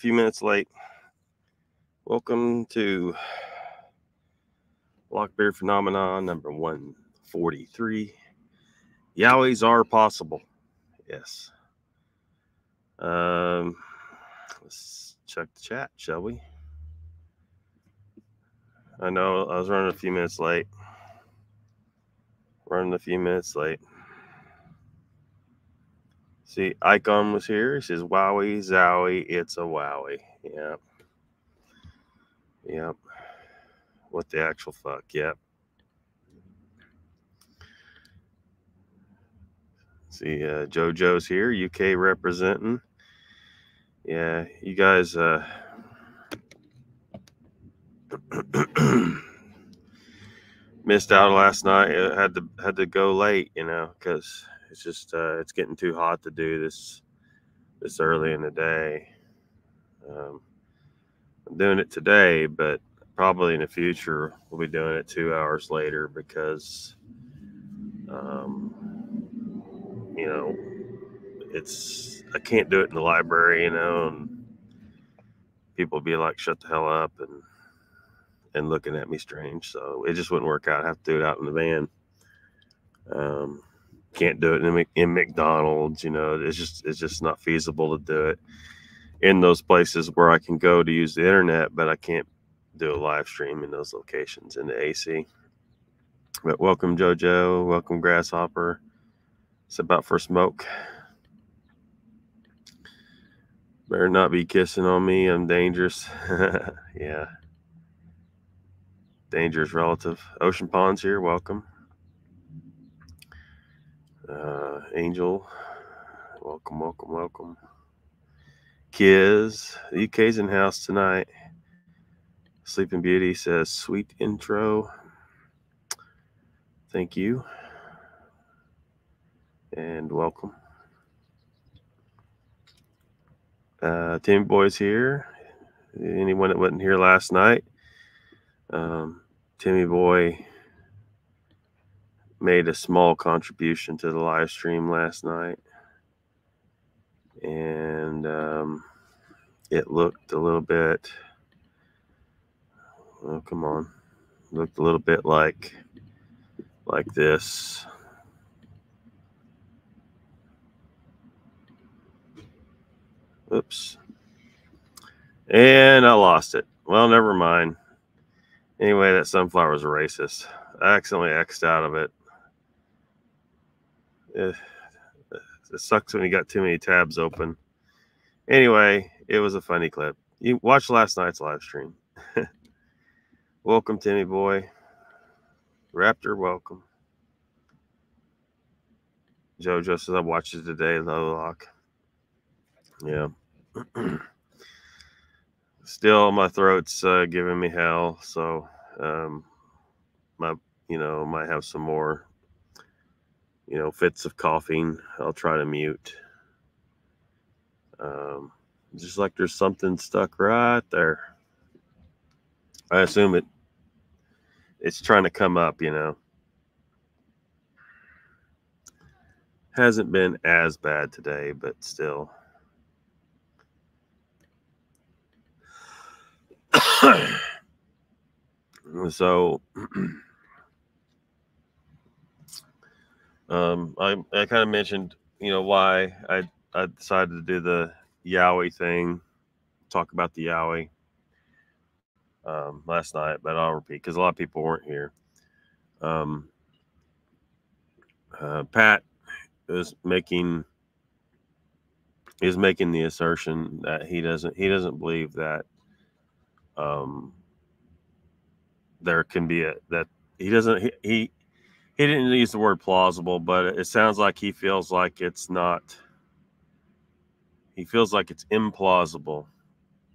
few minutes late. Welcome to Lockbeard Phenomena number 143. Yowies are possible. Yes. Um, let's check the chat, shall we? I know I was running a few minutes late. Running a few minutes late. See, Icon was here. He says, Wowie, Zowie, it's a Wowie. Yep. Yep. What the actual fuck? Yep. See, uh, JoJo's here, UK representing. Yeah, you guys uh, missed out last night. I had to had to go late, you know, because it's just uh, it's getting too hot to do this this early in the day. Um, I'm doing it today, but probably in the future we'll be doing it two hours later because um, you know it's I can't do it in the library, you know, and people be like, "Shut the hell up," and and looking at me strange. So it just wouldn't work out. I have to do it out in the van. Um, can't do it in, in McDonald's. You know, it's just it's just not feasible to do it in those places where I can go to use the internet, but I can't do a live stream in those locations in the AC. But welcome JoJo, welcome Grasshopper. It's about for smoke. Better not be kissing on me. I'm dangerous. yeah. Dangerous relative. Ocean Ponds here. Welcome. Uh, Angel, welcome, welcome, welcome. Kiz, UK's in house tonight. Sleeping Beauty says, sweet intro. Thank you. And welcome. Uh, Timmy Boy's here. Anyone that wasn't here last night, um, Timmy Boy made a small contribution to the live stream last night. And um, it looked a little bit, oh, come on, looked a little bit like, like this. Oops. And I lost it. Well, never mind. Anyway, that sunflower was racist. I accidentally X'd out of it it, it sucks when you got too many tabs open. Anyway, it was a funny clip. You watched last night's live stream. welcome, Timmy boy. Raptor, welcome. Joe just as I watched it today, low lock. Yeah. Still, my throat's uh, giving me hell, so um, my you know might have some more you know, fits of coughing, I'll try to mute. Um, just like there's something stuck right there. I assume it it's trying to come up, you know. Hasn't been as bad today, but still. so Um, I I kind of mentioned, you know, why I I decided to do the Yowie thing, talk about the Yowie um, last night, but I'll repeat because a lot of people weren't here. Um, uh, Pat is making is making the assertion that he doesn't he doesn't believe that um, there can be a that he doesn't he, he he didn't use the word plausible, but it sounds like he feels like it's not. He feels like it's implausible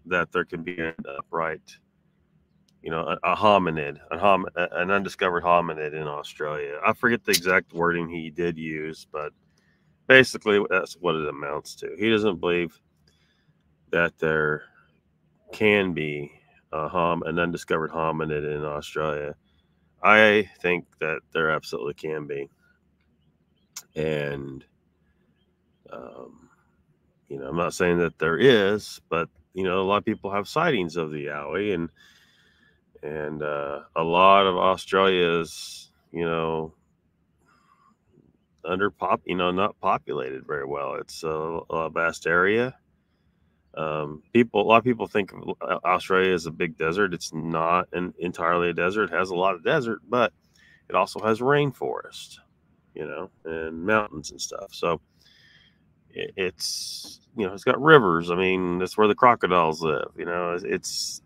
that there can be an upright, you know, a, a hominid, a hom, an undiscovered hominid in Australia. I forget the exact wording he did use, but basically that's what it amounts to. He doesn't believe that there can be a hom, an undiscovered hominid in Australia I think that there absolutely can be. And, um, you know, I'm not saying that there is, but you know, a lot of people have sightings of the yowie, and and uh, a lot of Australia's, you know, under pop, you know, not populated very well. It's a, a vast area. Um, people, a lot of people think Australia is a big desert. It's not an entirely a desert. It has a lot of desert, but it also has rainforest, you know, and mountains and stuff. So it, it's, you know, it's got rivers. I mean, that's where the crocodiles live. You know, it's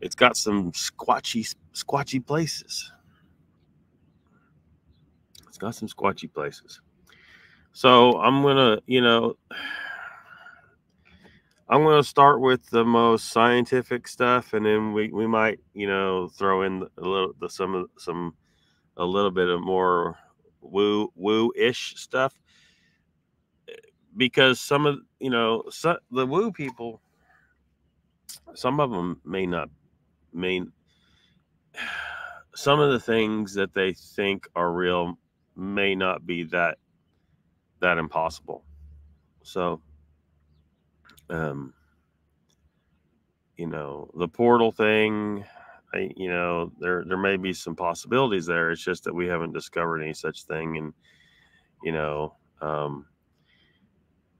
it's got some squatchy squatchy places. It's got some squatchy places. So I'm gonna, you know, I'm gonna start with the most scientific stuff, and then we we might, you know, throw in a little the some of some a little bit of more woo woo ish stuff because some of you know the woo people some of them may not mean some of the things that they think are real may not be that that impossible. So, um, you know, the portal thing, I, you know, there there may be some possibilities there. It's just that we haven't discovered any such thing, and you know, um,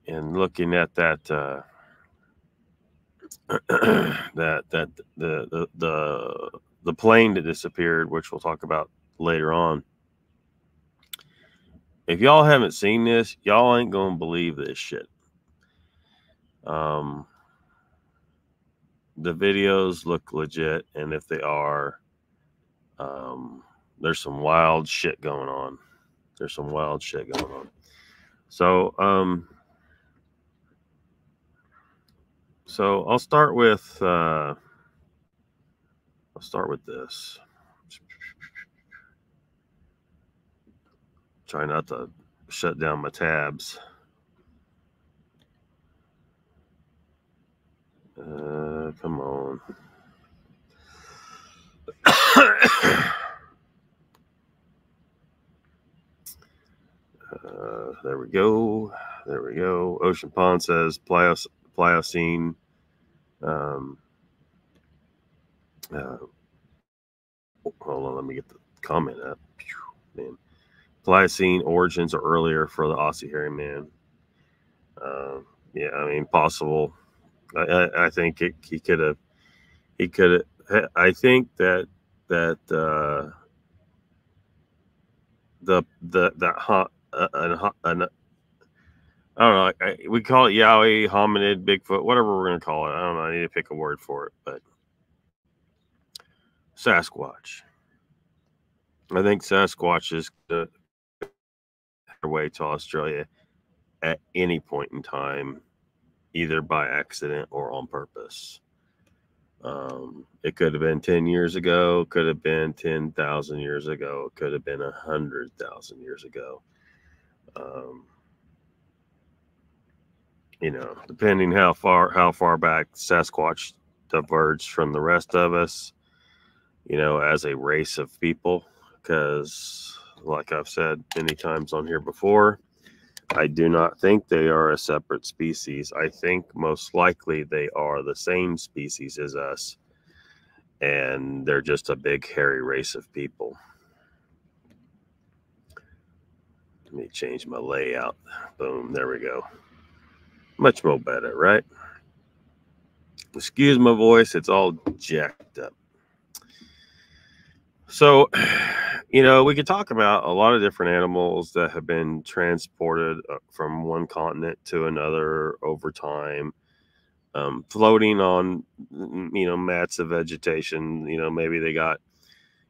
and looking at that. Uh, that that the, the the the plane that disappeared, which we'll talk about later on. If y'all haven't seen this, y'all ain't gonna believe this shit. Um, the videos look legit, and if they are, um, there's some wild shit going on. There's some wild shit going on. So, um, so I'll start with uh, I'll start with this. Try not to shut down my tabs. Uh, come on. uh, there we go. There we go. Ocean Pond says Plios Pliocene. Um, uh, hold on, let me get the comment up. man. Pliocene origins are earlier for the Aussie hairy man. Uh, yeah, I mean, possible. I, I, I think it, he could have. He could. I think that that uh, the the that hot uh, an, an, I don't know. I, we call it Yowie, hominid, Bigfoot, whatever we're going to call it. I don't know. I need to pick a word for it, but Sasquatch. I think Sasquatch is the way to Australia at any point in time, either by accident or on purpose. Um, it could have been 10 years ago, could have been 10,000 years ago, could have been 100,000 years ago. Um, you know, depending how far how far back Sasquatch diverged from the rest of us, you know, as a race of people, because like I've said many times on here before, I do not think they are a separate species. I think most likely they are the same species as us, and they're just a big hairy race of people. Let me change my layout. Boom, there we go much more better, right? Excuse my voice, it's all jacked up. So, you know, we could talk about a lot of different animals that have been transported uh, from one continent to another over time, um, floating on, you know, mats of vegetation. You know, maybe they got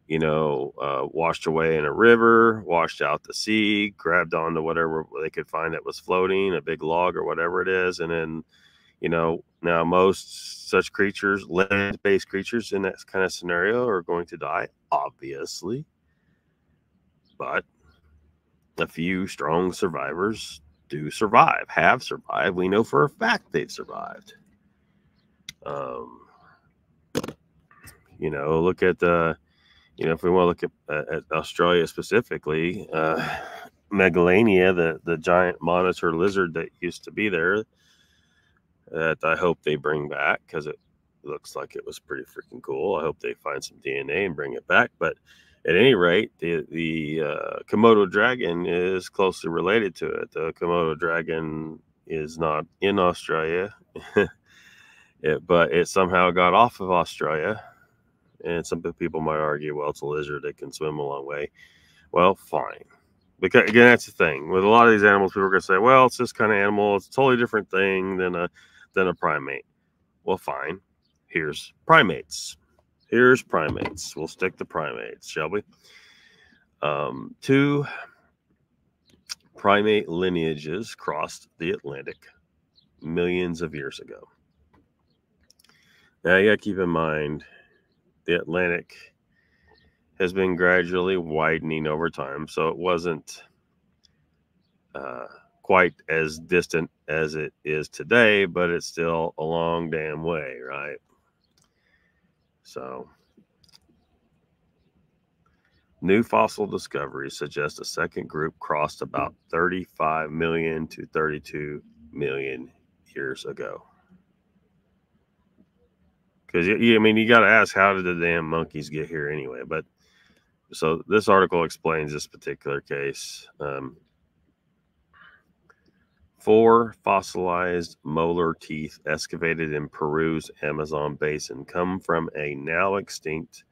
you know, uh, washed away in a river, washed out the sea, grabbed onto whatever they could find that was floating, a big log or whatever it is. And then, you know, now most such creatures, land based creatures in that kind of scenario are going to die, obviously. But a few strong survivors do survive, have survived. We know for a fact they've survived. Um, you know, look at the you know, if we want to look at, uh, at Australia specifically, uh, Megalania, the, the giant monitor lizard that used to be there, that I hope they bring back because it looks like it was pretty freaking cool. I hope they find some DNA and bring it back. But at any rate, the the uh, Komodo dragon is closely related to it. The Komodo dragon is not in Australia, it, but it somehow got off of Australia. And some people might argue, well, it's a lizard; it can swim a long way. Well, fine. Because again, that's the thing with a lot of these animals. People are going to say, "Well, it's this kind of animal. It's a totally different thing than a than a primate." Well, fine. Here's primates. Here's primates. We'll stick to primates, shall we? Um, two primate lineages crossed the Atlantic millions of years ago. Now you got to keep in mind the Atlantic has been gradually widening over time. So it wasn't uh, quite as distant as it is today, but it's still a long damn way, right? So, new fossil discoveries suggest a second group crossed about 35 million to 32 million years ago. Because I mean, you got to ask, how did the damn monkeys get here anyway? But so this article explains this particular case. Um, four fossilized molar teeth excavated in Peru's Amazon basin come from a now extinct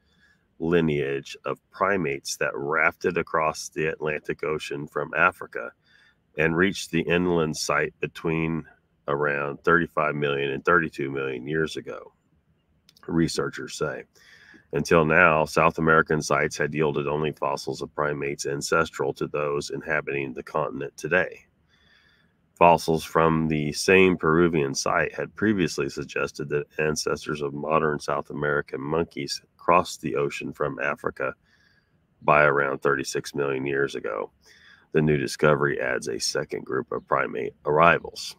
lineage of primates that rafted across the Atlantic Ocean from Africa and reached the inland site between around 35 million and 32 million years ago, researchers say. Until now, South American sites had yielded only fossils of primates ancestral to those inhabiting the continent today. Fossils from the same Peruvian site had previously suggested that ancestors of modern South American monkeys crossed the ocean from Africa by around 36 million years ago. The new discovery adds a second group of primate arrivals.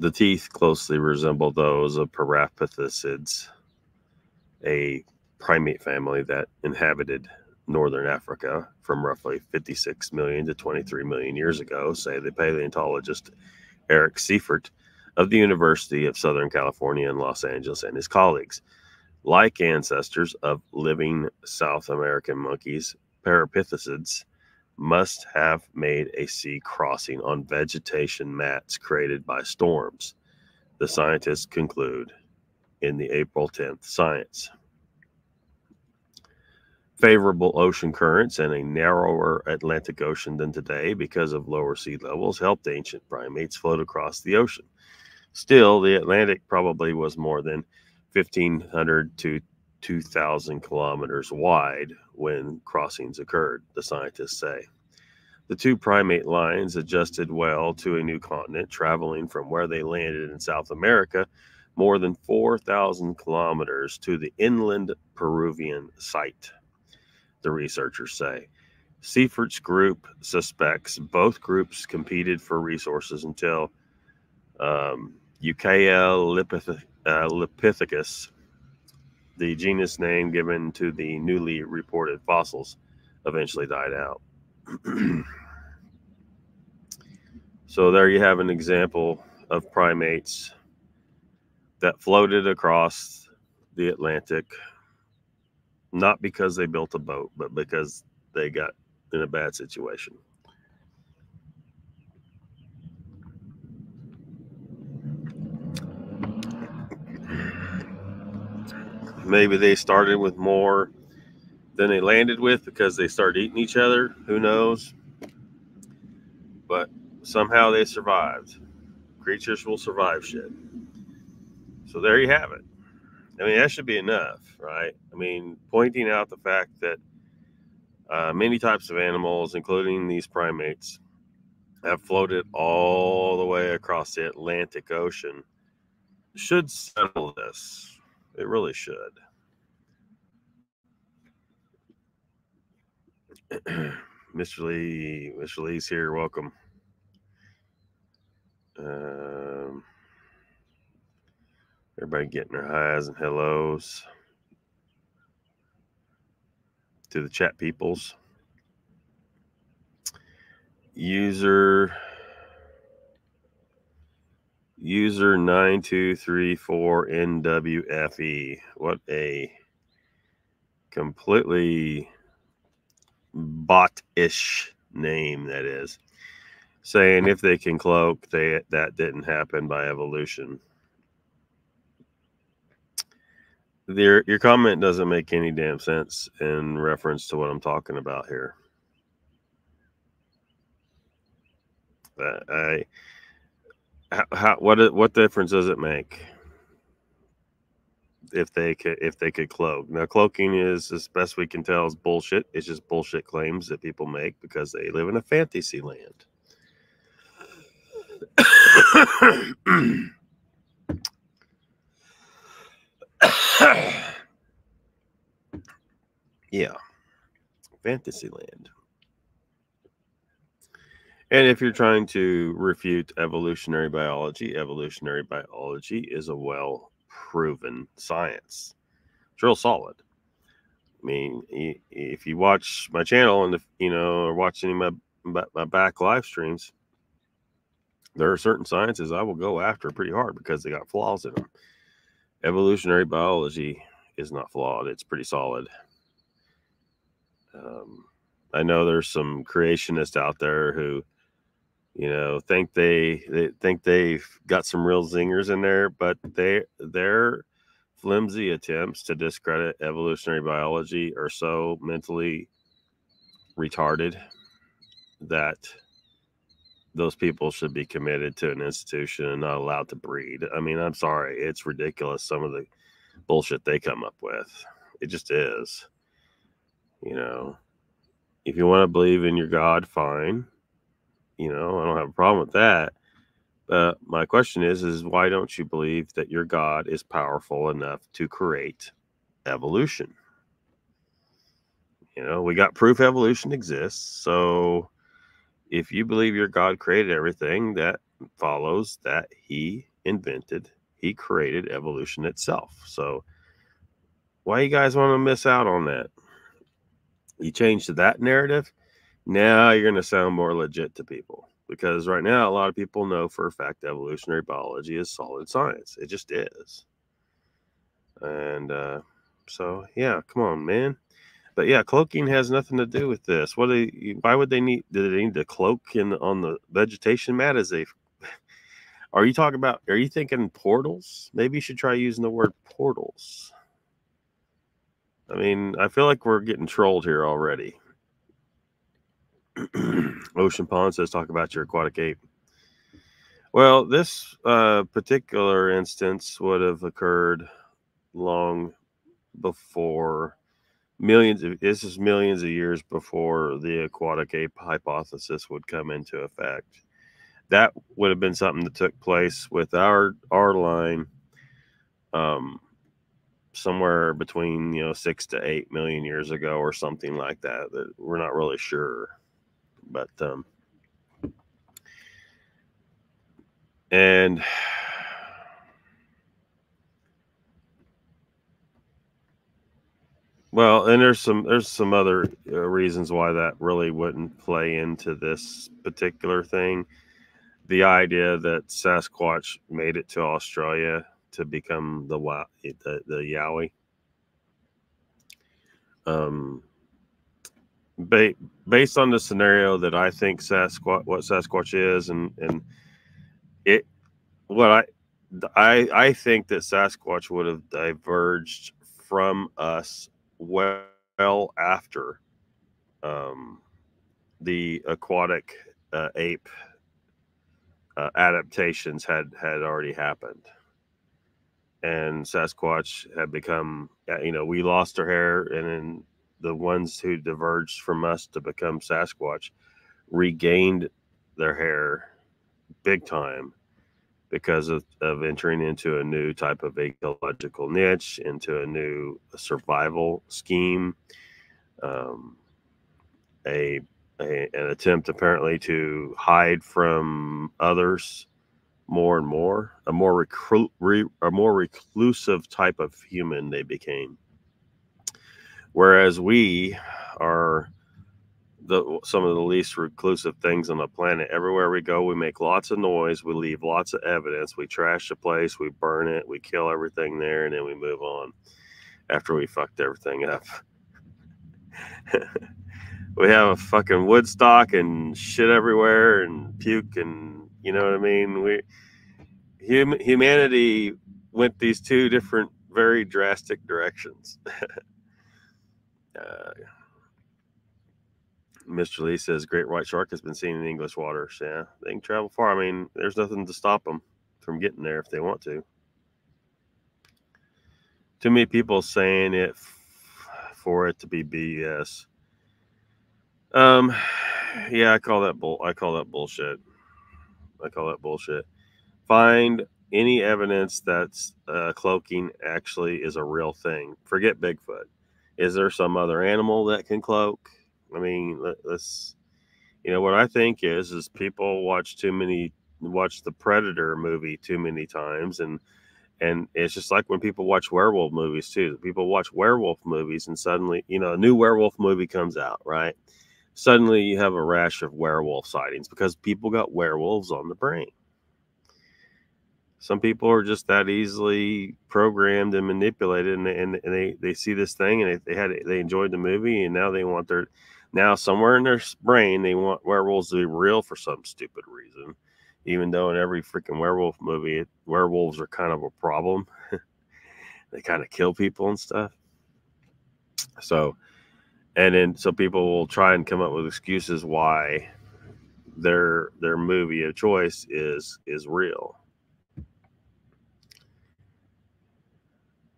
The teeth closely resemble those of Parapithecids, a primate family that inhabited northern Africa from roughly 56 million to 23 million years ago, say the paleontologist Erik Seiffert of the University of Southern California in Los Angeles and his colleagues. Like ancestors of living South American monkeys, Parapithecids must have made a sea crossing on vegetation mats created by storms. The scientists conclude in the April 10th Science. Favorable ocean currents and a narrower Atlantic Ocean than today because of lower sea levels helped ancient primates float across the ocean. Still, the Atlantic probably was more than 1,500 to 2,000 kilometers wide when crossings occurred, the scientists say. The two primate lines adjusted well to a new continent, traveling from where they landed in South America more than 4,000 kilometers to the inland Peruvian site, the researchers say. Seiffert's group suspects both groups competed for resources until um, Euchaea uh, lepithecus, the genus name given to the newly reported fossils, eventually died out. so there you have an example of primates that floated across the Atlantic, not because they built a boat, but because they got in a bad situation. Maybe they started with more than they landed with because they started eating each other. Who knows? But somehow they survived. Creatures will survive shit. So there you have it. I mean, that should be enough, right? I mean, pointing out the fact that uh, many types of animals, including these primates, have floated all the way across the Atlantic Ocean should settle this. It really should. Mr. Lee, Mr. Lee's here. Welcome. Um, everybody getting their highs and hellos to the chat peoples. User User 9234NWFE. What a completely bot ish name that is. Saying if they can cloak, they that didn't happen by evolution. Your your comment doesn't make any damn sense in reference to what I'm talking about here. I how, what what difference does it make if they could if they could cloak? Now cloaking is as best we can tell is bullshit. It's just bullshit claims that people make because they live in a fantasy land. yeah. Fantasyland. And if you're trying to refute evolutionary biology, evolutionary biology is a well proven science. It's real solid. I mean, if you watch my channel and if you know or watch any of my my back live streams, there are certain sciences I will go after pretty hard because they got flaws in them. Evolutionary biology is not flawed; it's pretty solid. Um, I know there's some creationists out there who you know think they they think they've got some real zingers in there but they their flimsy attempts to discredit evolutionary biology are so mentally retarded that those people should be committed to an institution and not allowed to breed i mean i'm sorry it's ridiculous some of the bullshit they come up with it just is you know if you want to believe in your god fine you know, I don't have a problem with that. But my question is, is why don't you believe that your God is powerful enough to create evolution? You know, we got proof evolution exists. So if you believe your God created everything, that follows that he invented, he created evolution itself. So why you guys want to miss out on that? You change to that narrative now you're going to sound more legit to people because right now a lot of people know for a fact evolutionary biology is solid science. It just is. And uh, so, yeah, come on, man. But yeah, cloaking has nothing to do with this. What they, why would they need? Do they need to cloak in on the vegetation mat? As they are you talking about? Are you thinking portals? Maybe you should try using the word portals. I mean, I feel like we're getting trolled here already. Ocean Pond says, talk about your aquatic ape. Well, this uh, particular instance would have occurred long before millions of this is millions of years before the aquatic ape hypothesis would come into effect. That would have been something that took place with our our line um somewhere between you know six to eight million years ago or something like that that we're not really sure but um, and well, and there's some there's some other uh, reasons why that really wouldn't play into this particular thing. The idea that Sasquatch made it to Australia to become the the, the Yowie. Um, ba- based on the scenario that I think Sasquatch, what Sasquatch is, and and it, what I, I I think that Sasquatch would have diverged from us well after um, the aquatic uh, ape uh, adaptations had had already happened. And Sasquatch had become, you know, we lost our hair, and then the ones who diverged from us to become Sasquatch regained their hair big time because of, of entering into a new type of ecological niche, into a new survival scheme, um, a, a, an attempt apparently to hide from others more and more, a more recruit, re, a more reclusive type of human they became. Whereas we are the some of the least reclusive things on the planet. Everywhere we go, we make lots of noise, we leave lots of evidence, we trash the place, we burn it, we kill everything there, and then we move on after we fucked everything up. we have a fucking Woodstock and shit everywhere and puke and you know what I mean. We hum, humanity went these two different, very drastic directions. uh, Mr. Lee says great white shark has been seen in English waters. Yeah, they can travel far. I mean, there's nothing to stop them from getting there if they want to. Too many people saying it for it to be BS. Um, yeah, I call that bull. I call that bullshit. I call that bullshit. Find any evidence that's uh, cloaking actually is a real thing. Forget Bigfoot. Is there some other animal that can cloak? I mean, let, us you know what I think is is people watch too many watch the Predator movie too many times and and it's just like when people watch werewolf movies too. People watch werewolf movies and suddenly, you know, a new werewolf movie comes out, right? Suddenly you have a rash of werewolf sightings because people got werewolves on the brain. Some people are just that easily programmed and manipulated, and they, and, they, they see this thing and they, they had they enjoyed the movie, and now they want their now somewhere in their brain they want werewolves to be real for some stupid reason even though in every freaking werewolf movie, werewolves are kind of a problem. they kind of kill people and stuff. So, and then so people will try and come up with excuses why their their movie of choice is is real.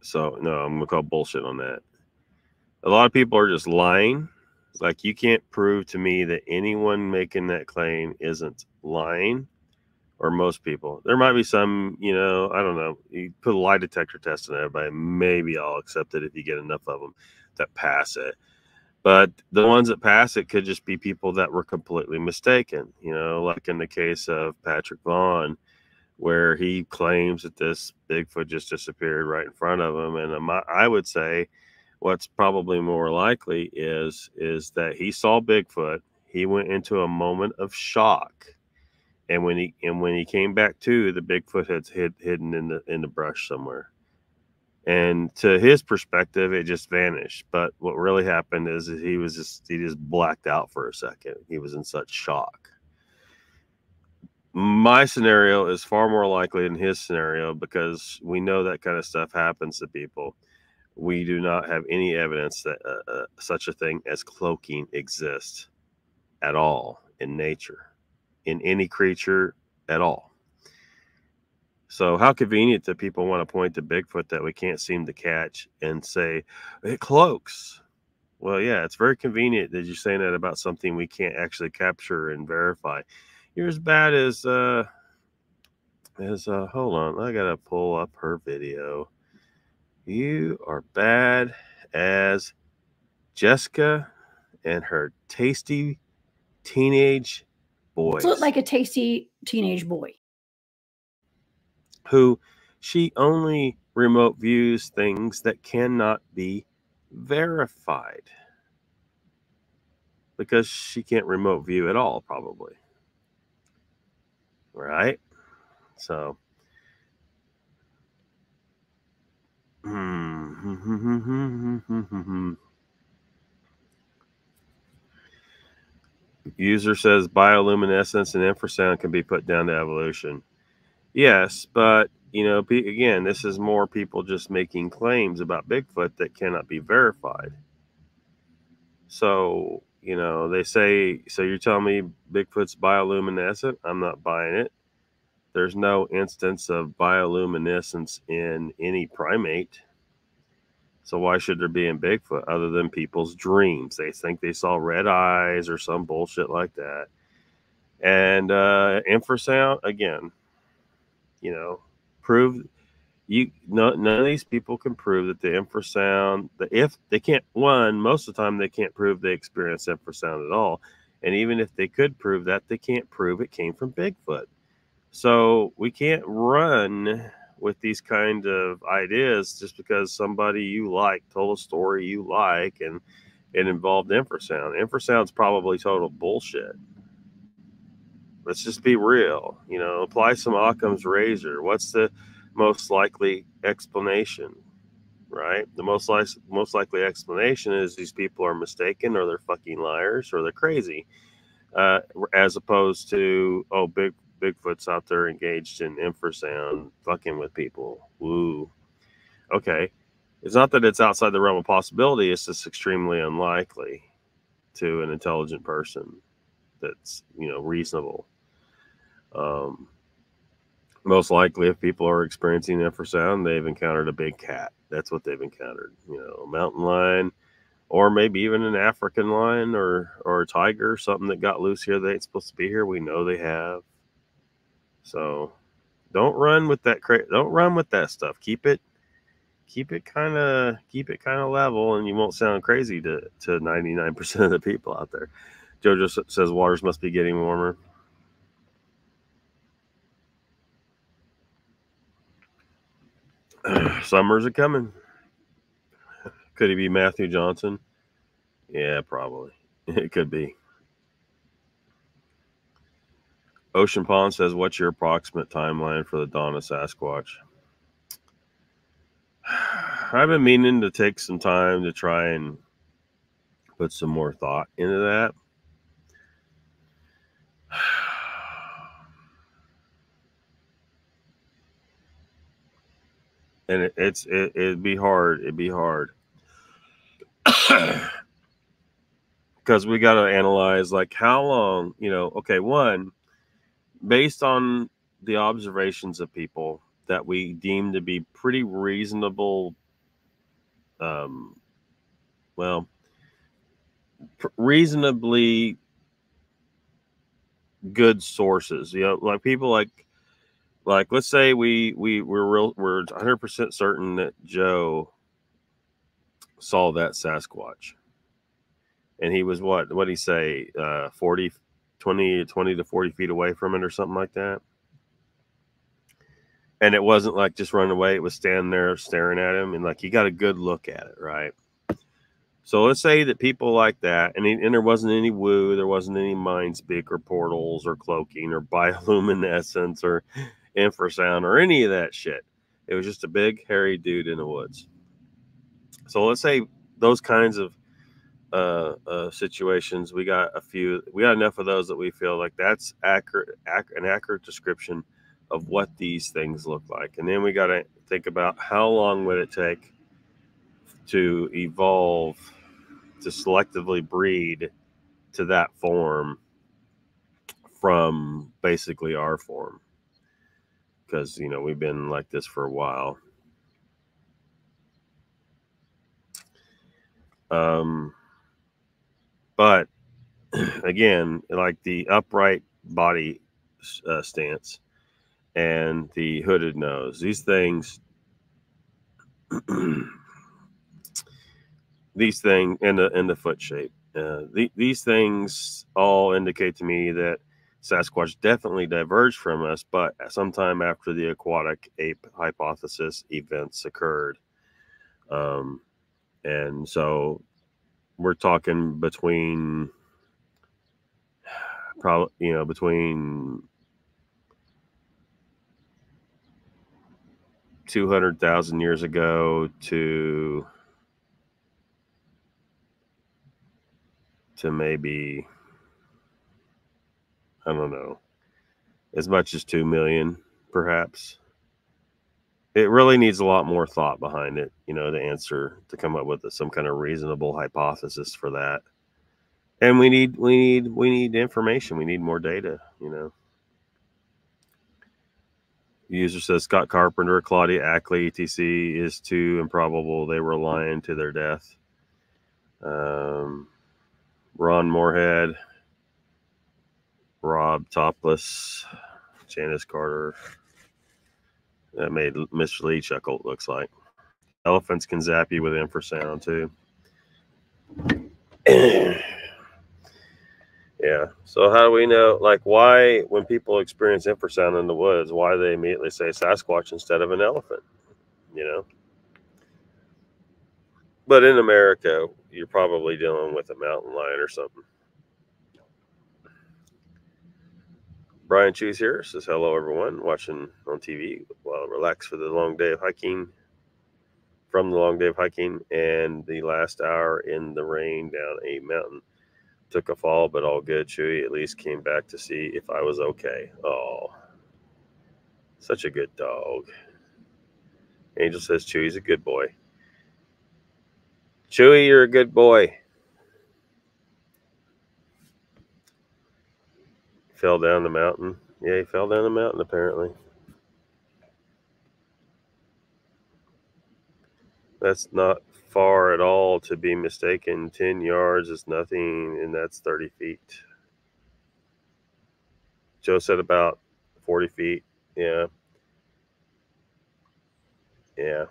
So no, I'm gonna call bullshit on that. A lot of people are just lying. Like you can't prove to me that anyone making that claim isn't lying or most people. There might be some, you know, I don't know. You put a lie detector test on everybody, maybe I'll accept it if you get enough of them that pass it. But the ones that pass it could just be people that were completely mistaken, you know, like in the case of Patrick Vaughn, where he claims that this Bigfoot just disappeared right in front of him. And I would say what's probably more likely is is that he saw Bigfoot. He went into a moment of shock and when he and when he came back to, the Bigfoot had hid, hidden in the in the brush somewhere. And to his perspective, it just vanished. But what really happened is he was just he just blacked out for a second. He was in such shock. My scenario is far more likely than his scenario because we know that kind of stuff happens to people. We do not have any evidence that uh, uh, such a thing as cloaking exists at all in nature in any creature at all. So, how convenient that people want to point to Bigfoot that we can't seem to catch and say it cloaks. Well, yeah, it's very convenient that you're saying that about something we can't actually capture and verify. You're as bad as uh as uh hold on, I gotta pull up her video. You are bad as Jessica and her tasty teenage boys. Look like a tasty teenage boy. Who she only remote views things that cannot be verified because she can't remote view at all, probably. Right? So. Hmm. User says bioluminescence and infrasound can be put down to evolution. Yes, but you know, again, this is more people just making claims about Bigfoot that cannot be verified. So, you know, they say, so you're telling me Bigfoot's bioluminescent? I'm not buying it. There's no instance of bioluminescence in any primate. So why should there be in Bigfoot other than people's dreams? They think they saw red eyes or some bullshit like that. And uh, infrasound again, you know, prove you no, none of these people can prove that the infrasound the if they can't one most of the time they can't prove they experienced infrasound at all and even if they could prove that they can't prove it came from bigfoot so we can't run with these kind of ideas just because somebody you like told a story you like and it involved infrasound. Infrasound's probably total bullshit. Let's just be real. You know, apply some Occam's razor. What's the most likely explanation? Right? The most li- most likely explanation is these people are mistaken, or they're fucking liars, or they're crazy, uh, as opposed to oh, big Bigfoot's out there engaged in infrasound, fucking with people. Woo. Okay, it's not that it's outside the realm of possibility. It's just extremely unlikely to an intelligent person that's you know reasonable. Um, most likely, if people are experiencing infrasound, they've encountered a big cat. That's what they've encountered. You know, a mountain lion, or maybe even an African lion or or a tiger, something that got loose here. They ain't supposed to be here. We know they have. So, don't run with that. Cra- don't run with that stuff. Keep it keep it kind of keep it kind of level and you won't sound crazy to to 99% of the people out there. Jojo says waters must be getting warmer. Summers are coming. Could he be matthew johnson? Yeah probably. It could be ocean pond says what's your approximate timeline for the dawn of sasquatch I've been meaning to take some time to try and put some more thought into that. And it, it's it, it'd be hard. It'd be hard because we got to analyze like how long. You know, okay, one based on the observations of people that we deem to be pretty reasonable um well reasonably good sources you know like people like like let's say we we we're real we're 100% certain that joe saw that sasquatch. And he was what what did he say uh 40 20 20 to 40 feet away from it or something like that. And it wasn't like just running away. It was standing there staring at him and like he got a good look at it right? So let's say that people like that and, and there wasn't any woo there wasn't any mind speak or portals or cloaking or bioluminescence or infrasound or any of that shit. It was just a big hairy dude in the woods. So let's say those kinds of uh, uh, situations we got a few we got enough of those that we feel like that's accurate ac- an accurate description of what these things look like. And then we got to think about how long would it take to evolve to selectively breed to that form from basically our form. Because, you know, we've been like this for a while. Um, but again, like the upright body uh, stance, and the hooded nose. These things, these things, and the and the foot shape. Uh, the, these things all indicate to me that Sasquatch definitely diverged from us, but sometime after the aquatic ape hypothesis events occurred. Um, and so we're talking between probably, you know, between 200,000 years ago to to maybe I don't know as much as 2 million perhaps it really needs a lot more thought behind it you know to answer to come up with some kind of reasonable hypothesis for that and we need we need we need information we need more data you know User says Scott Carpenter, Claudia Ackley, etc. is too improbable. They were lying to their death. Um, Ron Morehead, Rob Topless, Janice Carter. That made Mr. Lee chuckle, it looks like. Elephants can zap you with infrasound too. Yeah. So how do we know, like, why when people experience infrasound in the woods, why they immediately say Sasquatch instead of an elephant? You know. But in America, you're probably dealing with a mountain lion or something. Brian Cheese here says hello everyone watching on TV while relax for the long day of hiking from the long day of hiking and the last hour in the rain down a mountain. Took a fall, but all good. Chewy at least came back to see if I was okay. Oh, such a good dog. Angel says Chewy's a good boy. Chewy, you're a good boy. Fell down the mountain. Yeah, he fell down the mountain apparently. That's not far at all to be mistaken. 10 yards is nothing, and that's 30 feet. Joe said about 40 feet. Yeah. Yeah.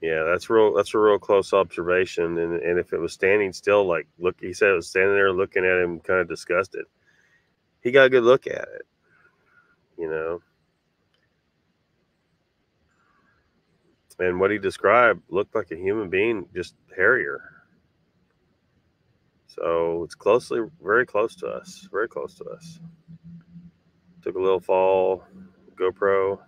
Yeah, that's real. That's a real close observation. And and if it was standing still, like look, he said it was standing there looking at him, kind of disgusted. He got a good look at it, you know. And what he described looked like a human being, just hairier. So it's closely, very close to us, very close to us. Took a little fall, GoPro.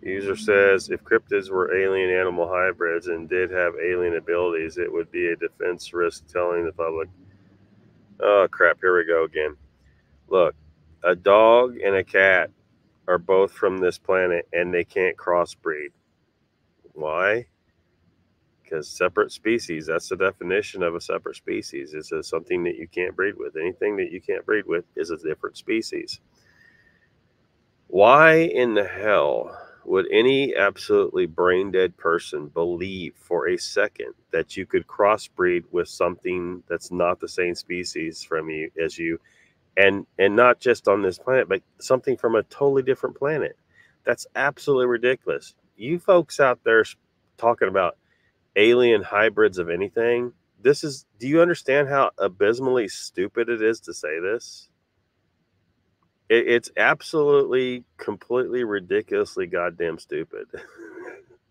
User says if cryptids were alien animal hybrids and did have alien abilities, it would be a defense risk telling the public. Oh, crap. Here we go again. Look, a dog and a cat are both from this planet and they can't crossbreed. Why? Because separate species, that's the definition of a separate species, It's a, something that you can't breed with. Anything that you can't breed with is a different species. Why in the hell would any absolutely brain dead person believe for a second that you could crossbreed with something that's not the same species from you as you? And and not just on this planet but something from a totally different planet. That's absolutely ridiculous. You folks out there talking about alien hybrids of anything this is do you understand how abysmally stupid it is to say this it, it's absolutely, completely, ridiculously goddamn stupid.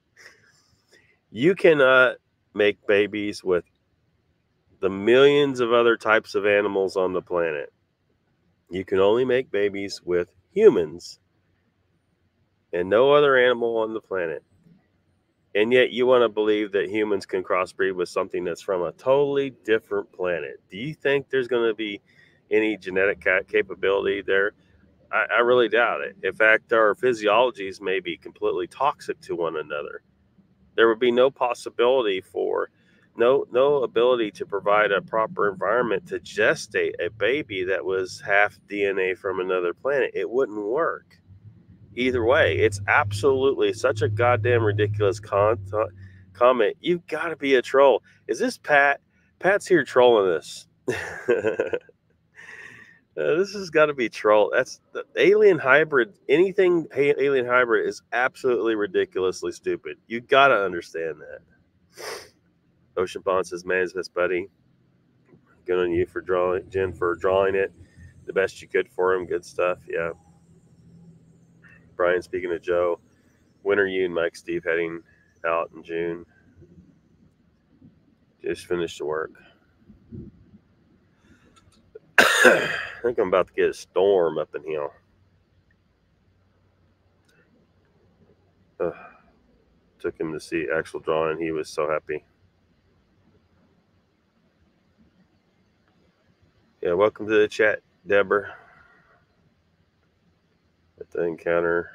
you cannot make babies with the millions of other types of animals on the planet. You can only make babies with humans and no other animal on the planet. And yet you want to believe that humans can crossbreed with something that's from a totally different planet. Do you think there's going to be any genetic capability there? I, I really doubt it. In fact, our physiologies may be completely toxic to one another. There would be no possibility for no no ability to provide a proper environment to gestate a baby that was half DNA from another planet. It wouldn't work. Either way, it's absolutely such a goddamn ridiculous con- comment. You've got to be a troll. Is this Pat? Pat's here trolling us. Uh, this has got to be troll. That's the alien hybrid. Anything alien hybrid is absolutely ridiculously stupid. You got to understand that. Ocean Bond says, "Man, best buddy. Good on you for drawing, Jen, for drawing it the best you could for him. Good stuff. Yeah." Brian, speaking to Joe, when are you and Mike Steve heading out in June? Just finished the work. I think I'm about to get a storm up in here. Uh, took him to see actual drawing. He was so happy. Yeah, welcome to the chat, Deborah. At the encounter.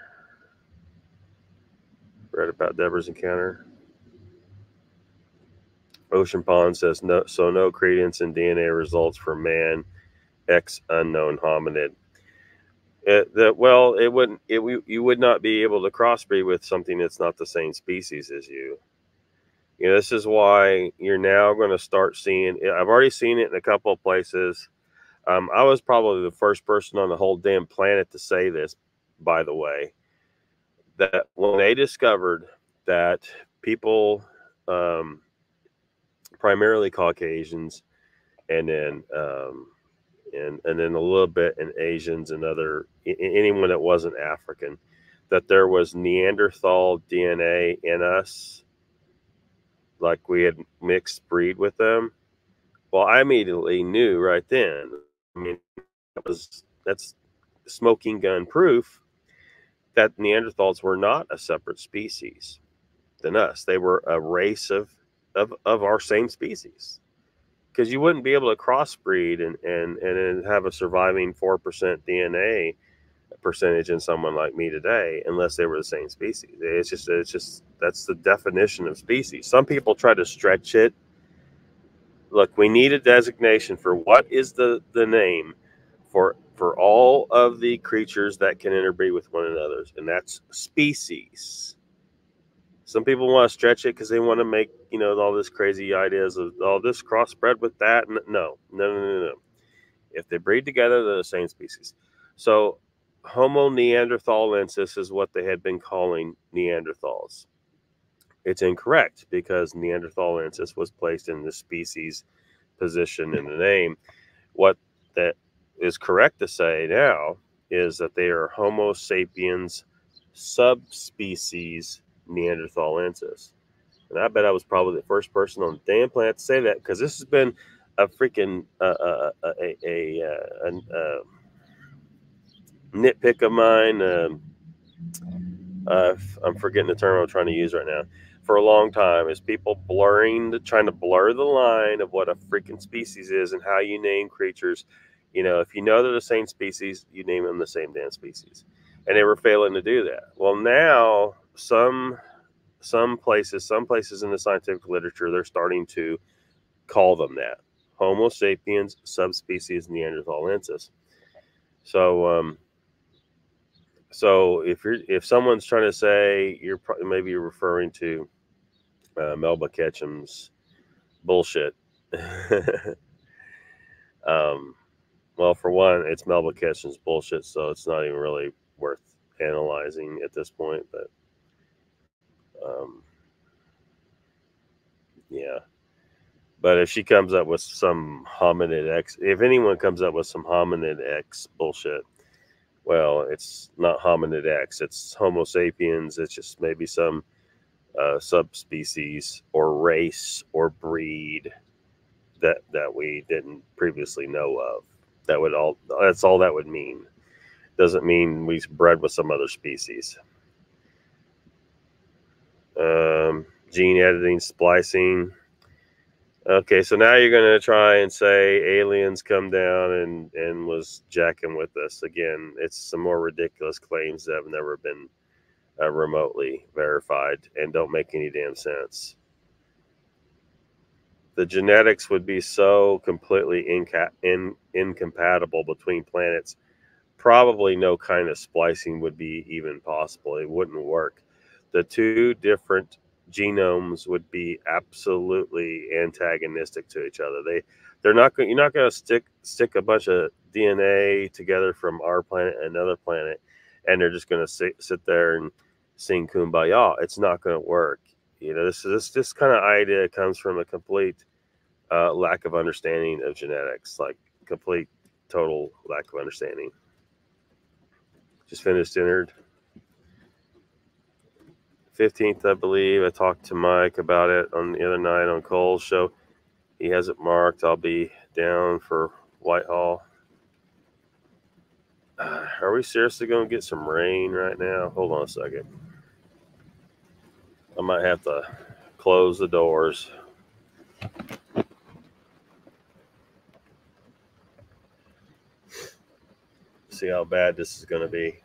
Read about Deborah's encounter. Ocean Pond says no, so no credence in DNA results for man X unknown hominid. It, that well, it wouldn't. It we, you would not be able to crossbreed with something that's not the same species as you. You know, this is why you're now going to start seeing. I've already seen it in a couple of places. Um, I was probably the first person on the whole damn planet to say this, by the way, that when they discovered that people, um, primarily Caucasians, and then um, and and then a little bit in Asians and other anyone that wasn't African, that there was Neanderthal DNA in us. like we had mixed breed with them. Well, I immediately knew right then. I mean, that was that's smoking gun proof that Neanderthals were not a separate species than us. They were a race of of, of our same species. Because you wouldn't be able to crossbreed and, and, and have a surviving 4% DNA percentage in someone like me today unless they were the same species. It's just it's just that's the definition of species. Some people try to stretch it. Look, we need a designation for what is the the name for for all of the creatures that can interbreed with one another, and that's species. Some people want to stretch it because they want to make you know all this crazy ideas of all oh, this crossbred with that. No, no, no, no, no. If they breed together, they're the same species. So Homo neanderthalensis is what they had been calling Neanderthals. It's incorrect because Neanderthalensis was placed in the species position in the name. What that is correct to say now is that they are Homo sapiens subspecies Neanderthalensis. And I bet I was probably the first person on the damn planet to say that because this has been a freaking uh, uh, uh a, a, a, a, a nitpick of mine. Um, uh, I'm forgetting the term I'm trying to use right now. For a long time, is people blurring, the, trying to blur the line of what a freaking species is and how you name creatures. You know, if you know they're the same species, you name them the same damn species, and they were failing to do that. Well, now some some places, some places in the scientific literature, they're starting to call them that Homo sapiens subspecies Neanderthalensis. So, um, so if you're if someone's trying to say you're probably maybe you're referring to uh, Melba Ketchum's bullshit. um, well, for one, it's Melba Ketchum's bullshit, so it's not even really worth analyzing at this point. But um, yeah, but if she comes up with some hominid X, if anyone comes up with some hominid X bullshit, well, it's not hominid X, it's Homo sapiens. It's just maybe some uh, subspecies or race or breed that that we didn't previously know of. That would all. That's all that would mean. Doesn't mean we bred with some other species. Um, gene editing, splicing Okay, so now you're going to try and say aliens come down and and was jacking with us again. It's some more ridiculous claims that have never been uh, remotely verified and don't make any damn sense. The genetics would be so completely inca- in, incompatible between planets. Probably no kind of splicing would be even possible. It wouldn't work. The two different genomes would be absolutely antagonistic to each other. They they're not going. You're not going to stick stick a bunch of DNA together from our planet and another planet, and they're just going to sit sit there and sing kumbaya. It's not going to work. You know, this this this kind of idea comes from a complete uh, lack of understanding of genetics, like complete total lack of understanding. Just finished dinner. 15th, I believe. I talked to Mike about it on the other night on Cole's show. He has it marked. I'll be down for Whitehall. Uh, are we seriously going to get some rain right now? Hold on a second. I might have to close the doors. See how bad this is going to be.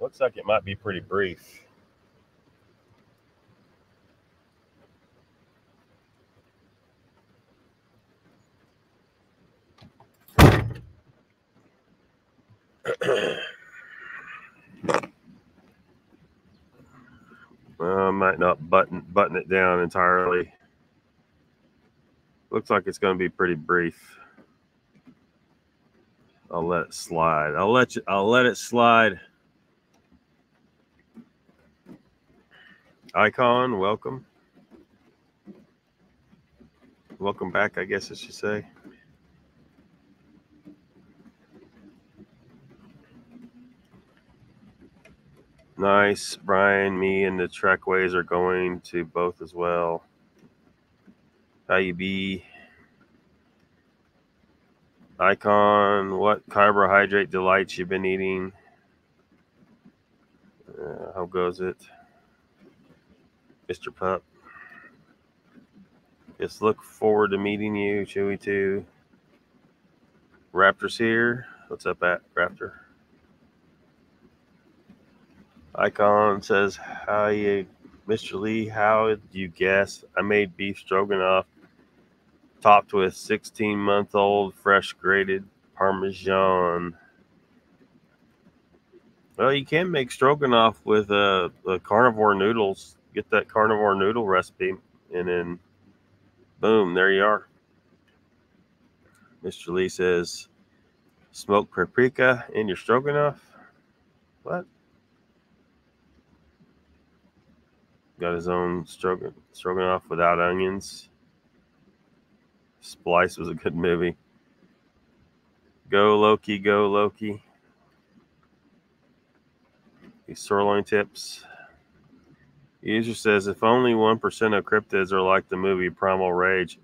Looks like it might be pretty brief. well, I might not button button it down entirely. Looks like it's going to be pretty brief. I'll let it slide. I'll let you. I'll let it slide. Icon, welcome. Welcome back, I guess I should say. Nice, Brian. Me and the trackways are going to both as well. How you be? Icon, what carbohydrate delights you've been eating? Uh, how goes it? Mr. Pup. Just look forward to meeting you, Chewy too. Raptor's here. What's up, at Raptor? Icon says, "How you, Mr. Lee? How did you guess? I made beef stroganoff, topped with 16-month-old fresh grated Parmesan." Well, you can make stroganoff with uh, carnivore noodles. Get that carnivore noodle recipe, and then boom, there you are. Mr. Lee says, smoked paprika in your stroganoff. What? Got his own strogan stroganoff without onions. Splice was a good movie. Go Loki, go Loki. These sirloin tips. User says if only 1% of cryptids are like the movie Primal Rage,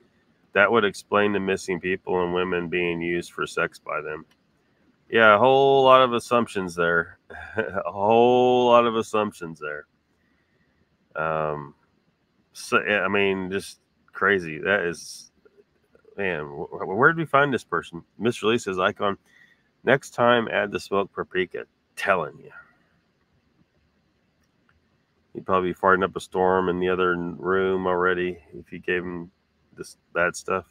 that would explain the missing people and women being used for sex by them. Yeah, a whole lot of assumptions there. a whole lot of assumptions there. Um, so, I mean, just crazy. That is, man, where did we find this person? Mr. Lee says, Icon, next time add the smoke paprika. Telling you. He'd probably be farting up a storm in the other room already if you gave him this bad stuff.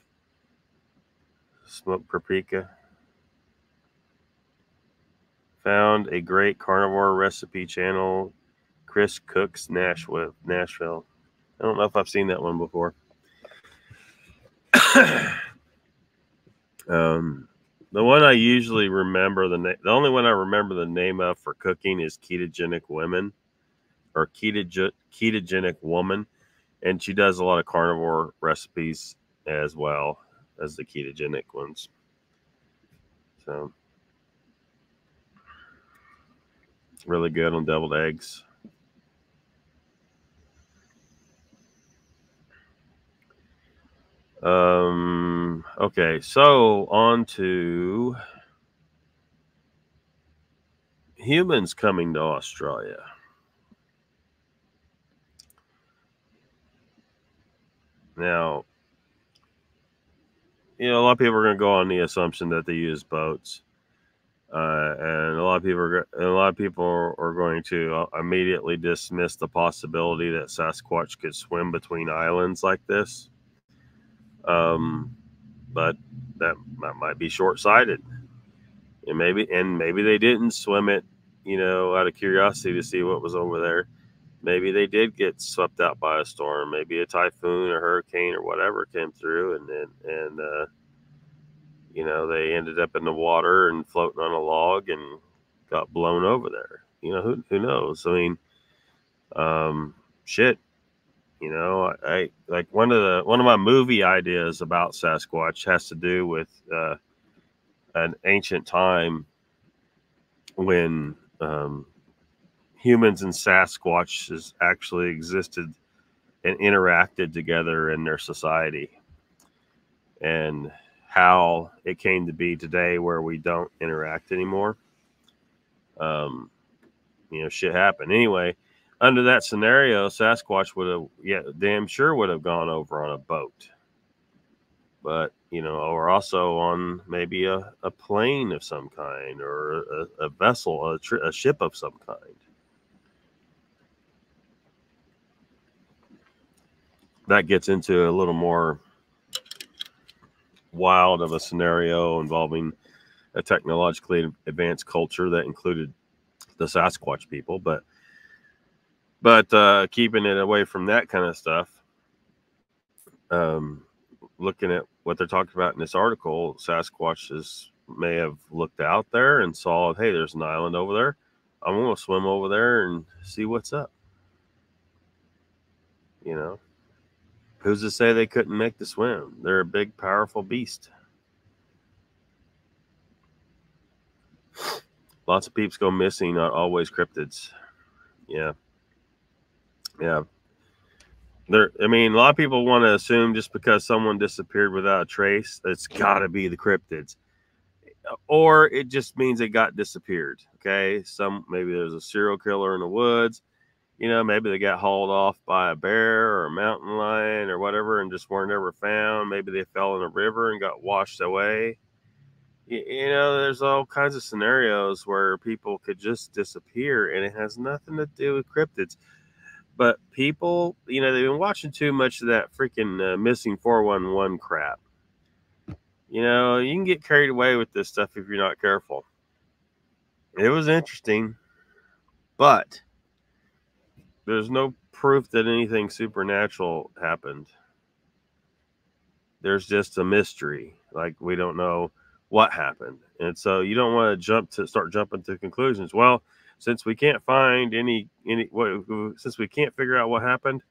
Smoked paprika. Found a great carnivore recipe channel, Chris Cooks Nashville. Nashville. I don't know if I've seen that one before. um, the one I usually remember the name, the only one I remember the name of for cooking is Ketogenic Women or ketog- ketogenic woman, and she does a lot of carnivore recipes as well as the ketogenic ones. So, really good on deviled eggs. Um, okay, so on to humans coming to Australia. Now, you know, a lot of people are going to go on the assumption that they use boats, uh, and a lot of people are a lot of people are going to uh, immediately dismiss the possibility that Sasquatch could swim between islands like this. Um, but that, that might be short-sighted, and maybe and maybe they didn't swim it, you know, out of curiosity to see what was over there maybe they did get swept out by a storm, maybe a typhoon or hurricane or whatever came through, and and, and uh, you know they ended up in the water and floating on a log and got blown over there. You know who who knows? I mean, um, shit. You know, I, I like one of the one of my movie ideas about Sasquatch has to do with uh, an ancient time when um, humans and Sasquatches actually existed and interacted together in their society, and how it came to be today where we don't interact anymore. Um, you know, shit happened. Anyway, under that scenario, Sasquatch would have, yeah, damn sure would have gone over on a boat. But, you know, or also on maybe a, a plane of some kind or a, a vessel, a, tri- a ship of some kind. That gets into a little more wild of a scenario involving a technologically advanced culture that included the Sasquatch people, but but uh, keeping it away from that kind of stuff. Um, looking at what they're talking about in this article, Sasquatches may have looked out there and saw, hey, there's an island over there. I'm going to swim over there and see what's up. You know, Who's to say they couldn't make the swim? They're a big, powerful beast. Lots of peeps go missing, not always cryptids. Yeah. Yeah. There, I mean, a lot of people want to assume just because someone disappeared without a trace, it's got to be the cryptids, or it just means they got disappeared. Okay, some maybe there's a serial killer in the woods, you know, maybe they got hauled off by a bear or a mountain lion or whatever, and just weren't ever found. Maybe they fell in a river and got washed away. You, you know, there's all kinds of scenarios where people could just disappear, and it has nothing to do with cryptids but people, you know, they've been watching too much of that freaking uh, missing 411 crap. You know, you can get carried away with this stuff if you're not careful. It was interesting, but there's no proof that anything supernatural happened. There's just a mystery. Like we don't know what happened. And so you don't want to jump to start jumping to conclusions. Well, since we can't find any any since we can't figure out what happened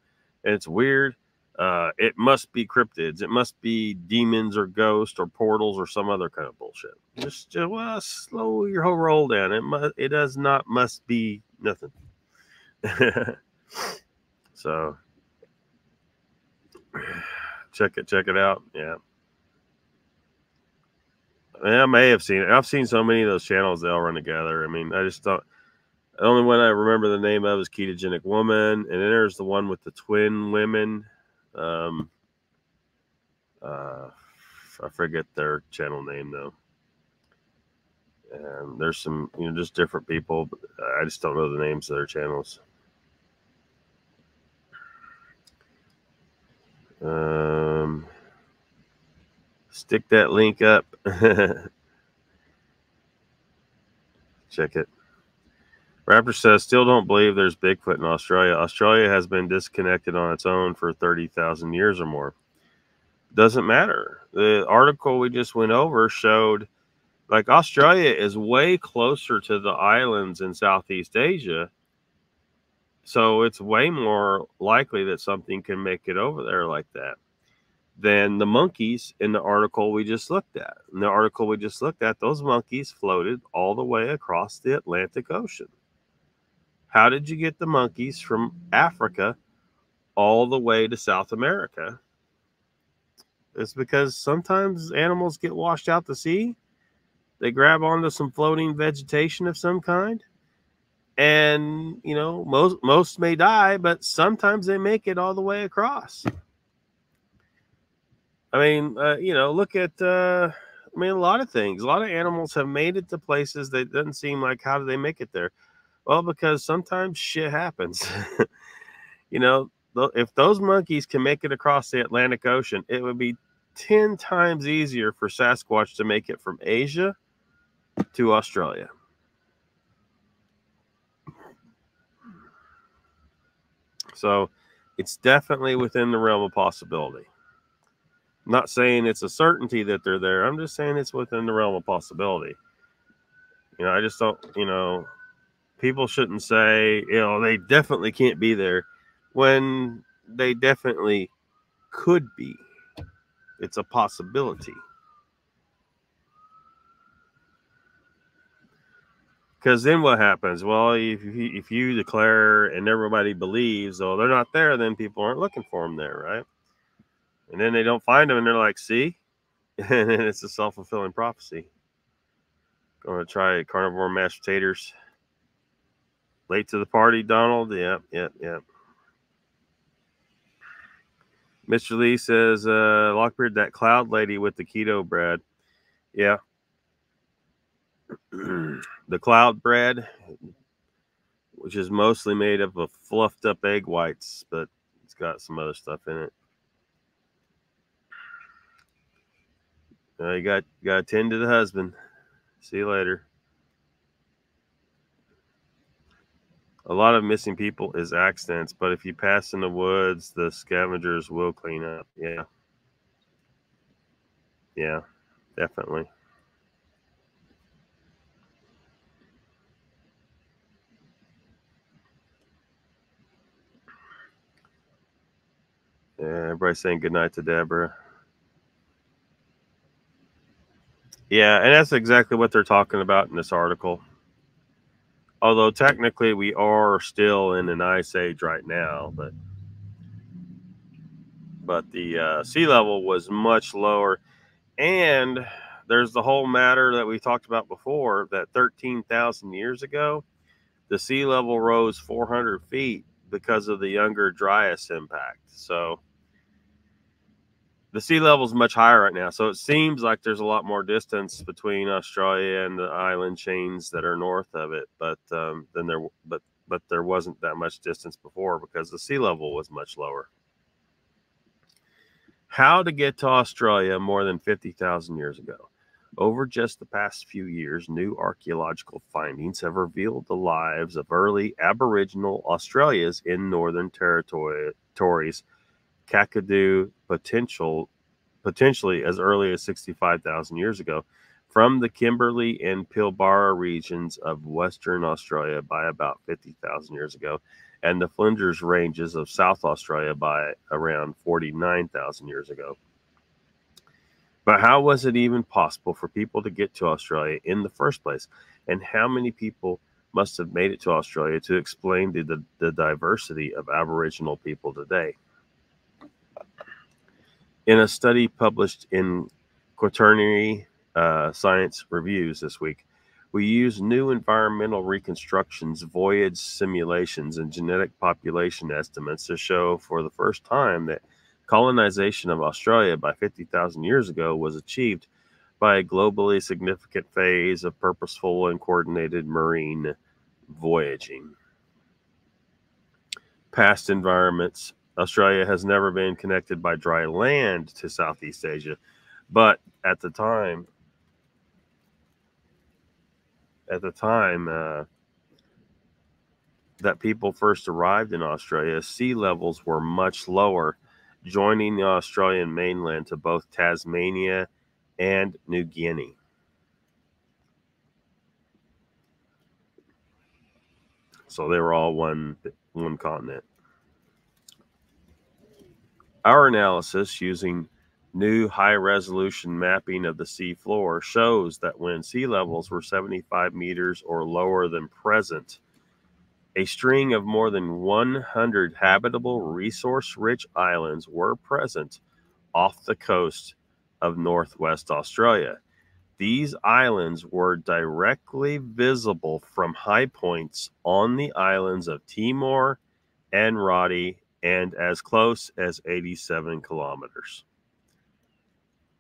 and it's weird uh it must be cryptids it must be demons or ghosts or portals or some other kind of bullshit just, just well slow your whole roll down it must it does not must be nothing so check it check it out yeah I may have seen it. I've seen so many of those channels they all run together. I mean, I just don't. The only one I remember the name of is Ketogenic Woman, and then there's the one with the twin women. Um, uh, I forget their channel name though. And there's some, you know, just different people, I just don't know the names of their channels. Um, stick that link up. Check it. Raptor says, still don't believe there's Bigfoot in Australia. Australia has been disconnected on its own for 30,000 years or more. Doesn't matter. The article we just went over showed like Australia is way closer to the islands in Southeast Asia. So it's way more likely that something can make it over there like that than the monkeys in the article we just looked at. In the article we just looked at, those monkeys floated all the way across the Atlantic Ocean. How did you get the monkeys from Africa all the way to South America? It's because sometimes animals get washed out to sea. They grab onto some floating vegetation of some kind. And, you know, most most may die, but sometimes they make it all the way across. I mean, uh, you know, look at uh, I mean, a lot of things. A lot of animals have made it to places that doesn't seem like how do they make it there? Well, because sometimes shit happens. you know, if those monkeys can make it across the Atlantic Ocean, it would be 10 times easier for Sasquatch to make it from Asia to Australia. So it's definitely within the realm of possibility. I'm not saying it's a certainty that they're there. I'm just saying it's within the realm of possibility. You know, I just don't, you know, people shouldn't say, you know, they definitely can't be there when they definitely could be. It's a possibility. Because then what happens? Well, if you, if you declare and everybody believes, oh, they're not there, then people aren't looking for them there, right? And then they don't find them, and they're like, see? and then it's a self fulfilling prophecy. Going to try carnivore mashed potatoes. Late to the party, Donald. Yep, yep, yep. Mr. Lee says, uh, Lockbeard, that cloud lady with the keto bread. Yeah. the cloud bread, which is mostly made up of fluffed up egg whites, but it's got some other stuff in it. Uh, you got you got to tend to the husband. See you later. A lot of missing people is accidents, but if you pass in the woods, the scavengers will clean up. Yeah. Yeah, definitely. Yeah, everybody's saying good night to Deborah. Yeah, and that's exactly what they're talking about in this article. Although technically we are still in an ice age right now, but but the uh, sea level was much lower. And there's the whole matter that we talked about before that 13,000 years ago, the sea level rose 400 feet because of the younger Dryas impact. So the sea level is much higher right now. So it seems like there's a lot more distance between Australia and the island chains that are north of it, but um, then there, but but there wasn't that much distance before because the sea level was much lower. How to get to Australia more than 50,000 years ago. Over just the past few years, new archaeological findings have revealed the lives of early Aboriginal Australians in Northern Territories, Kakadu potential, potentially as early as 65,000 years ago, from the Kimberley and Pilbara regions of Western Australia by about 50,000 years ago, and the Flinders Ranges of South Australia by around 49,000 years ago. But how was it even possible for people to get to Australia in the first place? And how many people must have made it to Australia to explain the, the, the diversity of Aboriginal people today? In a study published in Quaternary uh, Science Reviews this week, we used new environmental reconstructions, voyage simulations, and genetic population estimates to show for the first time that Colonization of Australia by 50,000 years ago was achieved by a globally significant phase of purposeful and coordinated marine voyaging. Past environments Australia has never been connected by dry land to Southeast Asia, but at the time, at the time uh, that people first arrived in Australia, sea levels were much lower joining the Australian mainland to both Tasmania and New Guinea. So they were all one one continent. Our analysis using new high resolution mapping of the sea floor shows that when sea levels were 75 meters or lower than present, a string of more than 100 habitable, resource rich islands were present off the coast of northwest Australia. These islands were directly visible from high points on the islands of Timor and Roti and as close as 87 kilometers.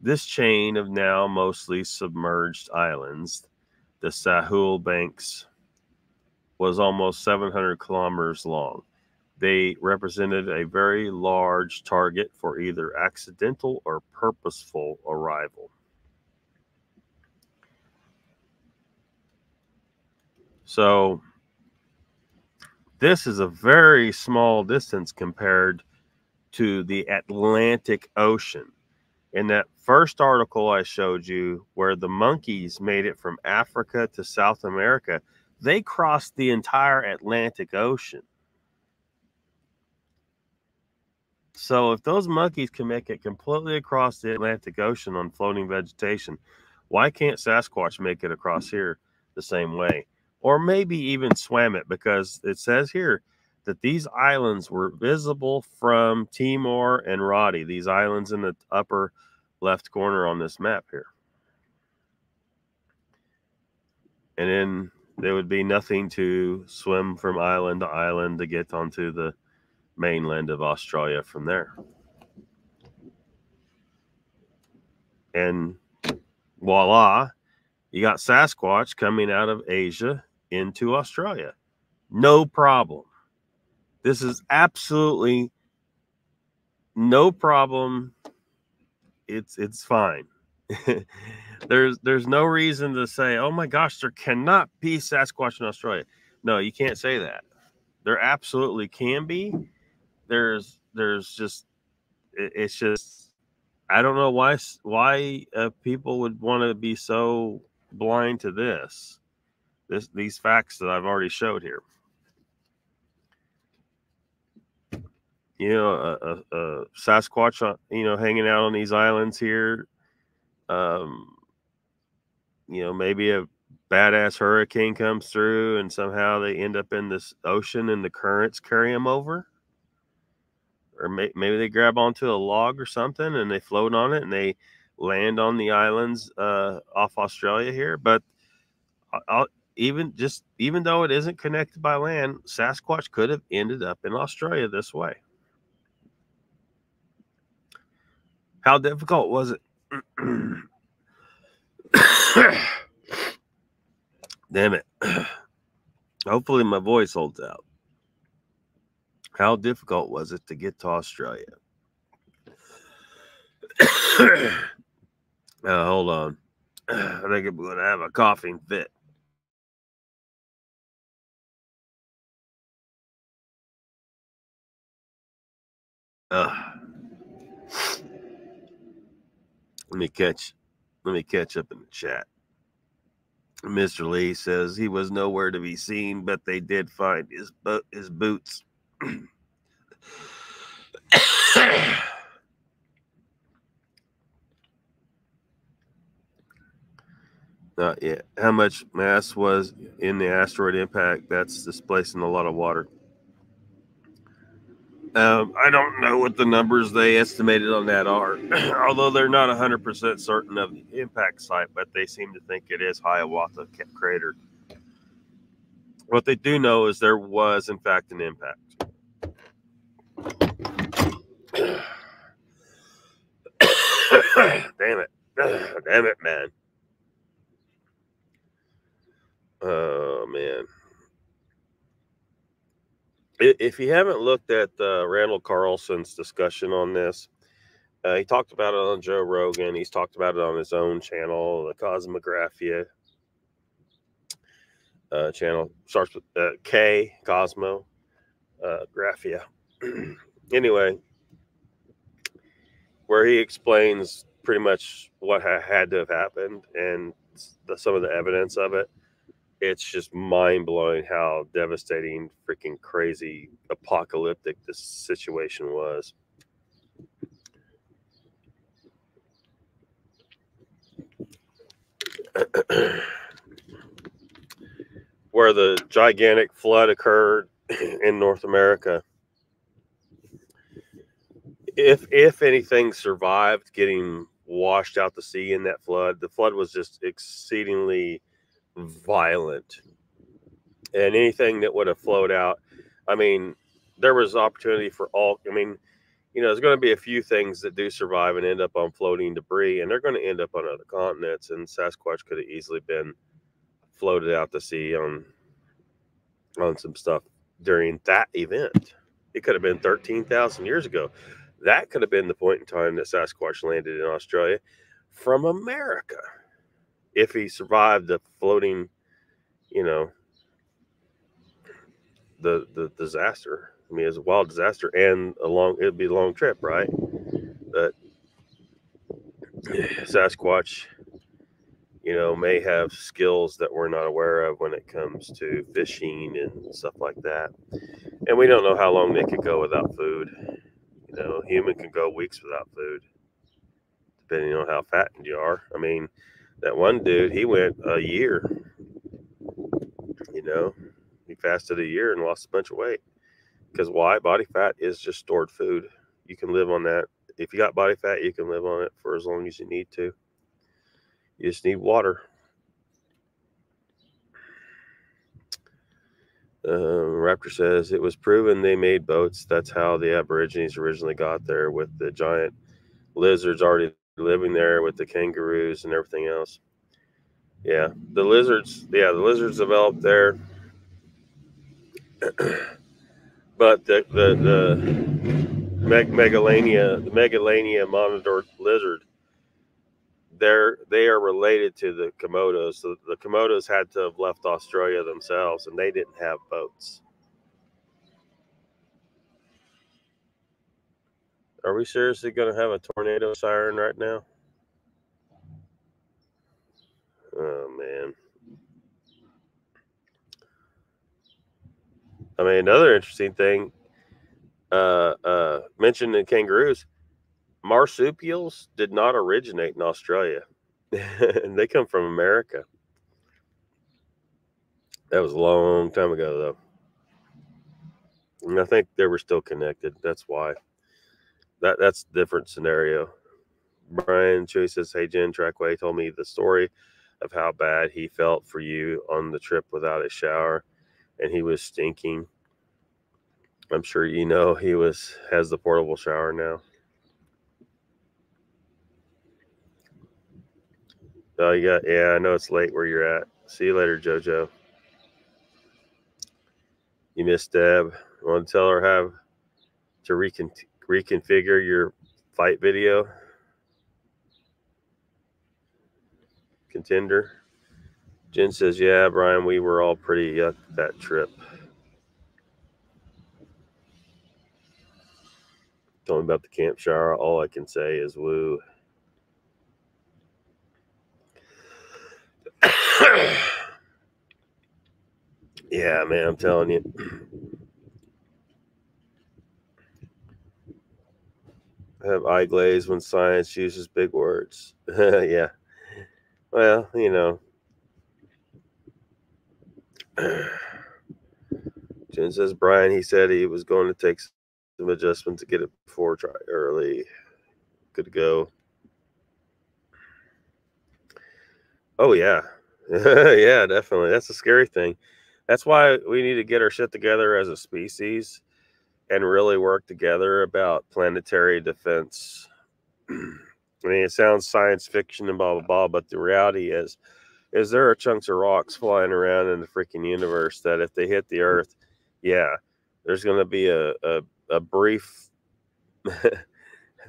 This chain of now mostly submerged islands, the Sahul Banks was almost 700 kilometers long. They represented a very large target for either accidental or purposeful arrival. So, this is a very small distance compared to the Atlantic Ocean. In that first article I showed you, where the monkeys made it from Africa to South America, they crossed the entire Atlantic Ocean. So if those monkeys can make it completely across the Atlantic Ocean on floating vegetation, why can't Sasquatch make it across here the same way? Or maybe even swam it because it says here that these islands were visible from Timor and Roti, these islands in the upper left corner on this map here. And then there would be nothing to swim from island to island to get onto the mainland of Australia from there. And voila, you got Sasquatch coming out of Asia into Australia. No problem. This is absolutely no problem. It's it's fine. there's there's no reason to say, oh my gosh, there cannot be Sasquatch in Australia. No, you can't say that. There absolutely can be. There's there's just it, it's just I don't know why why uh, people would want to be so blind to this this these facts that I've already showed here. You know, a, a, a Sasquatch, uh, you know, hanging out on these islands here um, you know, maybe a badass hurricane comes through and somehow they end up in this ocean and the currents carry them over or may, maybe they grab onto a log or something and they float on it and they land on the islands uh, off australia here but I'll, even just even though it isn't connected by land sasquatch could have ended up in australia this way how difficult was it Damn it. Hopefully, my voice holds out. How difficult was it to get to Australia? uh, hold on. I think I'm going to have a coughing fit. Uh, let me catch let me catch up in the chat. Mr. Lee says he was nowhere to be seen, but they did find his bo- his boots. Not yet. How much mass was in the asteroid impact? That's displacing a lot of water. Um, I don't know what the numbers they estimated on that are, although they're not 100% certain of the impact site, but they seem to think it is Hiawatha crater. What they do know is there was, in fact, an impact. Damn it. Damn it, man. Oh, man if you haven't looked at uh, Randall Carlson's discussion on this, uh, he talked about it on Joe Rogan. He's talked about it on his own channel, the Kosmographia uh, channel. Starts with uh, K Cosmo Graphia. anyway, where he explains pretty much what ha- had to have happened and the, some of the evidence of it it's just mind blowing how devastating, freaking crazy, apocalyptic this situation was. Where the gigantic flood occurred in North America. If if anything survived getting washed out to sea in that flood, the flood was just exceedingly violent. And anything that would have flowed out, I mean, there was opportunity for all. I mean, you know, there's going to be a few things that do survive and end up on floating debris, and they're going to end up on other continents. And Sasquatch could have easily been floated out to sea on on some stuff during that event. It could have been 13,000 years ago. That could have been the point in time that Sasquatch landed in Australia from America if he survived the floating, you know, the the disaster. I mean, it's a wild disaster and a long. It'd be a long trip, right? But Sasquatch, you know, may have skills that we're not aware of when it comes to fishing and stuff like that. And we don't know how long they could go without food. You know, human can go weeks without food, depending on how fattened you are. I mean, that one dude, he went a year. You know, he fasted a year and lost a bunch of weight. Because why? Body fat is just stored food. You can live on that. If you got body fat, you can live on it for as long as you need to. You just need water. Uh, Raptor says it was proven they made boats. That's how the Aborigines originally got there with the giant lizards already living there with the kangaroos and everything else. Yeah, the lizards. Yeah, the lizards developed there, but the the the Meg- Megalania, the Megalania monitor lizard, they're they are related to the Komodos. So the Komodos had to have left Australia themselves, and they didn't have boats. Are we seriously going to have a tornado siren right now? Oh man. I mean, another interesting thing uh, uh, mentioned in kangaroos, marsupials did not originate in Australia, and they come from America. That was a long time ago, though. And I think they were still connected. That's why. That that's a different scenario. Brian Chewy says, "Hey Jen, Trackway told me the story of how bad he felt for you on the trip without a shower, and he was stinking. I'm sure you know he was has the portable shower now. Oh, you got yeah. I know it's late where you're at. See you later, JoJo. You missed Deb. Want to tell her how to recon- reconfigure your fight video? Contender. Jen says, "Yeah, Brian, we were all pretty yuck that trip." Talking about the camp shower, all I can say is woo. yeah, man, I'm telling you. Have eye glaze when science uses big words. yeah. Well, you know. Jen says Brian, he said he was going to take some adjustment to get it before try early. Good to go. Oh yeah. yeah, definitely. That's a scary thing. That's why we need to get our shit together as a species and really work together about planetary defense. I mean, it sounds science fiction and blah blah blah, but the reality is, is there are chunks of rocks flying around in the freaking universe that if they hit the Earth, yeah, there's going to be a, a a brief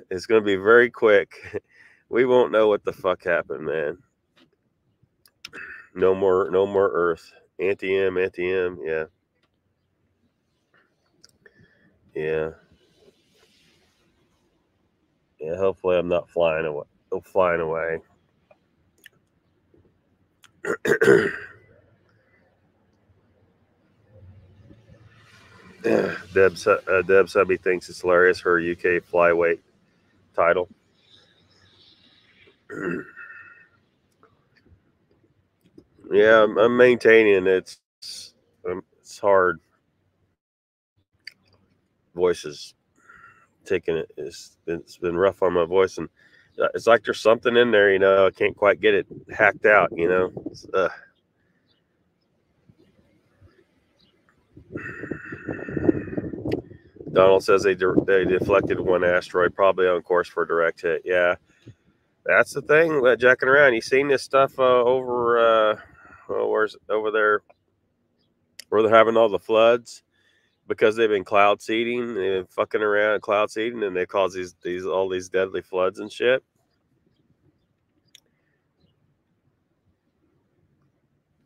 it's going to be very quick. We won't know what the fuck happened man. No more no more earth. Anti-m anti-m yeah yeah yeah hopefully i'm not flying away I'm flying away Deb, uh, Deb Subby thinks it's hilarious her UK flyweight title. yeah, I'm, I'm, maintaining it's um, it's hard. Voices taking it. It's, been rough on my voice, and uh, it's like there's something in there. You know, I can't quite get it hacked out. You know. Uh, Donald says they de- they deflected one asteroid, probably on course for a direct hit. Yeah, that's the thing. That jacking around. You seen this stuff uh, over? Uh, well, where's over there? Where they're having all the floods because they've been cloud seeding, they've been fucking around cloud seeding, and they cause these these all these deadly floods and shit.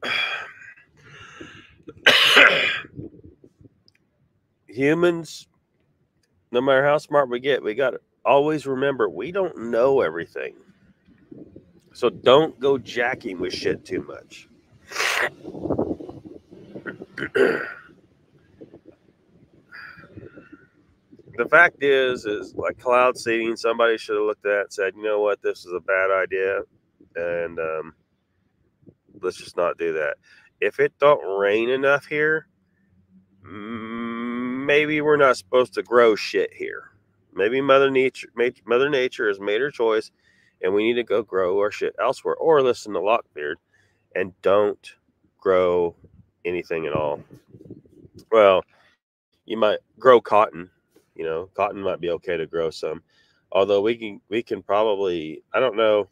Humans no matter how smart we get, we got to always remember we don't know everything. So don't go jacking with shit too much. the fact is, is like cloud seeding, somebody should have looked at and said, you know what, this is a bad idea. And um, let's just not do that. If it don't rain enough here, maybe we're not supposed to grow shit here. Maybe Mother Nature, Mother Nature has made her choice, and we need to go grow our shit elsewhere, or listen to Lockbeard, and don't grow anything at all. Well, you might grow cotton. You know, cotton might be okay to grow some, although we can we can probably I don't know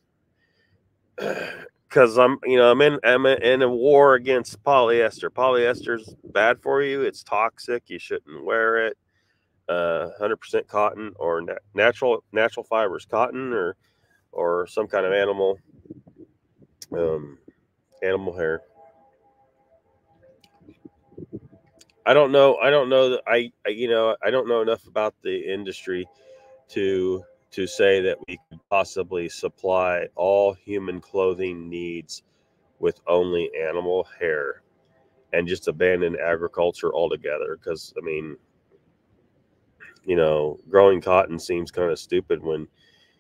because I'm, you know, I'm in, I'm in a war against polyester. Polyester's bad for you. It's toxic. You shouldn't wear it. Uh, 100% cotton or na- natural natural fibers, cotton or or some kind of animal um, animal hair. I don't know. I don't know that I, I, you know, I don't know enough about the industry to to say that we could possibly supply all human clothing needs with only animal hair and just abandon agriculture altogether because i mean you know growing cotton seems kind of stupid when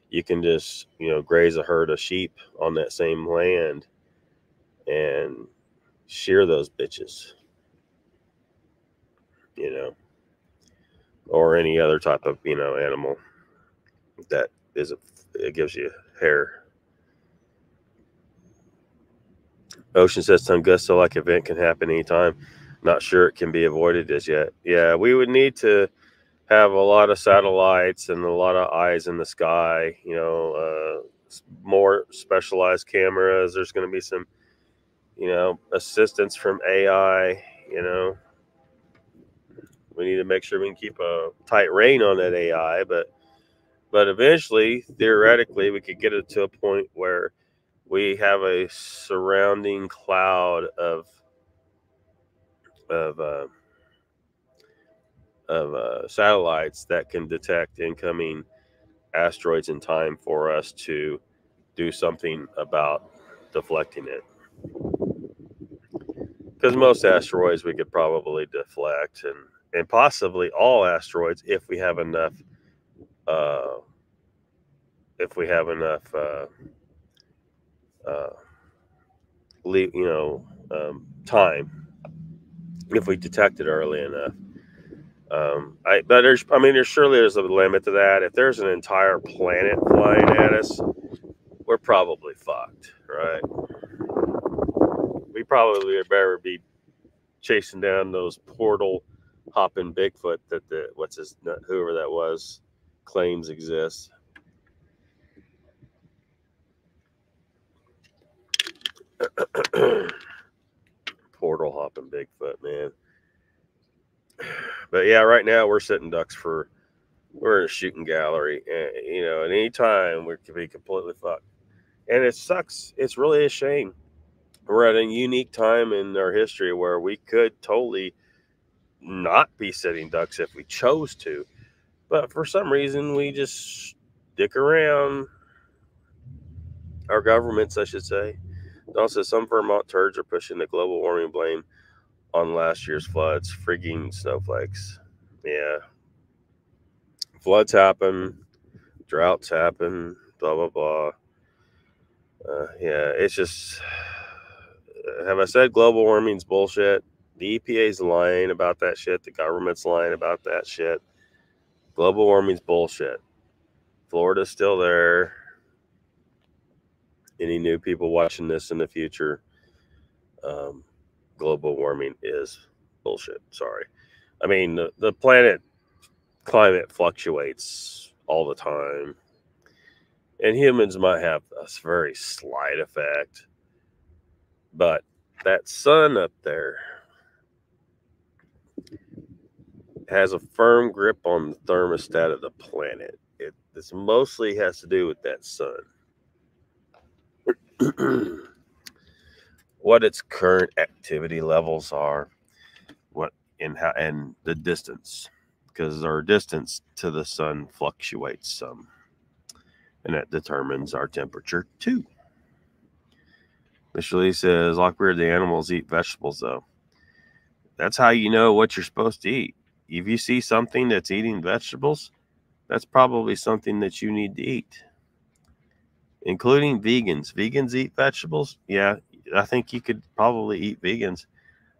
you can just you know graze a herd of sheep on that same land and shear those bitches. You know, or any other type of you know animal that is a, it gives you hair. Ocean says Tunguska like event can happen anytime. Not sure it can be avoided as yet. Yeah, we would need to have a lot of satellites and a lot of eyes in the sky. You know, uh, more specialized cameras. There's going to be some, you know, assistance from AI. You know, we need to make sure we can keep a tight rein on that AI, but but eventually, theoretically, we could get it to a point where we have a surrounding cloud of of uh, of uh, satellites that can detect incoming asteroids in time for us to do something about deflecting it. Because most asteroids we could probably deflect, and and possibly all asteroids if we have enough. Uh, if we have enough uh, uh, you know, um, time if we detect it early enough. Um, I, but there's, I mean, there's surely there's a limit to that. If there's an entire planet flying at us, we're probably fucked, right? We probably better be chasing down those portal hopping Bigfoot that the what's his whoever that was claims exists. Portal hopping Bigfoot, man. But yeah, right now we're sitting ducks for we're in a shooting gallery, and you know, at any time we could be completely fucked. And it sucks. It's really a shame. We're at a unique time in our history where we could totally not be sitting ducks if we chose to. But for some reason, we just stick around. Our governments, I should say, also, some Vermont turds are pushing the global warming blame on last year's floods. Frigging snowflakes. Yeah. Floods happen, droughts happen, blah, blah, blah. Uh, yeah, it's just. Have I said global warming's bullshit? The EPA's lying about that shit. The government's lying about that shit. Global warming's bullshit. Florida's still there any new people watching this in the future, um, global warming is bullshit. Sorry. I mean, the, the planet climate fluctuates all the time, and humans might have a very slight effect, but that sun up there has a firm grip on the thermostat of the planet. It this mostly has to do with that sun. what its current activity levels are, what and how and the distance, because our distance to the sun fluctuates some, and that determines our temperature too. Mr. says, Lockbeard, the animals eat vegetables though. That's how you know what you're supposed to eat. If you see something that's eating vegetables, that's probably something that you need to eat including vegans. Vegans eat vegetables. Yeah, I think you could probably eat vegans,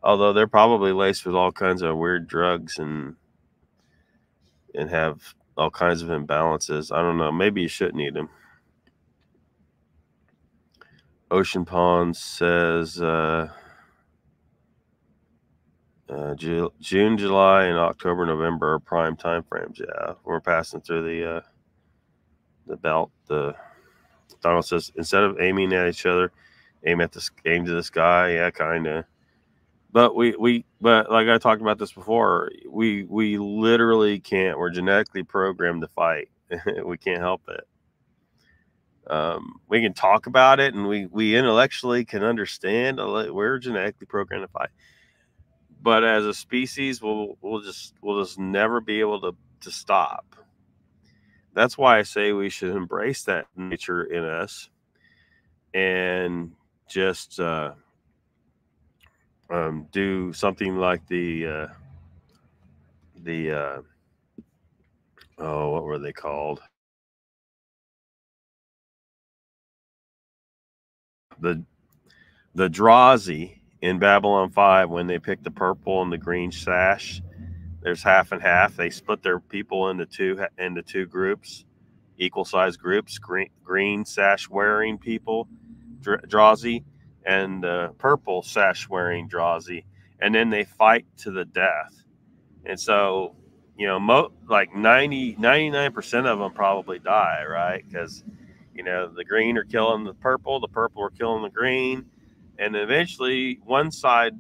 although they're probably laced with all kinds of weird drugs and and have all kinds of imbalances. I don't know. Maybe you shouldn't eat them. Ocean Pond says uh, uh, June, July, and October, November are prime time frames. Yeah, we're passing through the uh, the belt, the Donald says instead of aiming at each other, aim at the aim to the sky. Yeah, kind of. But we we but like I talked about this before, we we literally can't. We're genetically programmed to fight. we can't help it. Um, we can talk about it, and we we intellectually can understand. We're genetically programmed to fight. But as a species, we'll we'll just we'll just never be able to to stop. That's why I say we should embrace that nature in us and just uh, um, do something like the uh, the uh, oh what were they called? The the Drazi in Babylon 5 when they pick the purple and the green sash. There's half and half. They split their people into two into two groups, equal sized groups. Green, green sash wearing people, Drazi, and uh, purple sash wearing Drazi, and then they fight to the death. And so, you know, mo- like 90, 99% of them probably die, right? Because, you know, the green are killing the purple, the purple are killing the green. And eventually one side,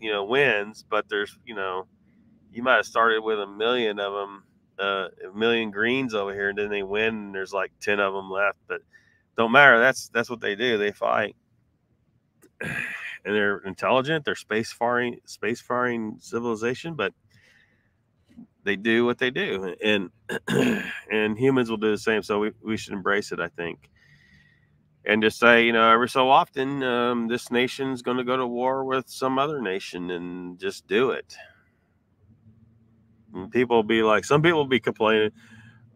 you know, wins, but there's, you know, you might have started with a million of them, uh, a million greens over here, and then they win, and there's like 10 of them left. But don't matter. That's that's what they do. They fight. And they're intelligent, they're space faring space faring civilization, but they do what they do and and humans will do the same so we, we should embrace it i think and just say you know every so often um, this nation's going to go to war with some other nation and just do it. And people will be like some people will be complaining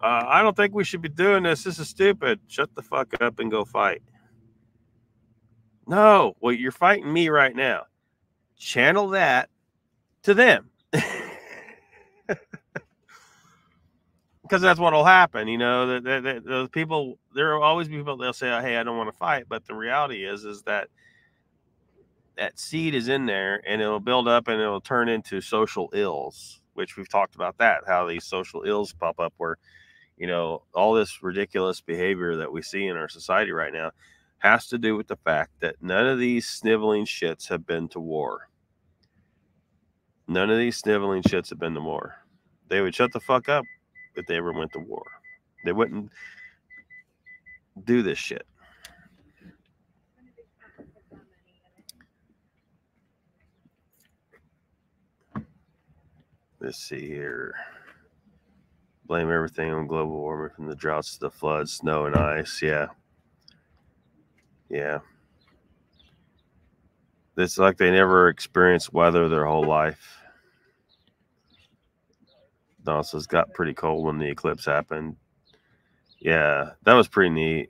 uh, i don't think we should be doing this. This is stupid. Shut the fuck up and go fight. No well you're fighting me right now channel that to them. Because that's what'll happen. You know, that the people there will always be people they'll say, oh, "Hey, I don't want to fight," but the reality is is that that seed is in there and it'll build up and it'll turn into social ills, which we've talked about that how these social ills pop up where you know all this ridiculous behavior that we see in our society right now has to do with the fact that none of these sniveling shits have been to war. None of these sniveling shits have been to war. They would shut the fuck up if they ever went to war. They wouldn't do this shit. Let's see here. Blame everything on global warming from the droughts to the floods, snow and ice. Yeah. Yeah. It's like they never experienced weather their whole life it's got pretty cold when the eclipse happened. Yeah, that was pretty neat.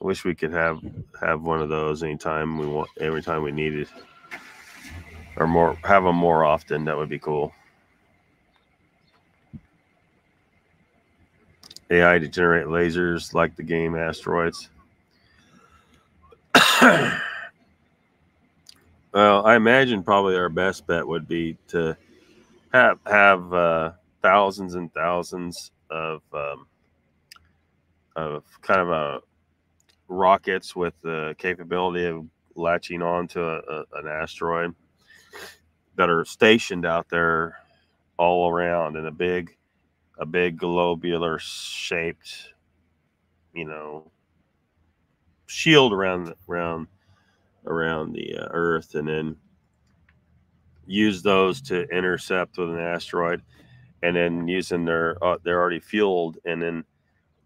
I wish we could have have one of those anytime we want, every time we need it, or more have them more often. That would be cool. AI to generate lasers like the game Asteroids. well, I imagine probably our best bet would be to have have uh, thousands and thousands of um, of kind of a uh, rockets with the capability of latching onto a, a, an asteroid that are stationed out there all around in a big a big globular shaped you know shield around around around the uh, earth and then use those to intercept with an asteroid, and then using their uh, they're already fueled, and then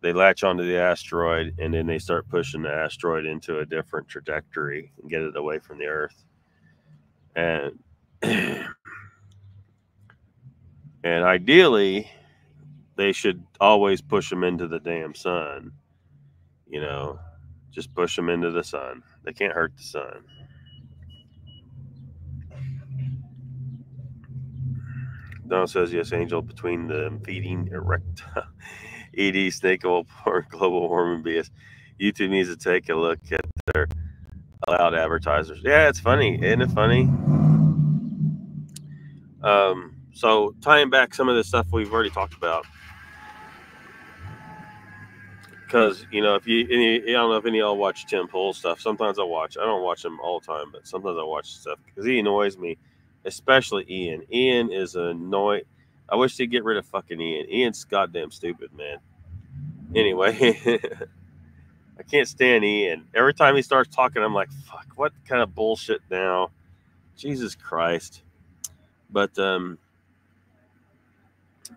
they latch onto the asteroid, and then they start pushing the asteroid into a different trajectory and get it away from the Earth. And and ideally, they should always push them into the damn sun. You know, just push them into the sun. They can't hurt the sun. Don says yes, Angel, between the feeding erect ED oil porn global warming BS. YouTube needs to take a look at their allowed advertisers. Yeah, it's funny. Isn't it funny? Um, so tying back some of the stuff we've already talked about. Because, you know, if you, any, I don't know if any of y'all watch Tim Pool stuff. Sometimes I watch. I don't watch him all the time, but sometimes I watch stuff because he annoys me especially Ian. Ian is annoying. I wish they'd get rid of fucking Ian. Ian's goddamn stupid, man. Anyway, I can't stand Ian. Every time he starts talking, I'm like, fuck, what kind of bullshit now? Jesus Christ. But um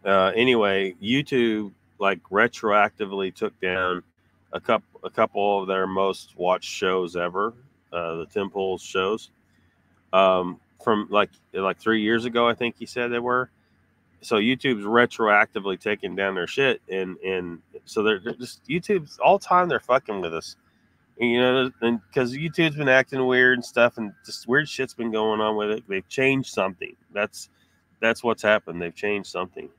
uh anyway, YouTube like retroactively took down a couple a couple of their most watched shows ever, uh the Tim Pool shows. Um from like like three years ago. I think he said they were. So YouTube's retroactively taking down their shit, and and so they're, they're just YouTube's all time they're fucking with us. you know, because YouTube's been acting weird and stuff, and just weird shit's been going on with it. They've changed something. That's that's what's happened. They've changed something,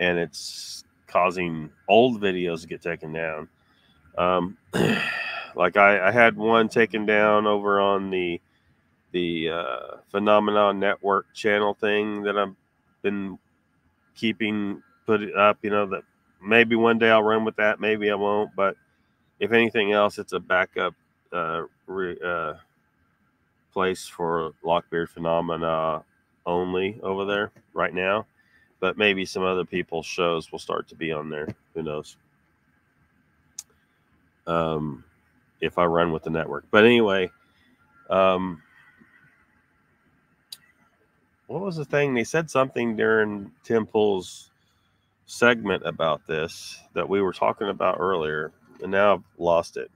and it's causing old videos to get taken down. Um, like I, I had one taken down over on the the uh, Phenomenon Network channel thing that I've been keeping put up. You know that maybe one day I'll run with that, maybe I won't. But if anything else, it's a backup uh, re, uh, place for Lockbeard Phenomena only over there right now. But maybe some other people's shows will start to be on there. Who knows? Um, if I run with the network. But anyway, um, what was the thing? They said something during Tim Pool's segment about this that we were talking about earlier, and now I've lost it.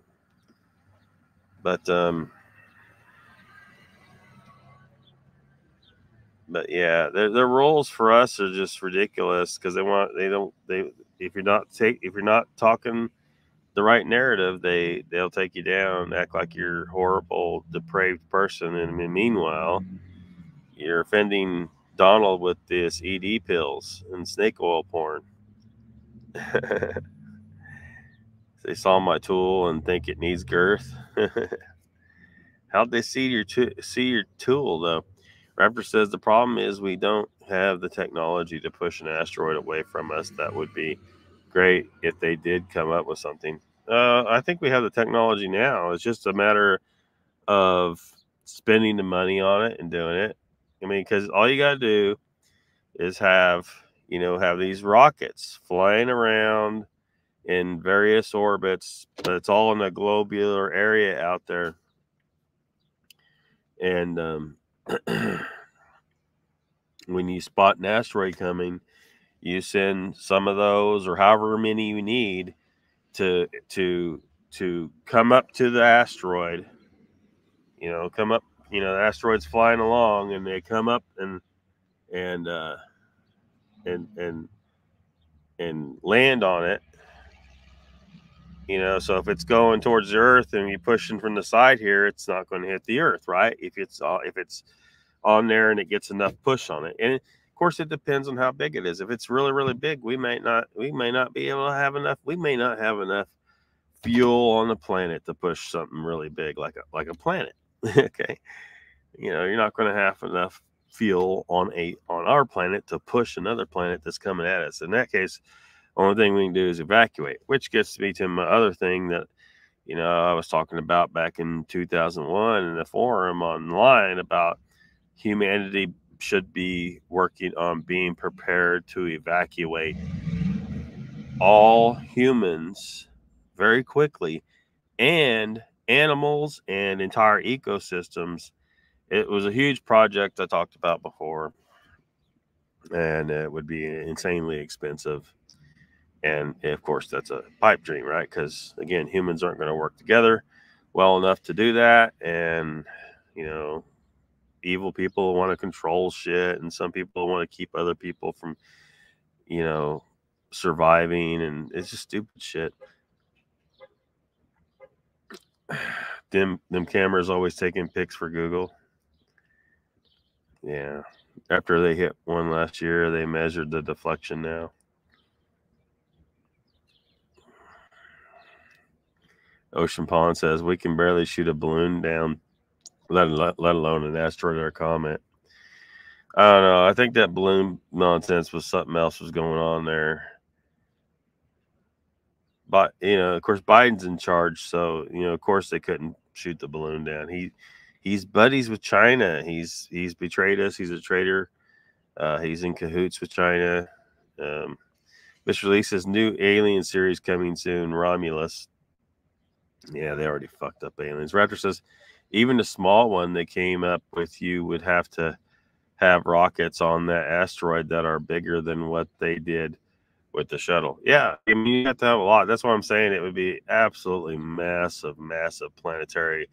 But um, but yeah, their, their rules for us are just ridiculous because they want they don't they if you're not take if you're not talking the right narrative, they they'll take you down, act like you're horrible, depraved person, and meanwhile, you're offending Donald with this ED pills and snake oil porn. they saw my tool and think it needs girth. How'd they see your see your tool though? Raptor says the problem is we don't have the technology to push an asteroid away from us. That would be great if they did come up with something. Uh, I think we have the technology now. It's just a matter of spending the money on it and doing it. I mean, because all you got to do is have, you know, have these rockets flying around in various orbits, but it's all in a globular area out there. And um, when you spot an asteroid coming, you send some of those or however many you need to to to come up to the asteroid you know come up you know the asteroid's flying along and they come up and and uh and and and land on it. You know so if it's going towards the earth and you're pushing from the side here it's not going to hit the earth right? If it's uh, if it's on there and it gets enough push on it. And of course it depends on how big it is. If it's really really big we might not we may not be able to have enough we may not have enough fuel on the planet to push something really big like a like a planet okay. You know you're not going to have enough fuel on a on our planet to push another planet that's coming at us. In that case only thing we can do is evacuate which gets me to my other thing that you know i was talking about back in 2001 in the forum online about humanity should be working on being prepared to evacuate all humans very quickly and animals and entire ecosystems. It was a huge project I talked about before, and it would be insanely expensive. And eh, of course, that's a pipe dream, right? Because again, humans aren't going to work together well enough to do that. And, you know, evil people want to control shit, and some people want to keep other people from, you know, surviving. And it's just stupid shit them them cameras always taking pics for Google. Yeah. After they hit one last year, they measured the deflection now. Ocean Pond says we can barely shoot a balloon down, let, let, let alone an asteroid or a comet. I don't know. I think that balloon nonsense was something else was going on there but you know, of course, Biden's in charge, so you know, of course, they couldn't shoot the balloon down. He he's buddies with China. He's he's betrayed us. He's a traitor. Uh, he's in cahoots with China. Um, Mr. Lee says new alien series coming soon. Romulus. Yeah, they already fucked up aliens. Raptor says even the small one they came up with, you would have to have rockets on that asteroid that are bigger than what they did with the shuttle. Yeah, I mean you have to have a lot. That's why I'm saying it would be absolutely massive, massive planetary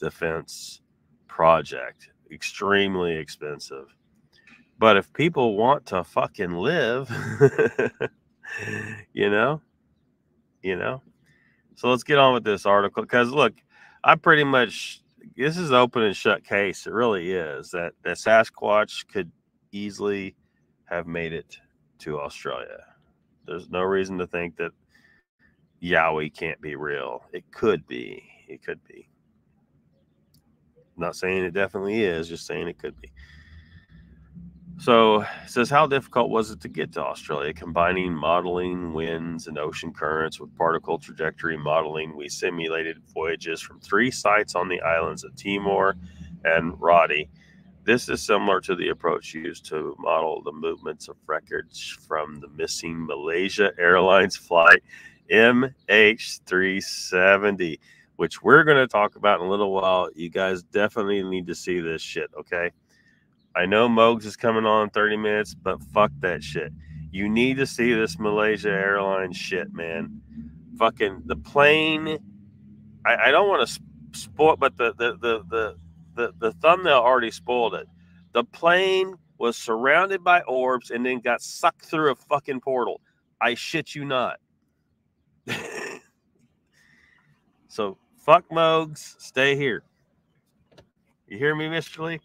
defense project. Extremely expensive. But if people want to fucking live, you know, you know, So let's get on with this article because look, I pretty much this is open and shut case. It really is that that Sasquatch could easily have made it to Australia. There's no reason to think that Yowie can't be real. It could be. It could be. not saying it definitely is, just saying it could be. So it says, how difficult was it to get to Australia? Combining modeling winds and ocean currents with particle trajectory modeling, we simulated voyages from three sites on the islands of Timor and Roti. This is similar to the approach used to model the movements of records from the missing Malaysia Airlines flight MH370, which we're going to talk about in a little while. You guys definitely need to see this shit, okay? I know Mogs is coming on in 30 minutes, but fuck that shit. You need to see this Malaysia Airlines shit, man. Fucking the plane. I, I don't want to spoil, but the the, the the the the thumbnail already spoiled it. The plane was surrounded by orbs and then got sucked through a fucking portal. I shit you not. so fuck Mogs, stay here. You hear me, Mr. Lee?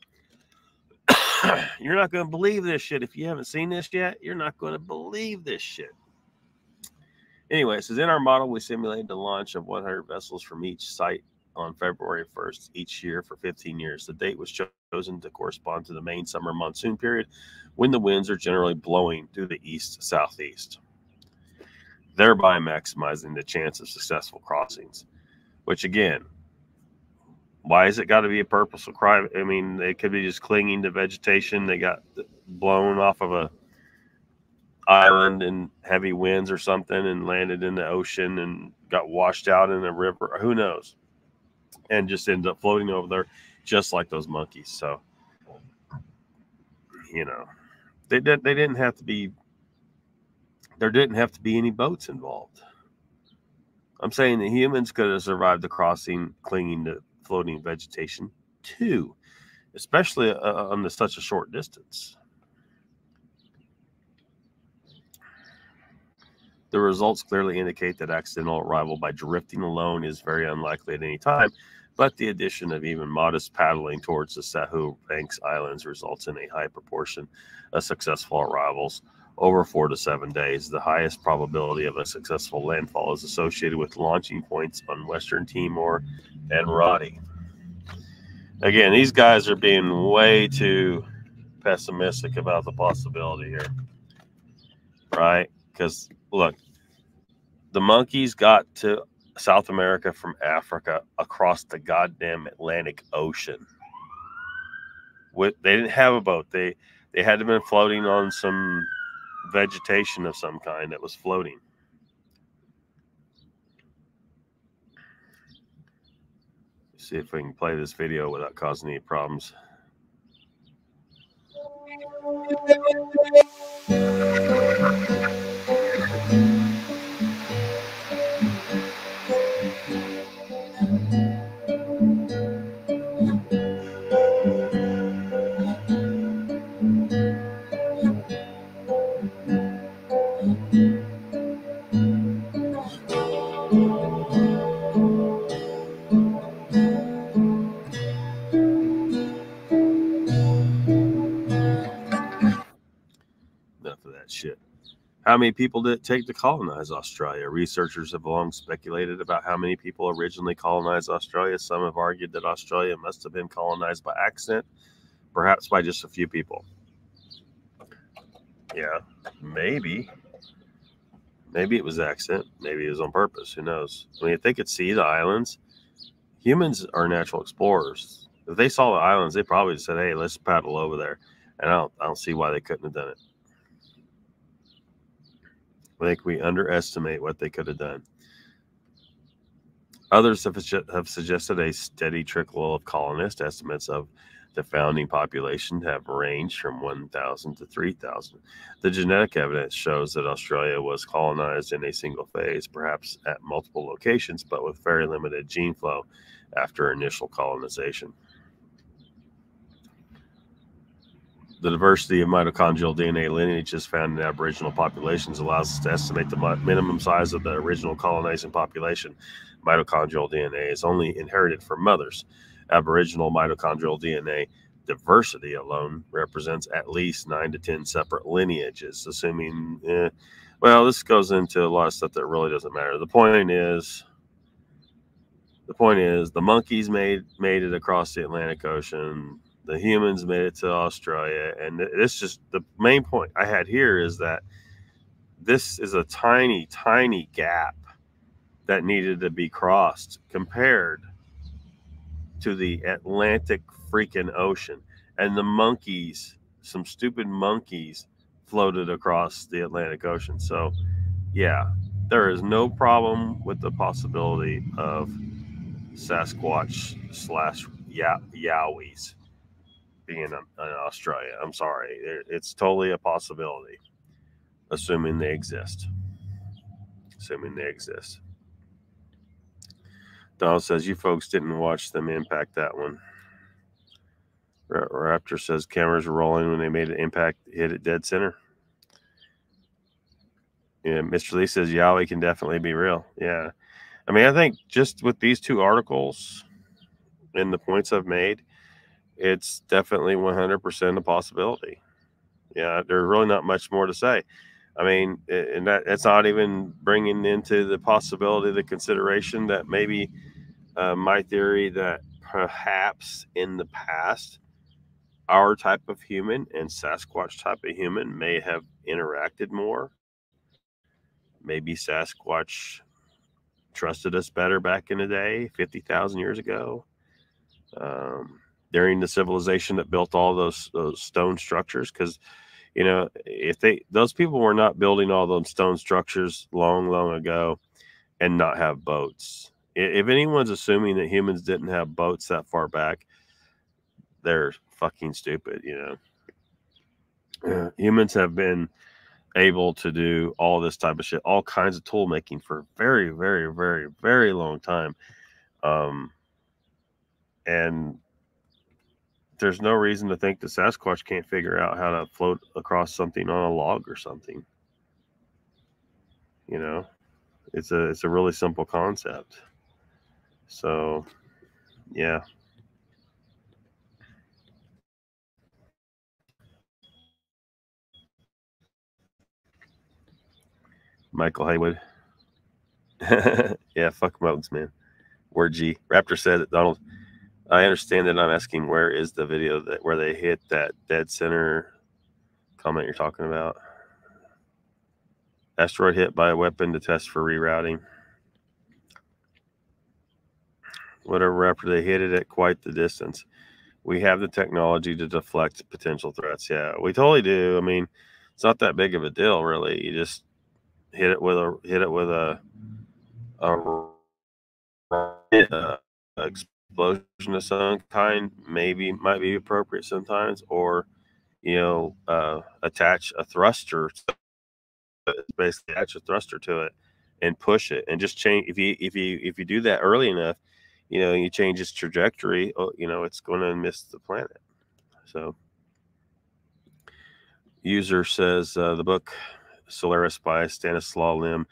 you're not going to believe this shit. If you haven't seen this yet, you're not going to believe this shit. Anyway, it says in our model, we simulated the launch of 100 vessels from each site on February 1st each year for 15 years. The date was chosen to correspond to the main summer monsoon period when the winds are generally blowing to the east southeast, thereby maximizing the chance of successful crossings. Which, again, why has it got to be a purposeful crime? I mean, they could be just clinging to vegetation. They got blown off of a island in heavy winds or something and landed in the ocean and got washed out in a river. Who knows? And just ended up floating over there, just like those monkeys. So, you know, they did. They didn't have to be. There didn't have to be any boats involved. I'm saying the humans could have survived the crossing, clinging to floating vegetation too, especially uh, uh, on the, such a short distance. The results clearly indicate that accidental arrival by drifting alone is very unlikely at any time, but the addition of even modest paddling towards the Sahul Banks Islands results in a high proportion of successful arrivals over four to seven days. The highest probability of a successful landfall is associated with launching points on Western Timor and Roti. Again, these guys are being way too pessimistic about the possibility here, right? Because look, the monkeys got to South America from Africa across the goddamn Atlantic Ocean. With they didn't have a boat. They they had to been floating on some vegetation of some kind that was floating. See if we can play this video without causing any problems. How many people did it take to colonize Australia? Researchers have long speculated about how many people originally colonized Australia. Some have argued that Australia must have been colonized by accident, perhaps by just a few people. Yeah, maybe. Maybe it was accident. Maybe it was on purpose. Who knows? I mean, if they could see the islands, humans are natural explorers. If they saw the islands, they probably said, "Hey, let's paddle over there." And I don't, I don't see why they couldn't have done it. I think we underestimate what they could have done. Others have, suggested a steady trickle of colonists. Estimates of the founding population have ranged from 1,000 to 3,000. The genetic evidence shows that Australia was colonized in a single phase, perhaps at multiple locations, but with very limited gene flow after initial colonization. The diversity of mitochondrial DNA lineages found in Aboriginal populations allows us to estimate the minimum size of the original colonizing population. Mitochondrial DNA is only inherited from mothers. Aboriginal mitochondrial DNA diversity alone represents at least nine to 10 separate lineages, assuming, eh, well, this goes into a lot of stuff that really doesn't matter. The point is, the point is the monkeys made made it across the Atlantic Ocean. The humans made it to Australia, and it's just the main point I had here is that this is a tiny, tiny gap that needed to be crossed compared to the Atlantic freaking ocean. And the monkeys, some stupid monkeys, floated across the Atlantic Ocean. So, yeah, there is no problem with the possibility of Sasquatch slash Yowies being in, Australia. I'm sorry. It's totally a possibility, assuming they exist. Assuming they exist. Donald says, You folks didn't watch them impact that one. Raptor says, Cameras were rolling when they made an impact, hit it dead center. Yeah, Mr. Lee says, Yowie can definitely be real. Yeah. I mean, I think just with these two articles and the points I've made, it's definitely 100% a possibility. Yeah, there's really not much more to say. I mean, and that it's not even bringing into the possibility, the consideration that maybe uh, my theory that perhaps in the past, our type of human and Sasquatch type of human may have interacted more. Maybe Sasquatch trusted us better back in the day, 50,000 years ago. Um, during the civilization that built all those, those stone structures, because you know, if they those people were not building all those stone structures long, long ago and not have boats. If anyone's assuming that humans didn't have boats that far back, they're fucking stupid, you know. Uh, humans have been able to do all this type of shit, all kinds of tool making for very, very, very, very long time. Um, and there's no reason to think the Sasquatch can't figure out how to float across something on a log or something. You know, it's a it's a really simple concept. So, yeah. Michael Haywood. yeah, fuck Mogs, man. Word G. Raptor said that Donald. I understand that I'm asking where is the video that where they hit that dead center comment you're talking about. Asteroid hit by a weapon to test for rerouting. Whatever raptor they hit it at quite the distance. We have the technology to deflect potential threats. Yeah, we totally do. I mean, it's not that big of a deal, really. You just hit it with a hit it with a a, a explosion of some kind maybe might be appropriate sometimes or you know uh, attach a thruster basically attach a thruster to it and push it and just change if you if you if you do that early enough you know you change its trajectory oh, you know it's going to miss the planet so user says uh, the book Solaris by Stanislaw Lem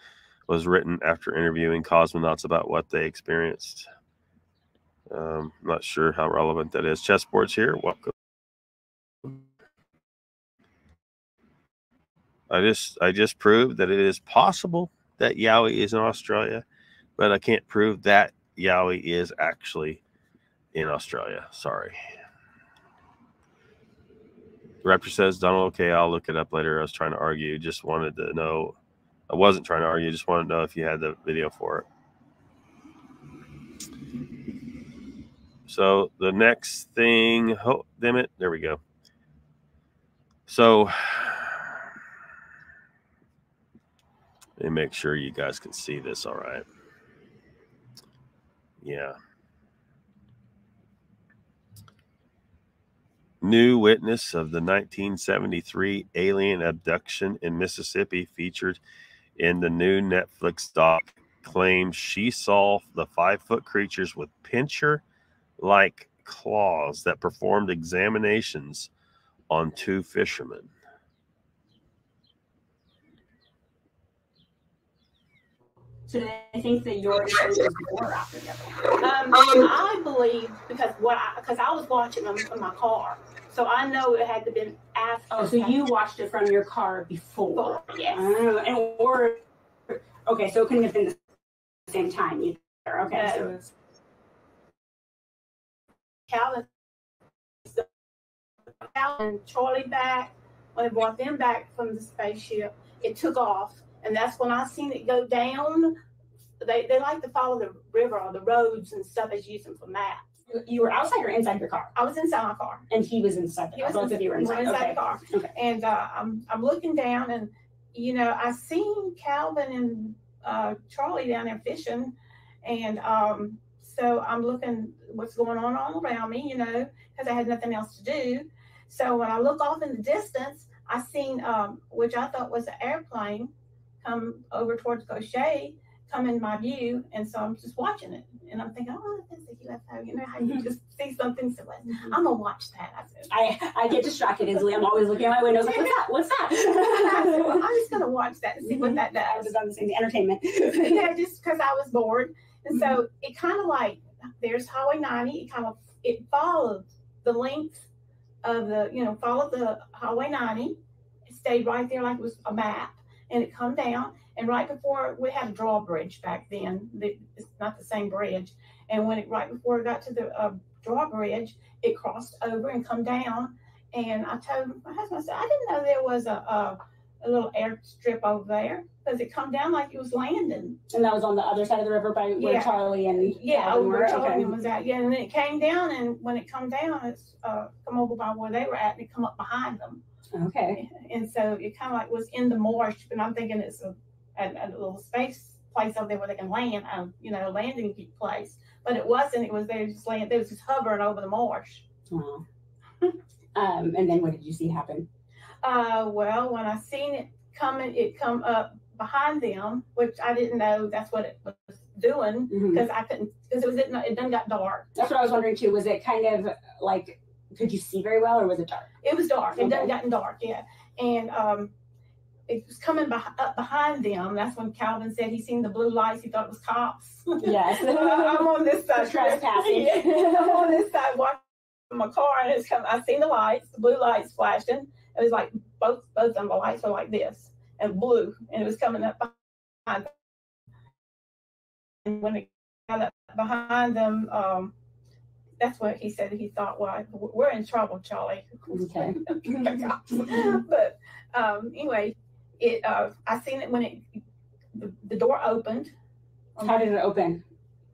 was written after interviewing cosmonauts about what they experienced. Um, not sure how relevant that is. Chessboard's here. Welcome. I just I just proved that it is possible that Yowie is in Australia, but I can't prove that Yowie is actually in Australia. Sorry. Raptor says, Donald, okay, I'll look it up later. I was trying to argue. Just wanted to know. I wasn't trying to argue. Just wanted to know if you had the video for it. So the next thing, oh, damn it. There we go. So let me make sure you guys can see this all right. Yeah. New witness of the 1973 alien abduction in Mississippi, featured in the new Netflix doc, claims she saw the five foot creatures with pincher like claws that performed examinations on two fishermen. So do they think that your was more after the other one? Um, I believe because what I because I was watching them from my car, so I know it had to been after. Oh, so you watched it from your car before? Before, yes. Oh, and or okay, so it couldn't have been the same time either. Okay, No. so Calvin, Calvin Charlie back, when they brought them back from the spaceship, it took off. And that's when I seen it go down. They, they like to follow the river or the roads and stuff as using for maps. you were outside or inside your car, I was inside my car. and he was inside the He car. Both of you were we inside. Okay. the car. Okay. And uh, I'm, I'm looking down and, you know, I seen Calvin and uh, Charlie down there fishing. And um, so I'm looking what's going on all around me, you know, because I had nothing else to do. So when I look off in the distance, I seen, um, which I thought was an airplane, come over towards Gautier, come in my view. And so I'm just watching it. And I'm thinking, oh, that's a UFO. You know how you Mhm. just see something. So Mhm. I'm to watch that. I said, I I get distracted easily. I'm always looking at my windows like, what's that? What's I said, well, that? I'm just gonna watch that and see what that I does. was on the same entertainment. yeah, just because I was bored, and so it kind of like there's Highway 90. It kind of it followed the length of the you know followed the Highway 90. It stayed right there like it was a map, and it come down. And right before we had a drawbridge back then, it's not the same bridge. And when it right before it got to the uh, drawbridge, it crossed over and come down. And I told my husband, I said, I didn't know there was a, a, a little airstrip over there because it come down like it was landing. And that was on the other side of the river by where Yeah. Charlie and Yeah, over were? where Okay. Was at. Yeah, and then it came down, and when it come down, it's uh, come over by where they were at, and it come up behind them. Okay. And so it kind of like was in the marsh, and I'm thinking it's a, a, a little space place over there where they can land, um, you know, landing place. But it wasn't. It was they just land. They was just hovering over the marsh. Wow. um, and then what did you see happen? Uh, well, when I seen it coming, it come up behind them, which I didn't know that's what it was doing because I couldn't because it was it, it done got dark. That's what I was wondering too. Was it kind of like, could you see very well or was it dark? It was dark. It done gotten dark, yeah. And um, it was coming beh- up behind them. That's when Calvin said he seen the blue lights. He thought it was cops. Yes. I'm on this side. Trespassing. Yeah, I'm on this side watching my car, and it's coming. I seen the lights, the blue lights flashing. It was like both both of them. The lights were like this and blue, and it was coming up behind. Them. And when it got up behind them, um, that's what he said. He thought, "Well, we're in trouble, Charlie." Okay. but um, anyway, it uh, I seen it when it the, the door opened. How did it open?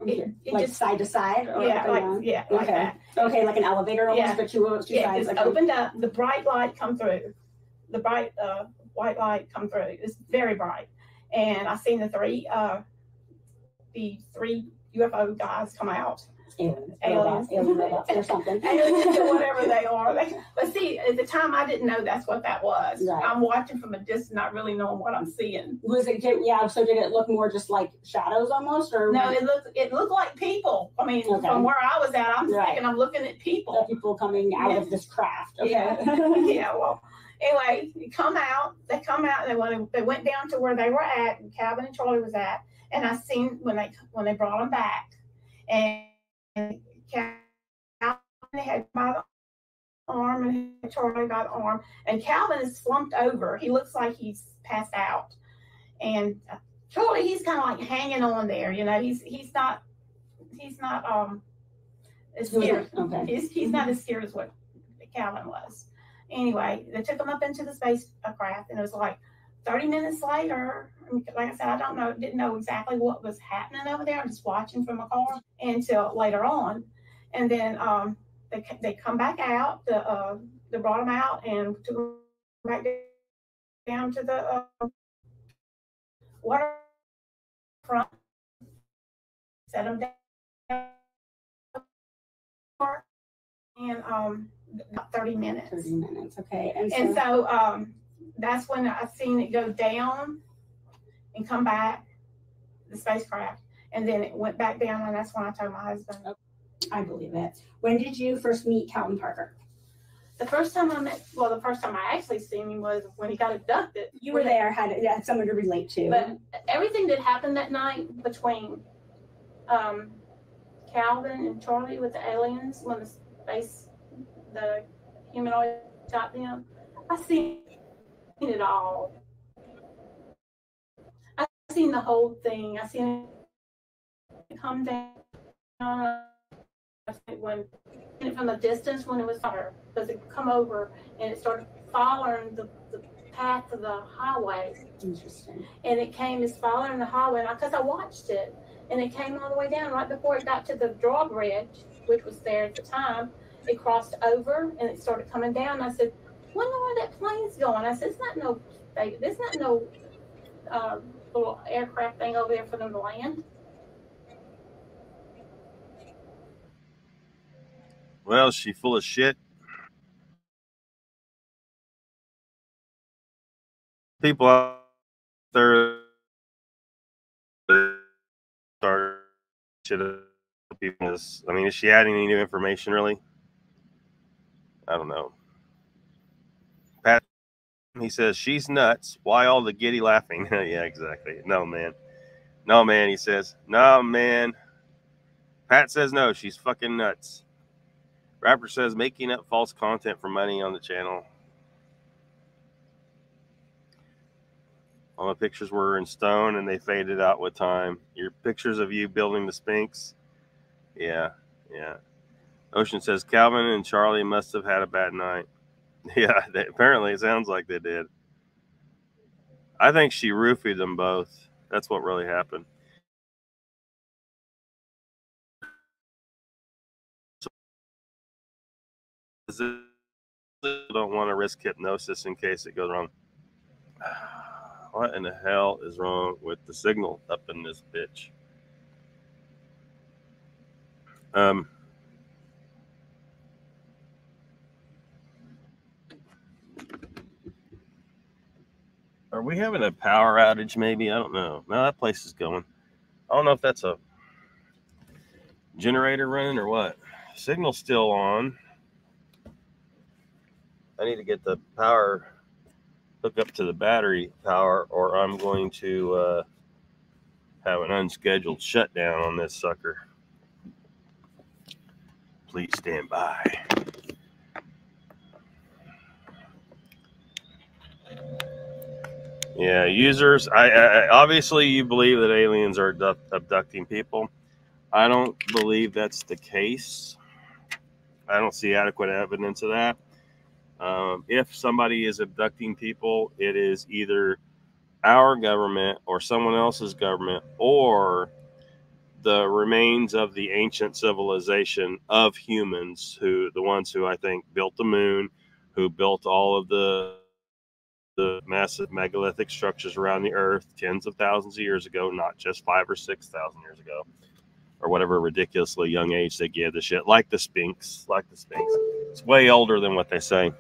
It, it like just side to side? Or yeah, like down? yeah, like Okay. that. Okay, like an elevator almost, Yeah. but two, two Yeah, sides. it's okay. opened up. The bright light come through. The bright uh, white light come through. It's very bright, and I seen the three uh, the three UFO guys come out. Aliens, Aliens. robots, alien robots or something. Aliens or whatever they are. They, but see, at the time I didn't know that's what that was. Right. I'm watching from a distance, not really knowing what I'm seeing. Was it, yeah, so did it look more just like shadows almost or? No, it looked it looked like people. I mean, Okay. from where I was at, I'm Right. thinking I'm looking at the people. people coming out Yeah. of this craft? Okay. Yeah. yeah, well, anyway, they come out. They come out. And they went. They went down to where they were at, and Calvin and Charlie was at. And I seen when they when they brought them back, and Calvin had by the arm and Charlie by the arm, and Calvin is slumped over. He looks like he's passed out, and uh, Charlie he's kind of like hanging on there. You know, he's he's not he's not um as scared. okay. He's he's not as scared as what Calvin was. Anyway, they took him up into the spacecraft, and it was like 30 minutes later. Like I said, I don't know, didn't know exactly what was happening over there. I'm just watching from a car until later on, and then um, they they come back out. The uh, they brought him out and took him back down to the uh, waterfront. Set him down, and um, about 30 minutes. Thirty minutes, okay, and And so, so um, that's when I seen it go down and come back, the spacecraft, and then it went back down, and that's when I told my husband. I believe it. When did you first meet Calvin Parker? The first time I met, well, the first time I actually seen him was when he got abducted. You were there, had, had someone to relate to. But everything that happened that night between um, Calvin and Charlie with the aliens, when the space, the humanoid shot them, I seen it all. I seen the whole thing. I seen it come down. I when from the distance when it was fire, because it come over and it started following the, the path of the highway Interesting. and it came as following the highway because I watched it and it came all the way down right before it got to the drawbridge which was there at the time it crossed over and it started coming down I said wonder where that plane's going I said it's not no there's not no uh, little aircraft thing over there for them to land Well, she full of shit? People out there start shit people. I mean, is she adding any new information really? I don't know. He says she's nuts. Why all the giddy laughing? yeah, exactly. No, man. No, man. He says, no, man. Pat says no. She's fucking nuts. Rapper says making up false content for money on the channel. All the pictures were in stone and they faded out with time. Your pictures of you building the Sphinx. Yeah, yeah. Ocean says Calvin and Charlie must have had a bad night. Yeah, they, apparently it sounds like they did. I think she roofied them both. That's what really happened. don't want to risk hypnosis in case it goes wrong. What in the hell is wrong with the signal up in this bitch? Um, are we having a power outage? Maybe I don't know. Now that place is going. I don't know if that's a generator running or what. Signal's still on. I need to get the power hook up to the battery power, or I'm going to uh, have an unscheduled shutdown on this sucker. Please stand by. Yeah, users. I, I obviously you believe that aliens are abducting people. I don't believe that's the case. I don't see adequate evidence of that. Um, if somebody is abducting people, it is either our government or someone else's government or the remains of the ancient civilization of humans who the ones who I think built the moon, who built all of the the massive megalithic structures around the earth tens of thousands of years ago, not just five or six thousand years ago, or whatever ridiculously young age they give the shit, like the Sphinx, like the Sphinx. It's way older than what they say.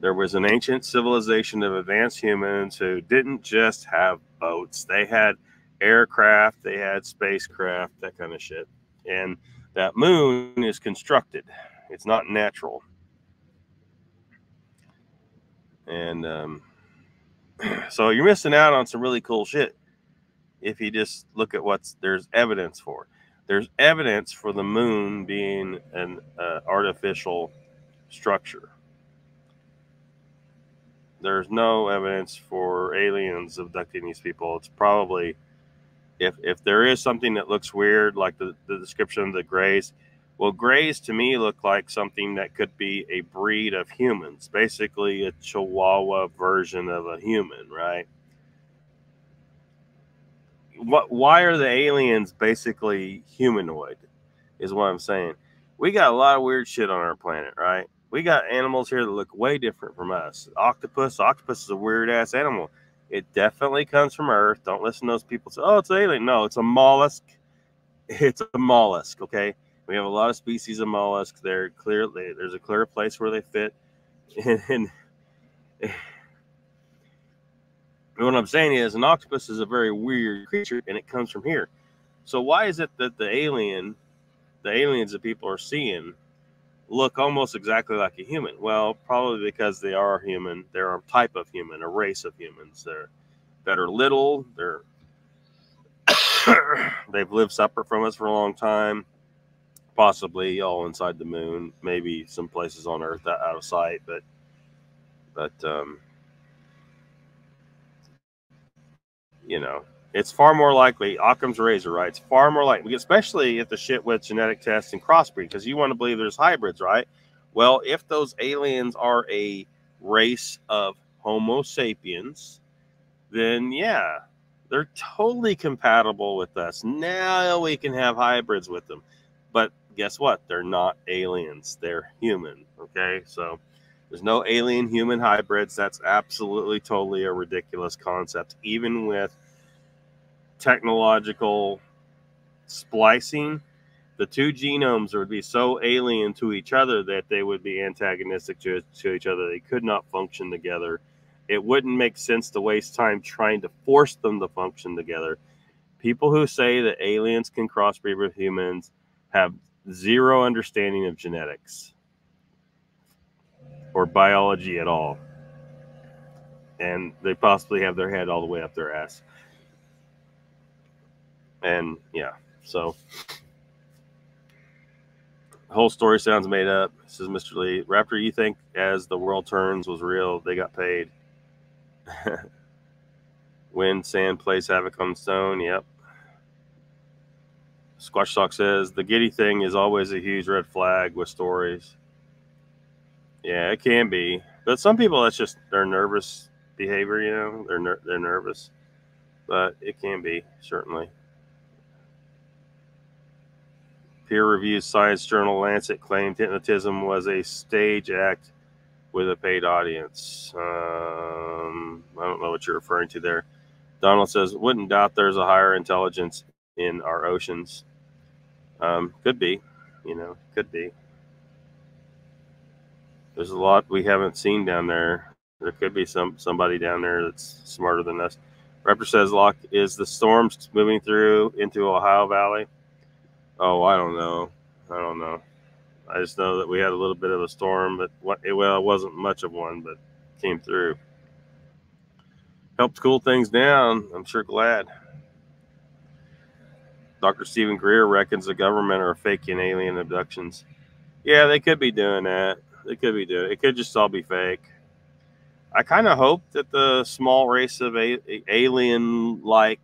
There was an ancient civilization of advanced humans who didn't just have boats, they had aircraft, they had spacecraft, that kind of shit. And that moon is constructed, it's not natural. And um, so you're missing out on some really cool shit if you just look at what's there's evidence for. There's evidence for the moon being an uh, artificial structure. There's no evidence for aliens abducting these people. It's probably if if there is something that looks weird, like the, the description of the grays, well, grays to me look like something that could be a breed of humans, basically a Chihuahua version of a human, right? What? Why are the aliens basically humanoid? Is what I'm saying. We got a lot of weird shit on our planet, right? We got animals here that look way different from us. Octopus. Octopus is a weird ass animal. It definitely comes from Earth. Don't listen to those people say, "Oh, it's alien." No, it's a mollusk. It's a mollusk. Okay we have a lot of species of mollusks. They're clearly there's a clear place where they fit. And, and, what I'm saying is, an octopus is a very weird creature, and it comes from here. So why is it that the alien, the aliens that people are seeing, look almost exactly like a human. Well, probably because they are human. They're a type of human, a race of humans. They're that are little. They're they've lived separate from us for a long time. Possibly all inside the moon, maybe some places on Earth out of sight, but but um, you know, it's far more likely. Occam's razor, right? It's far more likely, especially if the shit with genetic tests and crossbreed, because you want to believe there's hybrids, right? Well, if those aliens are a race of Homo sapiens, then yeah, they're totally compatible with us. Now we can have hybrids with them. But guess what? They're not aliens, they're human. Okay, so there's no alien human hybrids. That's absolutely totally a ridiculous concept, even with technological splicing, the two genomes would be so alien to each other that they would be antagonistic to, to each other. They could not function together. It wouldn't make sense to waste time trying to force them to function together. People who say that aliens can crossbreed with humans have zero understanding of genetics or biology at all. And they possibly have their head all the way up their ass. And yeah, so the whole story sounds made up, says Mr. Lee. Raptor, you think as the world turns was real, they got paid. when sand plays havoc on stone, yep. Squatch Talk says the giddy thing is always a huge red flag with stories. Yeah, it can be, but some people that's just their nervous behavior. You know, they're ner- they're nervous, but it can be certainly. Peer-reviewed science journal Lancet claimed hypnotism was a stage act with a paid audience. Um, I don't know what you're referring to there. Donald says, "Wouldn't doubt there's a higher intelligence in our oceans. Um, could be, you know, could be. There's a lot we haven't seen down there. There could be some somebody down there that's smarter than us." Raptor says, "Lock is the storm moving through into Ohio Valley." Oh, I don't know. I don't know. I just know that we had a little bit of a storm, but what, well, it wasn't much of one, but came through. Helped cool things down. I'm sure glad. Dr. Stephen Greer reckons the government are faking alien abductions. Yeah, they could be doing that. They could be doing it. It could just all be fake. I kind of hope that the small race of a- alien like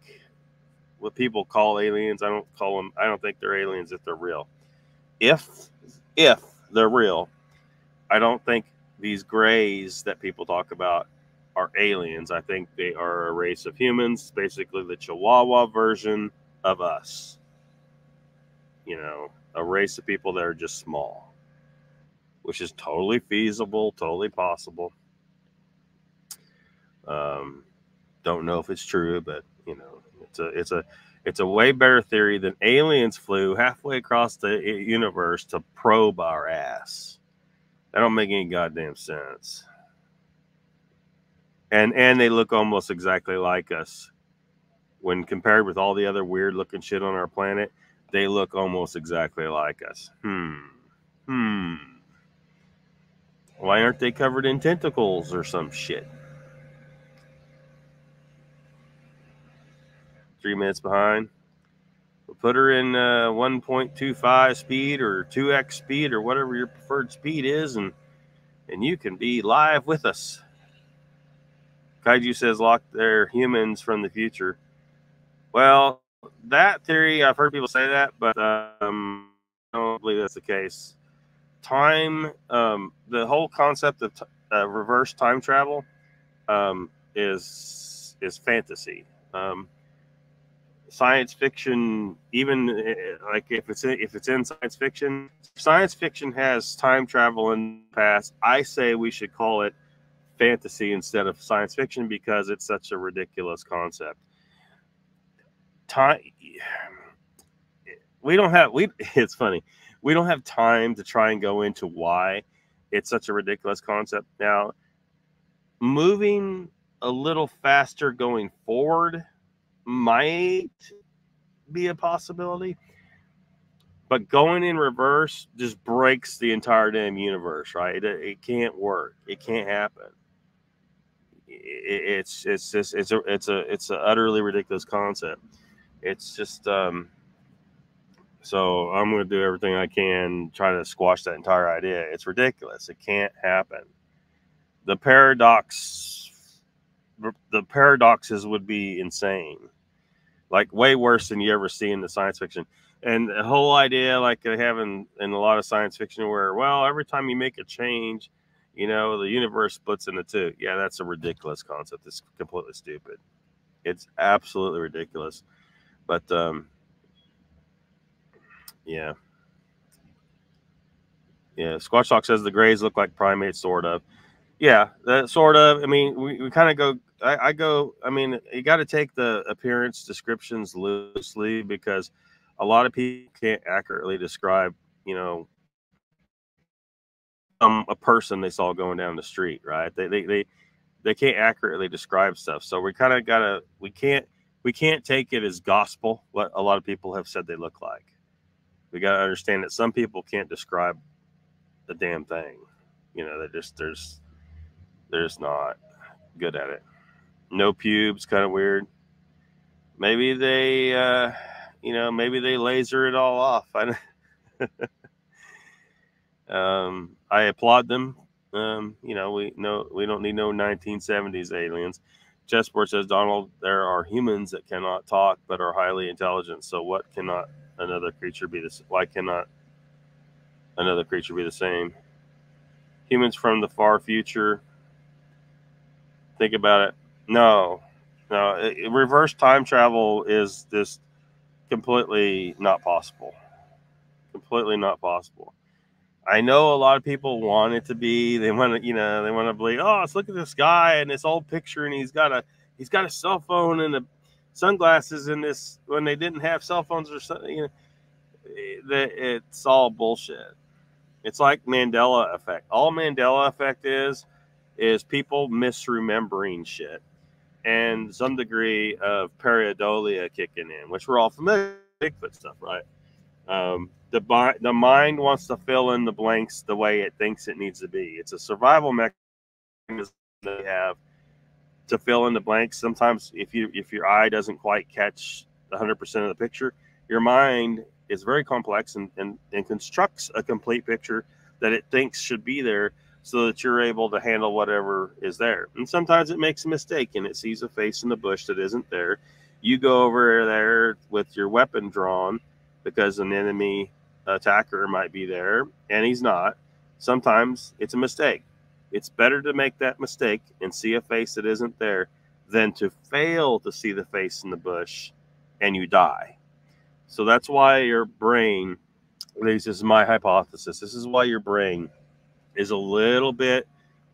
what people call aliens. I don't call them. I don't think they're aliens if they're real. If if they're real, I don't think these grays that people talk about are aliens. I think they are a race of humans, basically the Chihuahua version of us. You know, a race of people that are just small, which is totally feasible, totally possible. Um, don't know if it's true, but you know, it's a it's a it's a way better theory than aliens flew halfway across the universe to probe our ass. That don't make any goddamn sense. And and they look almost exactly like us. When compared with all the other weird looking shit on our planet, they look almost exactly like us. Hmm. Hmm. Why aren't they covered in tentacles or some shit? three minutes behind. We'll put her in uh, 1.25 speed or 2x speed or whatever your preferred speed is, and and you can be live with us. Kaiju says lock their humans from the future. Well, that theory, I've heard people say that, but um, I don't believe that's the case. Time, um, the whole concept of t- uh, reverse time travel um, is is fantasy. Um, science fiction even eh, like if it's in, if it's in science fiction science fiction has time travel in the past i say we should call it fantasy instead of science fiction because it's such a ridiculous concept time we don't have we it's funny we don't have time to try and go into why it's such a ridiculous concept now moving a little faster going forward might be a possibility. But going in reverse just breaks the entire damn universe, right? It, it can't work. It can't happen. It, it's it's just it's a it's a it's an utterly ridiculous concept. It's just um. So I'm going to do everything I can try to squash that entire idea. It's ridiculous. It can't happen. The paradox, the paradoxes would be insane, like way worse than you ever see in the science fiction and the whole idea like they have in, in a lot of science fiction where well every time you make a change you know the universe splits into two yeah that's a ridiculous concept it's completely stupid it's absolutely ridiculous but um yeah yeah squatch talk says the grays look like primates sort of yeah that sort of i mean we, we kind of go I, I go i mean you got to take the appearance descriptions loosely because a lot of people can't accurately describe, you know, um, a person they saw going down the street, right? They they they, they can't accurately describe stuff. So we kind of gotta we can't we can't take it as gospel what a lot of people have said they look like. We gotta understand that some people can't describe the damn thing. You know, they just there's there's not good at it. No pubes, kind of weird. Maybe they uh you know, maybe they laser it all off. I, um, I applaud them. Um, you know, we know we don't need no 1970s aliens. Chessport says, Donald, there are humans that cannot talk but are highly intelligent. So what cannot another creature be this? Why cannot another creature be the same? Humans from the far future. Think about it. No, no. It, reverse time travel is just completely not possible. Completely not possible. I know a lot of people want it to be. They want to, you know, they want to believe. Oh, let's look at this guy and this old picture, and he's got a he's got a cell phone and the sunglasses in this when they didn't have cell phones or something. You know, it's all bullshit. It's like Mandela effect. All Mandela effect is is people misremembering shit and some degree of pareidolia kicking in, which we're all familiar with Bigfoot stuff, right? Um, the, the mind wants to fill in the blanks the way it thinks it needs to be. It's a survival mechanism they have to fill in the blanks. Sometimes, if you if your eye doesn't quite catch 100% of the picture, your mind is very complex and, and, and constructs a complete picture that it thinks should be there so that you're able to handle whatever is there. And sometimes it makes a mistake and it sees a face in the bush that isn't there. You go over there with your weapon drawn because an enemy attacker might be there and he's not. Sometimes it's a mistake. It's better to make that mistake and see a face that isn't there than to fail to see the face in the bush and you die. So that's why your brain, this is my hypothesis, this is why your brain is a little bit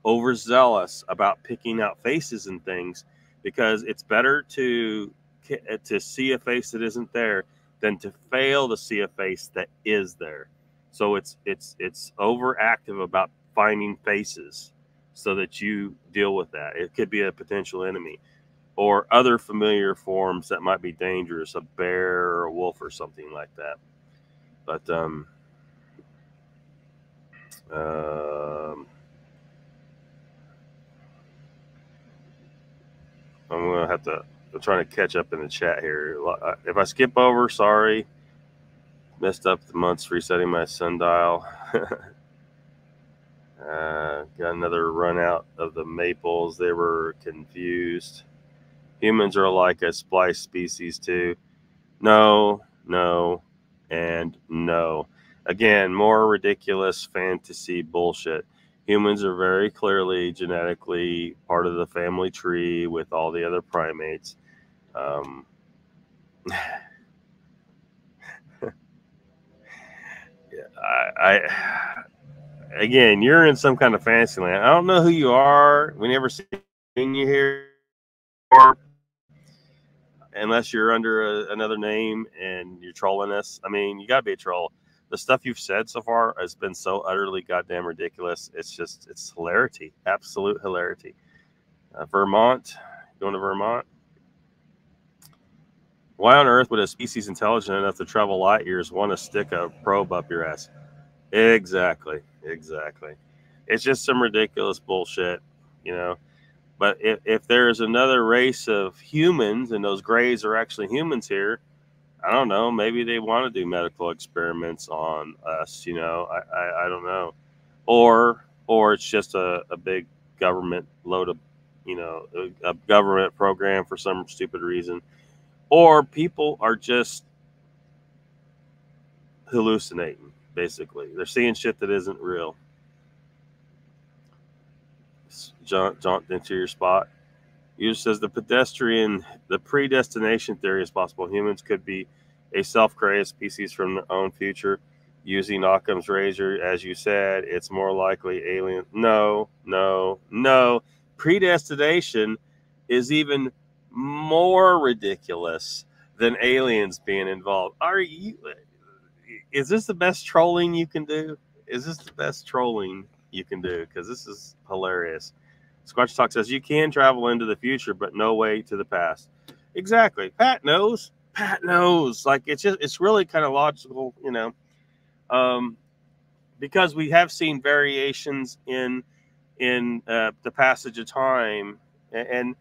overzealous about picking out faces and things because it's better to to see a face that isn't there than to fail to see a face that is there. So it's it's it's overactive about finding faces so that you deal with that. It could be a potential enemy or other familiar forms that might be dangerous, a bear or a wolf or something like that. But um um, I'm gonna have to. I'm trying to catch up in the chat here. Uh, if I skip over, sorry. Messed up the months resetting my sundial. uh, got another run out of the maples. They were confused. Humans are like a spliced species too. No, no, and no. Again, more ridiculous fantasy bullshit. Humans are very clearly genetically part of the family tree with all the other primates. Um, I, I, again, you're in some kind of fantasy land. I don't know who you are. We never seen you here, unless you're under a, another name and you're trolling us. I mean, you gotta be a troll the stuff you've said so far has been so utterly goddamn ridiculous. It's just it's hilarity, absolute hilarity. Uh, Vermont, going to Vermont. Why on earth would a species intelligent enough to travel light years want to stick a probe up your ass? Exactly. Exactly. It's just some ridiculous bullshit, you know. But if, if there's another race of humans and those grays are actually humans here, I don't know. Maybe they want to do medical experiments on us, you know. I, I, I don't know. Or or it's just a, a big government load of, you know, a, a government program for some stupid reason. Or people are just hallucinating, basically. They're seeing shit that isn't real. John into your spot. You says the pedestrian, the predestination theory is possible. Humans could be a self-created species from their own future. Using Occam's razor, as you said, it's more likely alien. No, no, no. Predestination is even more ridiculous than aliens being involved. Are you? Is this the best trolling you can do? Is this the best trolling you can do? Because this is hilarious. Squatch Talk says you can travel into the future, but no way to the past. Exactly. Pat knows. Pat knows. Like it's just it's really kind of logical, you know, um, because we have seen variations in in uh, the passage of time, and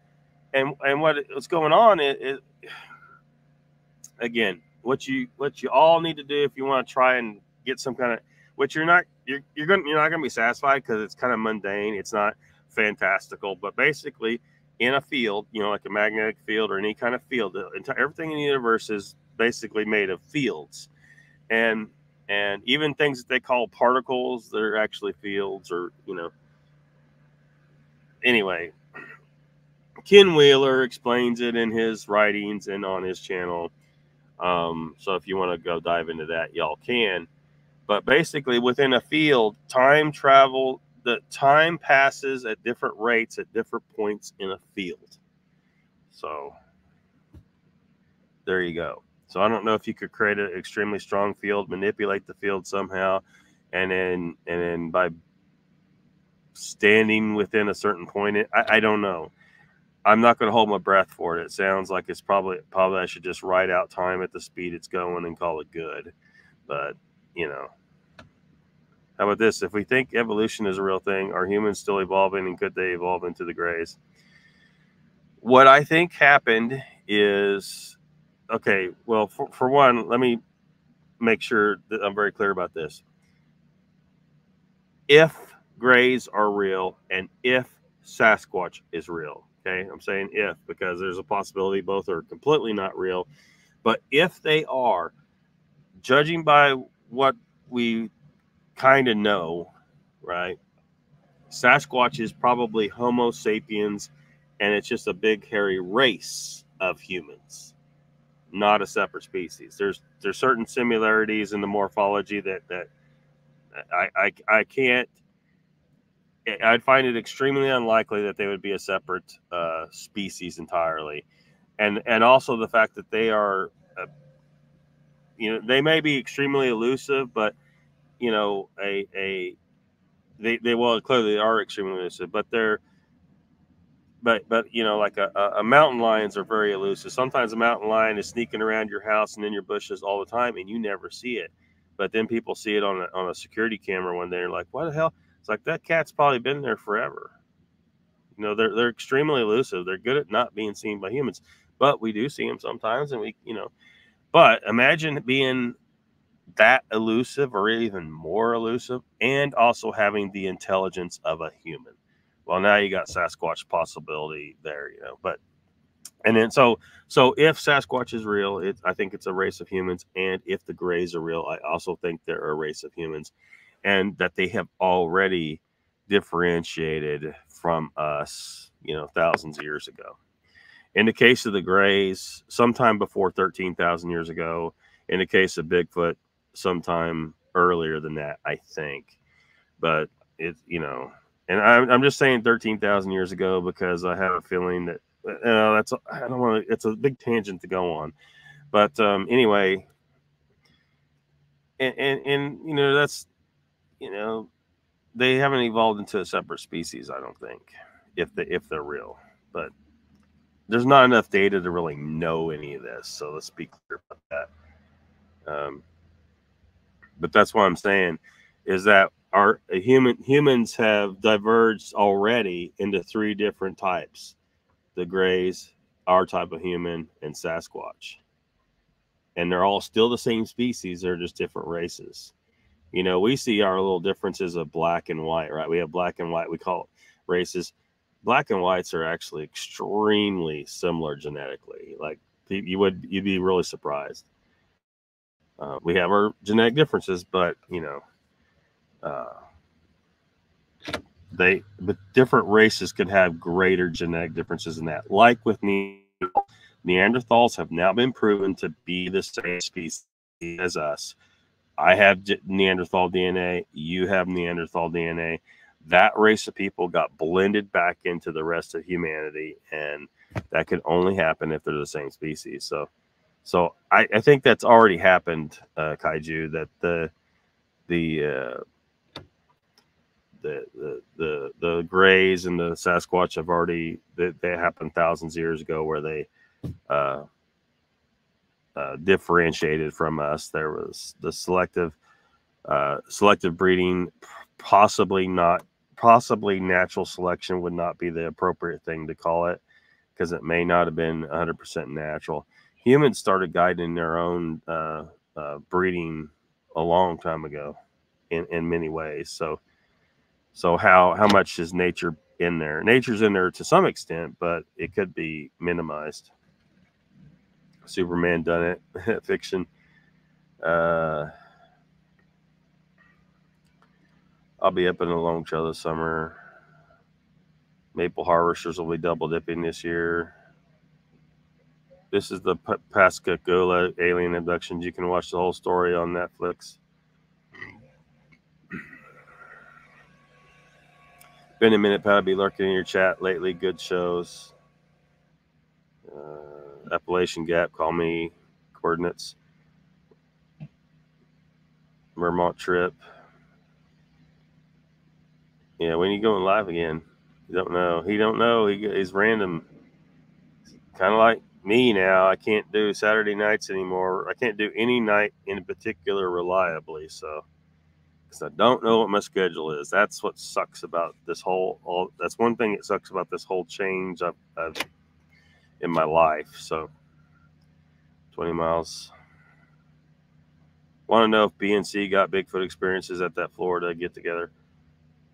and and what what's going on is, is again what you what you all need to do if you want to try and get some kind of which you're not you're you're going you're not going to be satisfied because it's kind of mundane. It's not fantastical, but basically in a field, you know, like a magnetic field or any kind of field, everything in the universe is basically made of fields, and and even things that they call particles, they're actually fields, or you know. Anyway, Ken Wheeler explains it in his writings and on his channel. Um, so if you want to go dive into that, y'all can. But basically, within a field, time travel the time passes at different rates at different points in a field. So there you go. So I don't know if you could create an extremely strong field, manipulate the field somehow, and then and then by standing within a certain point, I, I don't know. I'm not going to hold my breath for it. It sounds like it's probably probably I should just write out time at the speed it's going and call it good. But you know, how about this? If we think evolution is a real thing, are humans still evolving and could they evolve into the grays? What I think happened is okay, well, for, for one, let me make sure that I'm very clear about this. If grays are real and if Sasquatch is real, okay, I'm saying if because there's a possibility both are completely not real, but if they are, judging by what we kind of know, right? Sasquatch is probably Homo sapiens, and it's just a big hairy race of humans, not a separate species. There's there's certain similarities in the morphology that that I I, I can't. I'd find it extremely unlikely that they would be a separate uh, species entirely, and and also the fact that they are, uh, you know, they may be extremely elusive, but you know, a a they they well clearly they are extremely elusive, but they're but but you know like a, a mountain lions are very elusive. Sometimes a mountain lion is sneaking around your house and in your bushes all the time, and you never see it. But then people see it on a, on a security camera one day and like, what the hell? It's like that cat's probably been there forever. You know, they're they're extremely elusive. They're good at not being seen by humans, but we do see them sometimes, and we you know. But imagine being that elusive or even more elusive, and also having the intelligence of a human. Well, now you got Sasquatch possibility there, you know. But and then so so if Sasquatch is real, it, I think it's a race of humans, and if the Greys are real, I also think they're a race of humans, and that they have already differentiated from us, you know, thousands of years ago. In the case of the Greys, sometime before 13,000 years ago. In the case of Bigfoot, sometime earlier than that, I think. But it, you know, and I'm, I'm just saying 13,000 years ago because I have a feeling that, you know, that's, I don't want to, it's a big tangent to go on. But um, anyway, and, and, and, you know, that's, you know, they haven't evolved into a separate species, I don't think, if they, if they're real. But there's not enough data to really know any of this. So let's be clear about that. Um, but that's what I'm saying is that our human humans have diverged already into three different types: the Greys, our type of human, and Sasquatch. And they're all still the same species; they're just different races. You know, we see our little differences of black and white, right? We have black and white. We call it races. Black and whites are actually extremely similar genetically. Like you would, you'd be really surprised. Uh, we have our genetic differences, but you know, uh, they but different races could have greater genetic differences in that. Like with me, Neanderthals have now been proven to be the same species as us. I have Neanderthal DNA. You have Neanderthal DNA. That race of people got blended back into the rest of humanity, and that can only happen if they're the same species. So so I, I think that's already happened, uh, Kaiju. That the the uh, the, the the the Greys and the Sasquatch have already they, they happened thousands of years ago where they uh, uh, differentiated from us. There was the selective uh, selective breeding, possibly not possibly natural selection would not be the appropriate thing to call it because it may not have been 100% natural humans started guiding their own uh, uh, breeding a long time ago in, in many ways. So, so how, how much is nature in there? Nature's in there to some extent, but it could be minimized. Superman done it, fiction. Uh, I'll be up in the Long Trail this summer. Maple harvesters will be double dipping this year. This is the P- Pascagoula alien abductions. You can watch the whole story on Netflix. Been a minute, Pat. Be lurking in your chat lately. Good shows. Uh, Appalachian Gap, call me. Coordinates. Vermont trip. Yeah, when you going live again? You don't know. He don't know. He, he's random. Kind of like me now, I can't do Saturday nights anymore. I can't do any night in particular reliably. So, because I don't know what my schedule is. That's what sucks about this whole. All that's one thing that sucks about this whole change I've, I've in my life. So, twenty miles. Want to know if BNC got Bigfoot experiences at that Florida get together?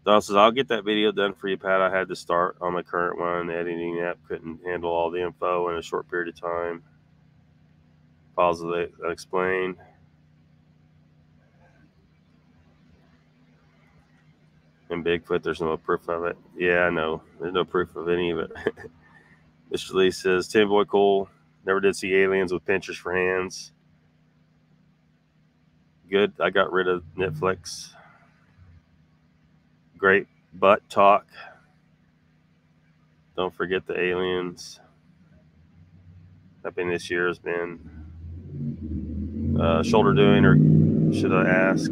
Don says, I'll get that video done for you, Pat. I had to start on my current one. The editing app couldn't handle all the info in a short period of time. Files that explain. And Bigfoot, there's no proof of it. Yeah, I know. There's no proof of any of it. Mr. Lee says, Tim Boy Cool. Never did see aliens with pinchers for hands. Good. I got rid of Netflix great butt talk. Don't forget the aliens. I think this year has been uh, shoulder doing, or should I ask?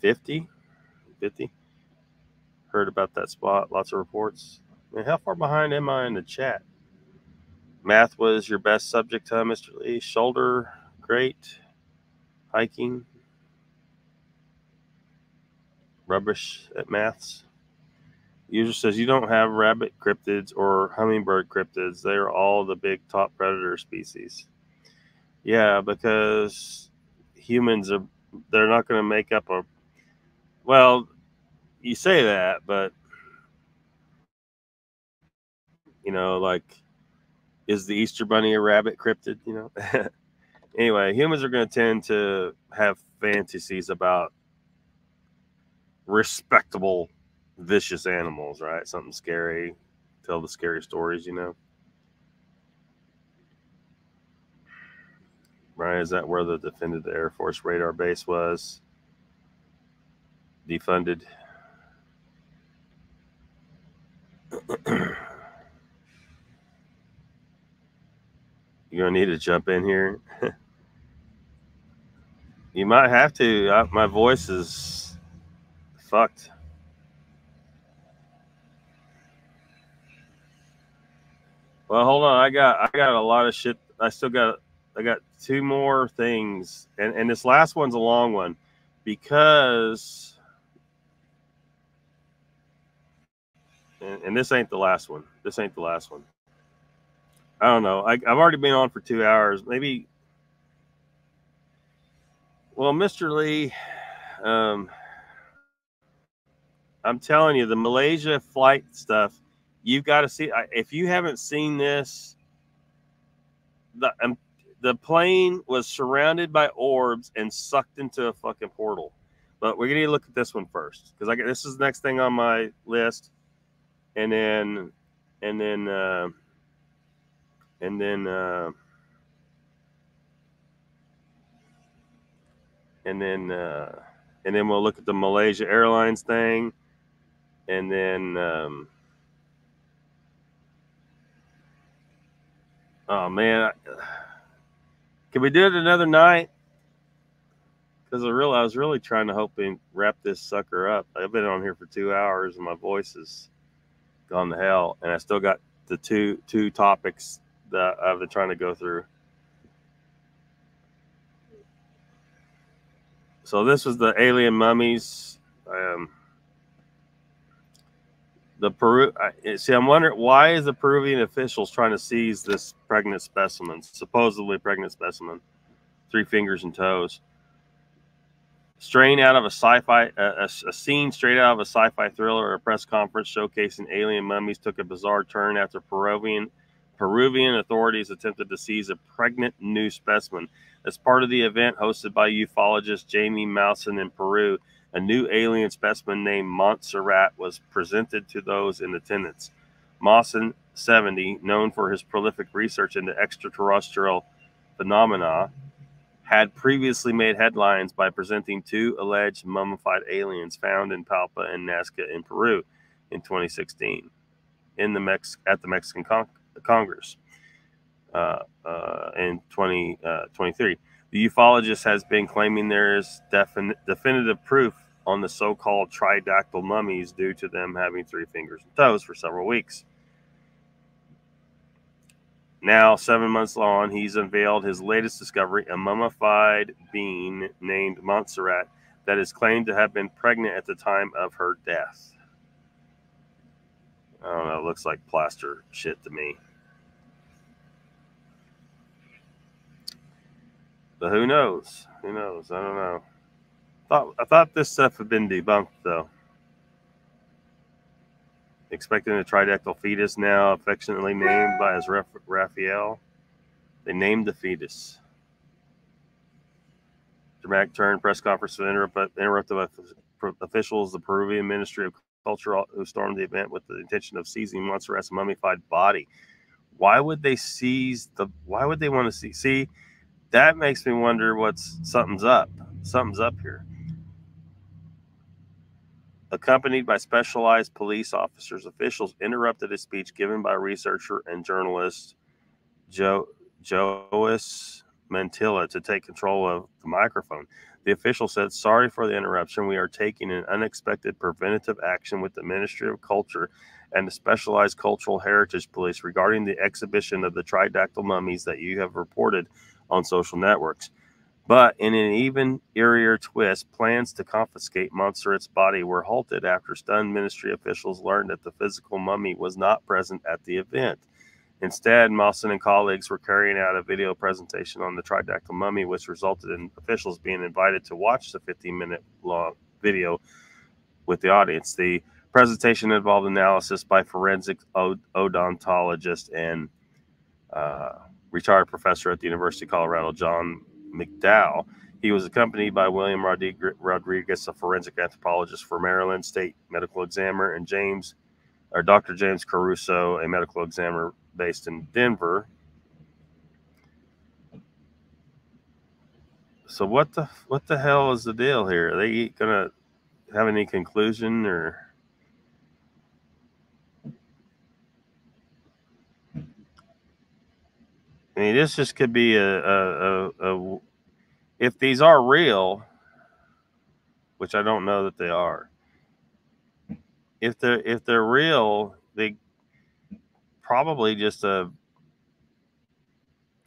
50? 50? Heard about that spot. Lots of reports. Man, how far behind am I in the chat? Math was your best subject, huh, Mr. Lee? Shoulder, great. Hiking, rubbish at maths. User says you don't have rabbit cryptids or hummingbird cryptids. They are all the big top predator species. Yeah, because humans are they're not going to make up a well, you say that, but you know, like is the Easter bunny a rabbit cryptid, you know? anyway, humans are going to tend to have fantasies about respectable, vicious animals, right? Something scary. Tell the scary stories, you know. Right? Is that where the defended Air Force radar base was? Defunded. You're gonna need to jump in here. you might have to. I, my voice is fucked. Well, hold on. I got I got a lot of shit. I still got I got two more things, and and this last one's a long one because, and, and this ain't the last one. This ain't the last one. I don't know. I, I've already been on for two hours. Maybe. Well, Mr. Lee, um, I'm telling you, the Malaysia flight stuff you've got to see if you haven't seen this the um, the plane was surrounded by orbs and sucked into a fucking portal. But we're gonna look at this one first because this is the next thing on my list. And then and then uh, and then uh, and then uh, and then we'll look at the malaysia airlines thing and then um, Oh man, can we do it another night? Because I real I was really trying to help and wrap this sucker up. I've been on here for two hours and my voice has gone to hell, and I still got the two two topics that I've been trying to go through. So this was the alien mummies. Um, the Peru. I, eh, see, I'm wondering why is the Peruvian officials trying to seize this pregnant specimen, supposedly pregnant specimen, three fingers and toes. Strain out of a sci-fi, a, a, scene straight out of a sci-fi thriller a press conference showcasing alien mummies took a bizarre turn after Peruvian Peruvian authorities attempted to seize a pregnant new specimen. As part of the event hosted by ufologist Jamie Maussan in Peru, a new alien specimen named Montserrat was presented to those in attendance. Maussan, 70, known for his prolific research into extraterrestrial phenomena, had previously made headlines by presenting two alleged mummified aliens found in Palpa and Nazca in Peru in 2016 in the Mex- at the Mexican Con- Congress uh, uh, in 2023. Uh, the ufologist has been claiming there is defin- definitive proof on the so called tridactyl mummies due to them having three fingers and toes for several weeks. Now, seven months on, he's unveiled his latest discovery a mummified being named Montserrat that is claimed to have been pregnant at the time of her death. I don't know, it looks like plaster shit to me. But who knows? Who knows? I don't know. Thought I thought this stuff had been debunked though. Expecting a tridactyl fetus now affectionately named by his Raphael. They named the fetus. Dramatic turn press conference was interrupted by officials, the Peruvian Ministry of Culture, who stormed the event with the intention of seizing Montserrat's mummified body. Why would they seize the? Why would they want to see? See, that makes me wonder what's something's up. Something's up here accompanied by specialized police officers. Officials interrupted a speech given by researcher and journalist Joe Jois Mantilla to take control of the microphone. The official said, Sorry for the interruption. We are taking an unexpected preventative action with the Ministry of Culture and the Specialized Cultural Heritage Police regarding the exhibition of the tridactyl mummies that you have reported on social networks. But in an even eerier twist, plans to confiscate Montserrat's body were halted after stunned ministry officials learned that the physical mummy was not present at the event. Instead, Maussan and colleagues were carrying out a video presentation on the tridactyl mummy, which resulted in officials being invited to watch the 15 minute long video with the audience. The presentation involved analysis by forensic odontologist and uh, retired professor at the University of Colorado, John McDowell. He was accompanied by William Rodriguez, a forensic anthropologist for Maryland State Medical Examiner, and James, or Dr. James Caruso, a medical examiner based in Denver. So what the what the hell is the deal here? Are they gonna have any conclusion or? I mean, this just could be a, a, a, a, if these are real, which I don't know that they are. If they're if they're real, they probably just a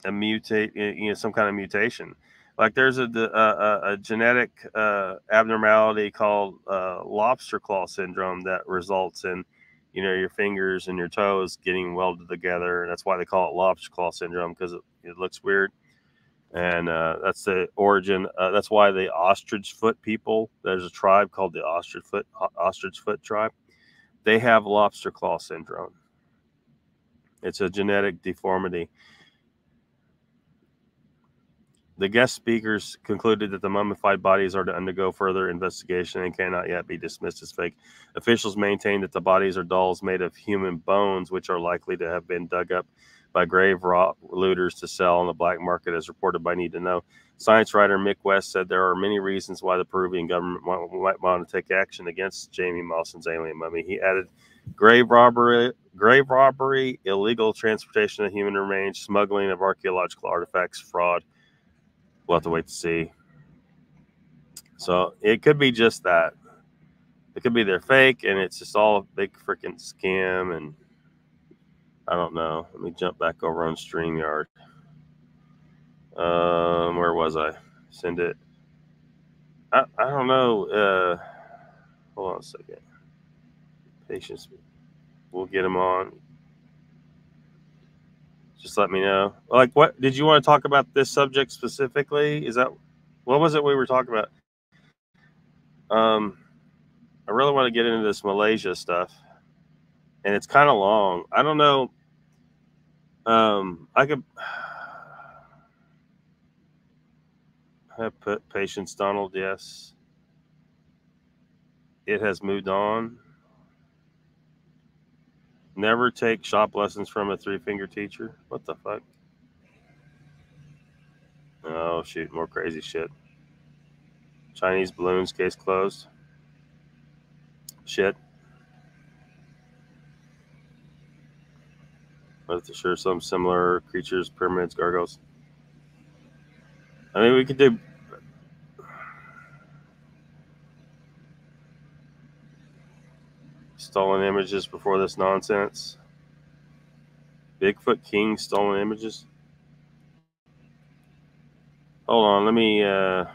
a mutate, you know, some kind of mutation. Like there's a a, a genetic uh, abnormality called uh, lobster claw syndrome that results in, you know, your fingers and your toes getting welded together, and that's why they call it lobster claw syndrome because it, it looks weird. And uh, that's the origin. Uh, that's why the ostrich foot people. There's a tribe called the ostrich foot ostrich foot tribe. They have lobster claw syndrome. It's a genetic deformity the guest speakers concluded that the mummified bodies are to undergo further investigation and cannot yet be dismissed as fake. Officials maintain that the bodies are dolls made of human bones, which are likely to have been dug up by grave looters to sell on the black market, as reported by Need to Know. Science writer Mick West said there are many reasons why the Peruvian government might want to take action against Jamie Maussan's alien mummy. He added, grave robbery, grave robbery, illegal transportation of human remains, smuggling of archaeological artifacts, fraud we'll have to wait to see. So it could be just that. It could be they're fake and it's just all a big freaking scam. And I don't know. Let me jump back over on StreamYard. Um, where was I? Send it. I, I don't know. Uh, hold on a second. Patience. We'll get them on just let me know. Like, what did you want to talk about this subject specifically? Is that what was it we were talking about? Um, I really want to get into this Malaysia stuff, and it's kind of long. I don't know. Um, I could. I put patience, Donald. Yes, it has moved on. Never take shop lessons from a three finger teacher. What the fuck? Oh, shoot. More crazy shit. Chinese balloons, case closed. Shit. But sure some similar creatures, pyramids, gargoyles. I mean, we could do stolen images before this nonsense. Bigfoot King stolen images. Hold on, let me uh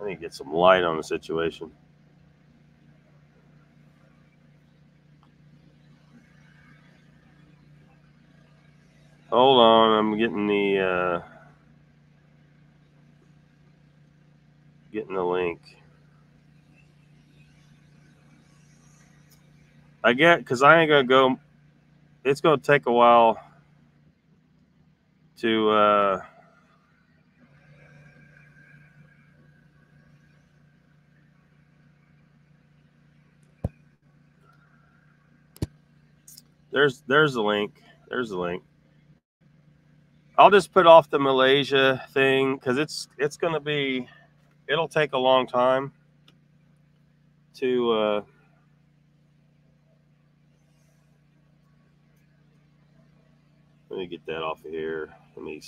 let me get some light on the situation. Hold on, I'm getting the uh getting the link. I get because I ain't gonna go. It's gonna take a while to. uh There's there's the link. There's the link. I'll just put off the Malaysia thing because it's it's gonna be it'll take a long time to uh Let me get that off of here. Let me.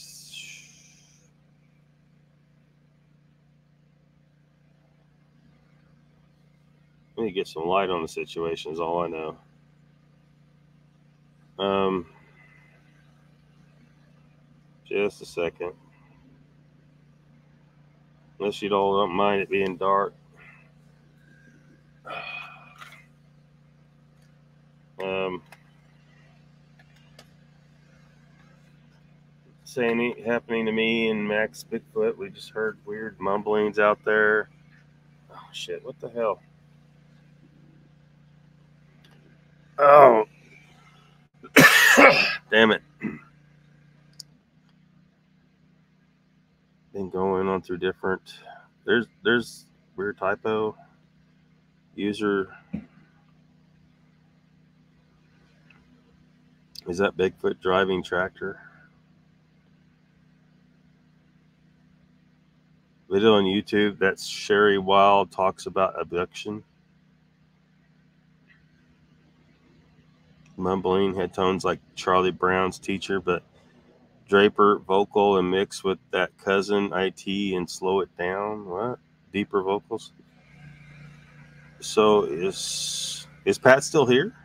Let me get some light on the situation. Is all I know. Um, just a second. Unless you don't mind it being dark. Um. Same happening to me and Max Bigfoot. We just heard weird mumblings out there. Oh shit! What the hell? Oh, damn it! Been going on through different. There's there's weird typo. User. Is that Bigfoot driving tractor? video on YouTube that's Sherry Wild talks about abduction. Mumbling had tones like Charlie Brown's teacher, but Draper vocal and mixed with that cousin IT and slow it down. What? Deeper vocals. So is is Pat still here?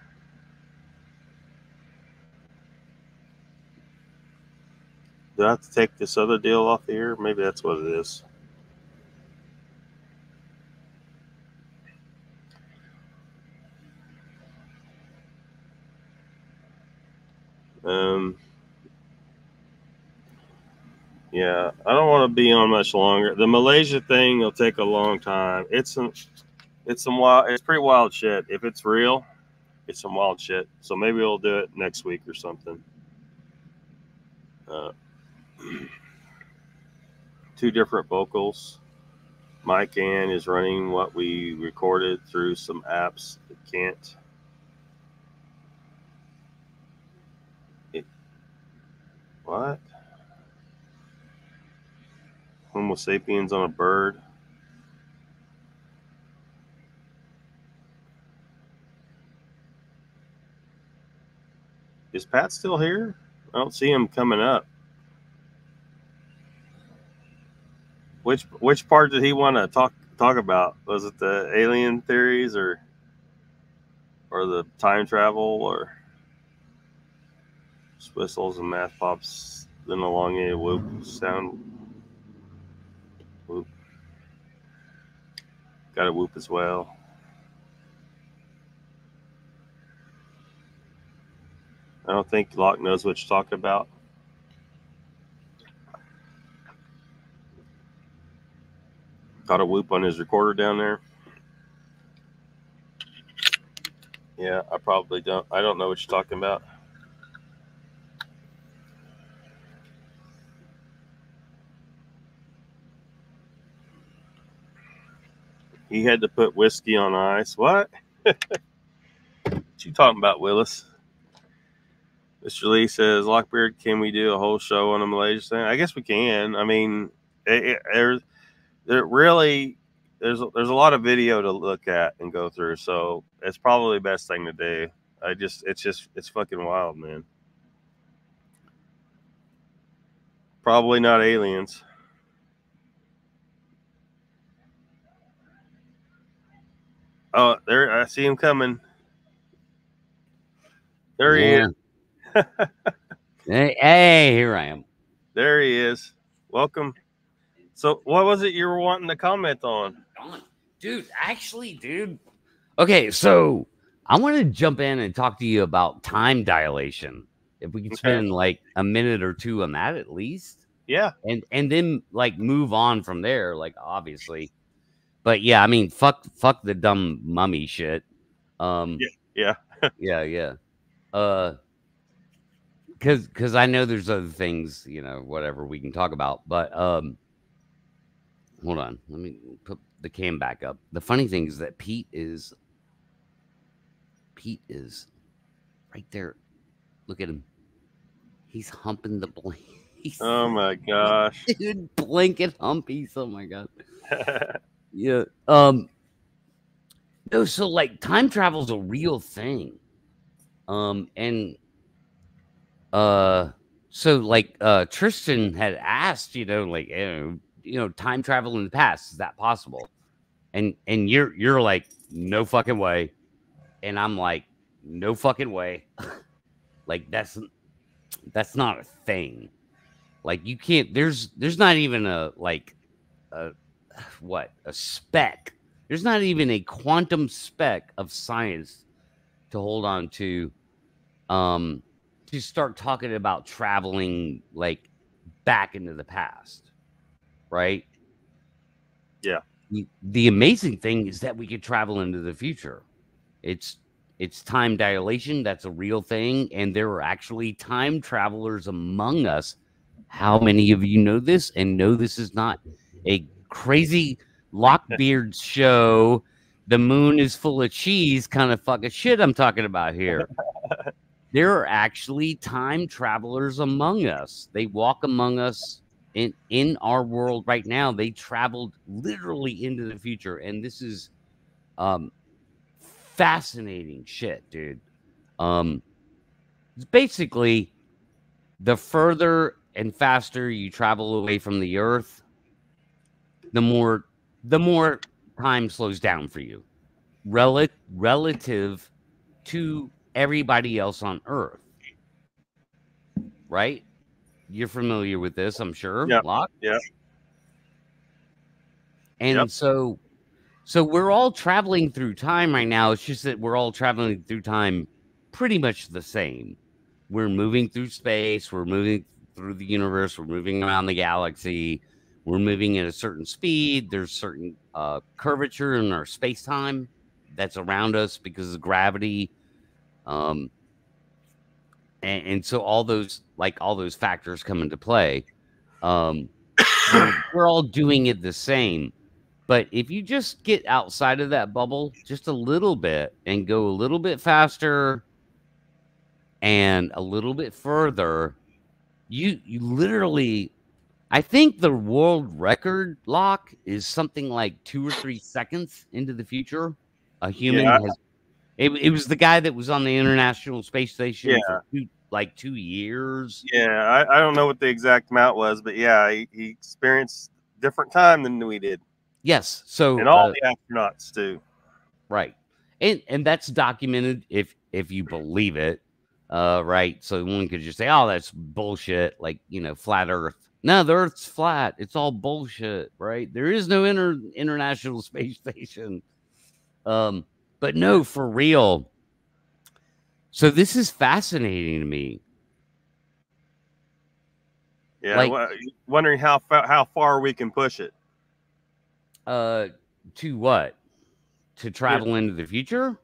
Do I have to take this other deal off here? Maybe that's what it is. Um, yeah, I don't want to be on much longer. The Malaysia thing will take a long time. It's some, it's some wild. It's pretty wild shit. If it's real, it's some wild shit. So maybe we'll do it next week or something. Uh, two different vocals. Mike Ann is running what we recorded through some apps. that can't. What? Homo sapiens on a bird. Is Pat still here? I don't see him coming up. Which which part did he want to talk talk about? Was it the alien theories or or the time travel or whistles and math pops, then elongated whoop sound whoop. Got a whoop as well. I don't think Locke knows what you're talking about. Got a whoop on his recorder down there. Yeah, I probably don't. I don't know what you're talking about. He had to put whiskey on ice. What? what you talking about, Willis? Mr. Lee says, Lockbeard, can we do a whole show on the Malaysia thing? I guess we can. I mean, it, it, there's there really there's there's a lot of video to look at and go through, so it's probably the best thing to do. I just it's just it's fucking wild, man. Probably not aliens. Oh, there I see him coming. There he is. Hey, hey, here I am. There he is. Welcome. So, what was it you were wanting to comment on? Dude, actually, dude. Okay, so I want to jump in and talk to you about time dilation. If we could Okay. spend like a minute or two on that at least. Yeah, And and then like move on from there, like obviously. But yeah, I mean fuck fuck the dumb mummy shit. Um yeah. yeah, yeah. yeah. Uh cuz cuz I know there's other things, you know, whatever we can talk about, but um hold on. Let me put the cam back up. The funny thing is that Pete is Pete is right there. Look at him. He's humping the blanket. He's Oh my gosh. dude, blanket humpies. Oh my god. Yeah. Um no, so like time travel's a real thing. Um and uh so like uh Tristan had asked, you know, like you know, you know, time travel in the past, is that possible? And and you're you're like, no fucking way. And I'm like, no fucking way. like that's that's not a thing. Like you can't there's there's not even a like a what a speck there's not even a quantum speck of science to hold on to um to start talking about traveling like back into the past right? Yeah. the, amazing thing is that we could travel into the future. It's it's time dilation that's a real thing and there are actually time travelers among us. How many of you know this and know this is not a crazy Lockbeard show, the moon is full of cheese kind of fucking shit I'm talking about here. there are actually time travelers among us. They walk among us in in our world right now. They traveled literally into the future, and this is um fascinating shit, dude. Um, it's basically the further and faster you travel away from the Earth, the more the more time slows down for you, Rel- relative to everybody else on Earth, right? you're familiar with this, I'm sure. Locke? yep. And Yep. so so we're all traveling through time right now. It's just that we're all traveling through time pretty much the same. We're moving through space, we're moving through the universe, we're moving around the galaxy, we're moving at a certain speed. There's certain uh, curvature in our space time that's around us because of gravity. Um, and, and so all those like all those factors come into play. Um, we're- we're all doing it the same. But if you just get outside of that bubble just a little bit and go a little bit faster and a little bit further, you you literally I think the world record Locke is something like two or three seconds into the future. A human Yeah. has it, it was the guy that was on the International Space Station Yeah. for two, like two years. Yeah, I, I don't know what the exact amount was, but yeah, he, he experienced different time than we did, Yes. So and all uh, the astronauts too. right and and that's documented if if you believe it uh right so one could just say oh that's bullshit like you know flat earth no the earth's flat. It's all bullshit right? There is no inter- international space station. Um but no for real. So this is fascinating to me. Yeah, like- wa- wondering how fa- how far we can push it. uh to what? To travel into the future?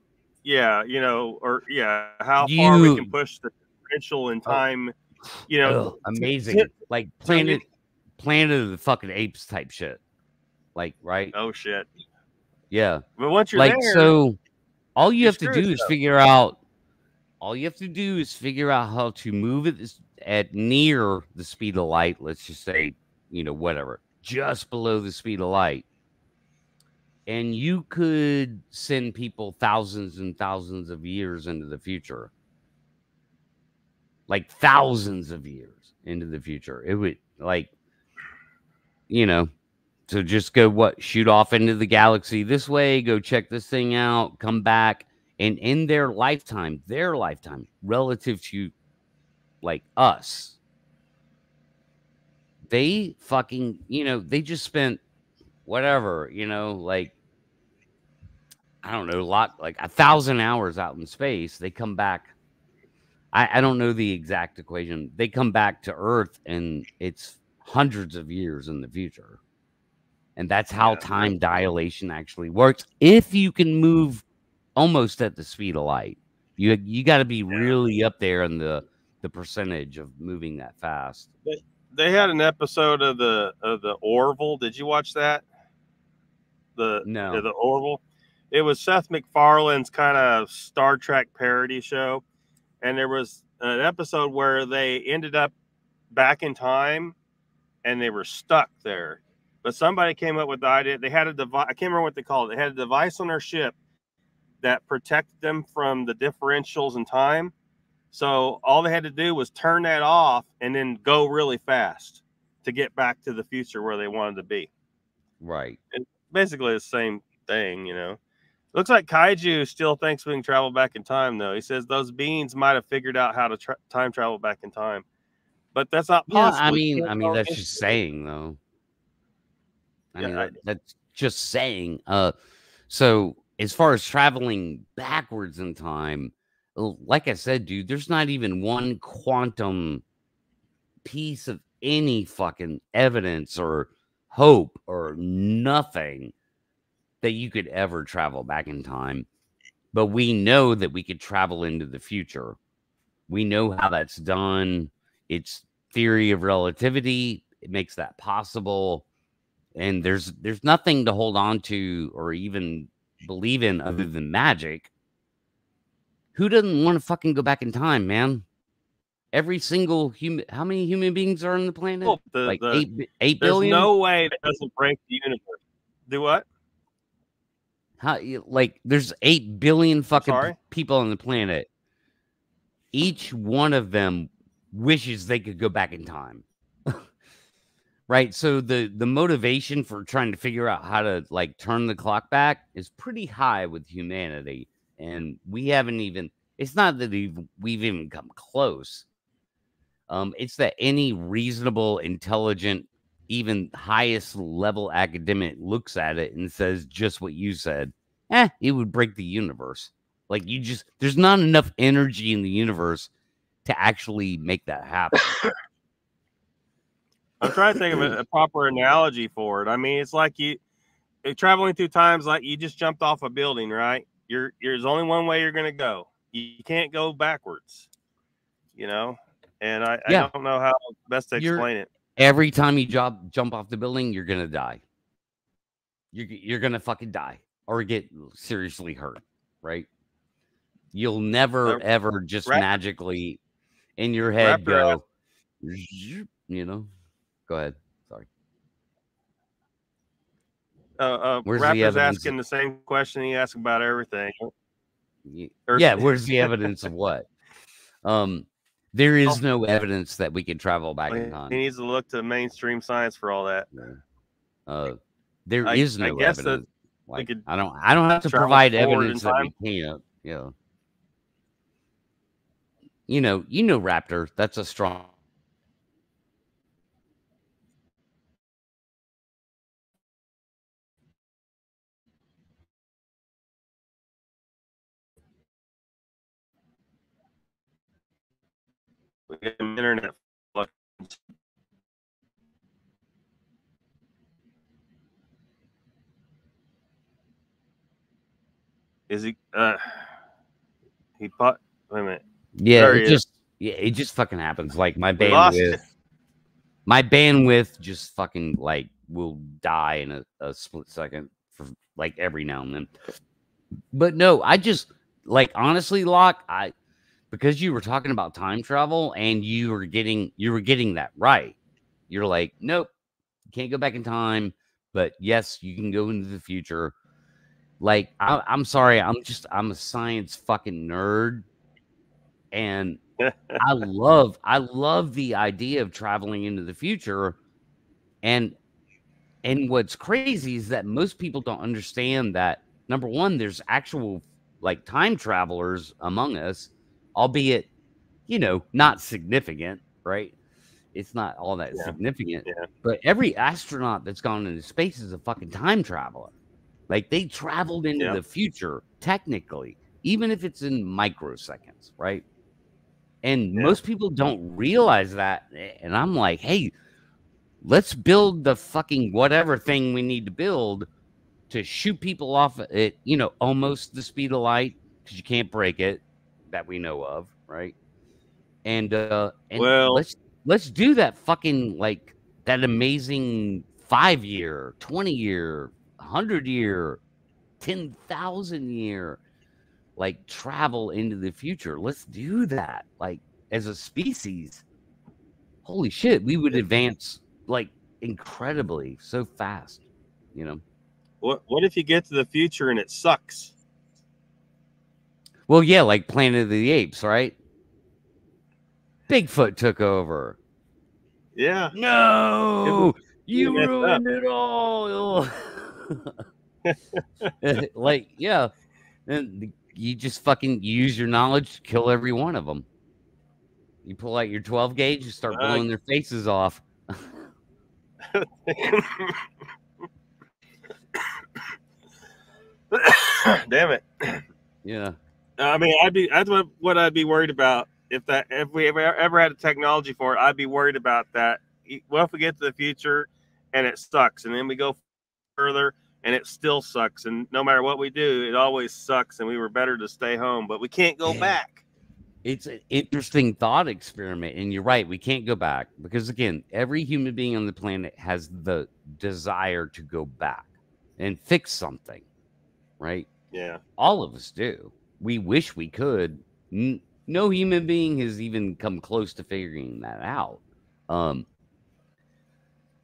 Yeah, you know, or yeah, how far we can push the differential in Oh. You know, Ugh, amazing. like planet planet of the fucking apes type shit like right? Oh shit. yeah. But once you're like there, so all you have to do is stuff. figure out all you have to do is figure out how to move it at near the speed of light let's just say you know whatever just below the speed of light. And you could send people thousands and thousands of years into the future like thousands of years into the future it would like you know so just go what shoot off into the galaxy this way, go check this thing out, come back, and in their lifetime, their lifetime, relative to like us, they fucking, you know, they just spent whatever, you know, like I don't know, a lot like a thousand hours out in space. They come back. I, I don't know the exact equation. They come back to Earth and it's hundreds of years in the future. And that's how Yeah. time dilation actually works. If you can move almost at the speed of light, you you got to be really up there in the the percentage of moving that fast. they had an episode of the of the Orville. Did you watch that? The No. the Orville. It was Seth MacFarlane's kind of Star Trek parody show, and there was an episode where they ended up back in time, and they were stuck there. But somebody came up with the idea. They had a device. I can't remember what they called it. They had a device on their ship that protected them from the differentials in time. So all they had to do was turn that off and then go really fast to get back to the future where they wanted to be. Right. And Basically, the same thing, you know. Looks like Kaiju still thinks we can travel back in time, though. He says those beings might have figured out how to tra- time travel back in time, but that's not Yeah, possible. I mean, I mean that's just saying though. I Yeah, mean I- that's just saying. Uh, so as far as traveling backwards in time, like I said, dude, there's not even one quantum piece of any fucking evidence or hope or nothing that you could ever travel back in time. But we know that we could travel into the future. We know how that's done. It's theory of relativity. It makes that possible. And there's there's nothing to hold on to or even believe in other than magic. Who doesn't want to fucking go back in time, man? Every single human how many human beings are on the planet? Well, the- like the- eight eight There's billion? no way that doesn't break the universe. Do what? How like there's eight billion fucking sorry? people on the planet. Each one of them wishes they could go back in time. right? So the the motivation for trying to figure out how to like turn the clock back is pretty high with humanity and we haven't even it's not that we've, we've even come close. Um, it's that any reasonable, intelligent, even highest level academic looks at it and says just what you said. Eh, it would break the universe. Like you just there's not enough energy in the universe to actually make that happen. I'm trying to think of a, a proper analogy for it. I mean, it's like you uh, traveling through times like you just jumped off a building, right? You're, you're there's only one way you're going to go. You can't go backwards, you know. And I, Yeah. I don't know how best to You're- explain it. Every time you jump jump off the building, you're gonna die. You're you're gonna fucking die or get seriously hurt, right? You'll never Uh, ever just Rap- magically in your head go, you know. Go ahead. Sorry. Uh, uh, Where's the evidence? asking the same question he asked about everything. Yeah, where's the evidence of what? Um, there Oh. no evidence that we can travel back in time. He needs to look to mainstream science for all that. Uh, there is I- I no guess evidence. Like, could I don't. I don't have to provide evidence that we can't. Yeah. You know. You know, Raptor. That's a strong. Internet. Is he? Uh, he bought. Wait a minute. Yeah. There It just. Yeah. It just fucking happens. Like my We lost you. bandwidth. My bandwidth just fucking like will die in a, a split second for like every now and then. But no, I just like honestly, Locke. I because you were talking about time travel and you were getting you were getting that right. You're like, nope, you can't go back in time, but yes, you can go into the future. Like, I, I'm sorry, I'm just I'm a science fucking nerd, and I love I love the idea of traveling into the future, and and what's crazy is that most people don't understand that number one, there's actual like time travelers among us, albeit, you know, not significant, right? It's not all that Yeah. significant. Yeah. But every astronaut that's gone into space is a fucking time traveler. Like they traveled into Yeah. the future, technically, even if it's in microseconds, right? And most people don't realize that. Eh, and I'm like, hey, let's build the fucking whatever thing we need to build to shoot people off at you know almost the speed of light because you can't break it that we know of right? And uh and Well- let's let's do that fucking like that amazing five year 20 year 100 year 10,000 year like travel into the future. Let's do that like as a species. Holy shit we would advance like incredibly so fast you know? What What if you get to the future and it sucks? Well, yeah, like Planet of the Apes, right? Bigfoot took over. Yeah. No, you up. ruined it all. like, yeah, and you just fucking use your knowledge to kill every one of them. You pull out your 12 gauge and start Uh, blowing their faces off. Damn it. Yeah. I mean, I'd be that's what, what I'd be worried about if that if we ever ever had a technology for it. I'd be worried about that. What if we get to the future and it sucks, and then we go further and it still sucks, and no matter what we do, it always sucks, and we were better to stay home, but we can't go Yeah. back. It's an interesting thought experiment. And you're right, we can't go back because, again, every human being on the planet has the desire to go back and fix something, right? Yeah, All of us do. We wish we could. No human being has even come close to figuring that out. Um,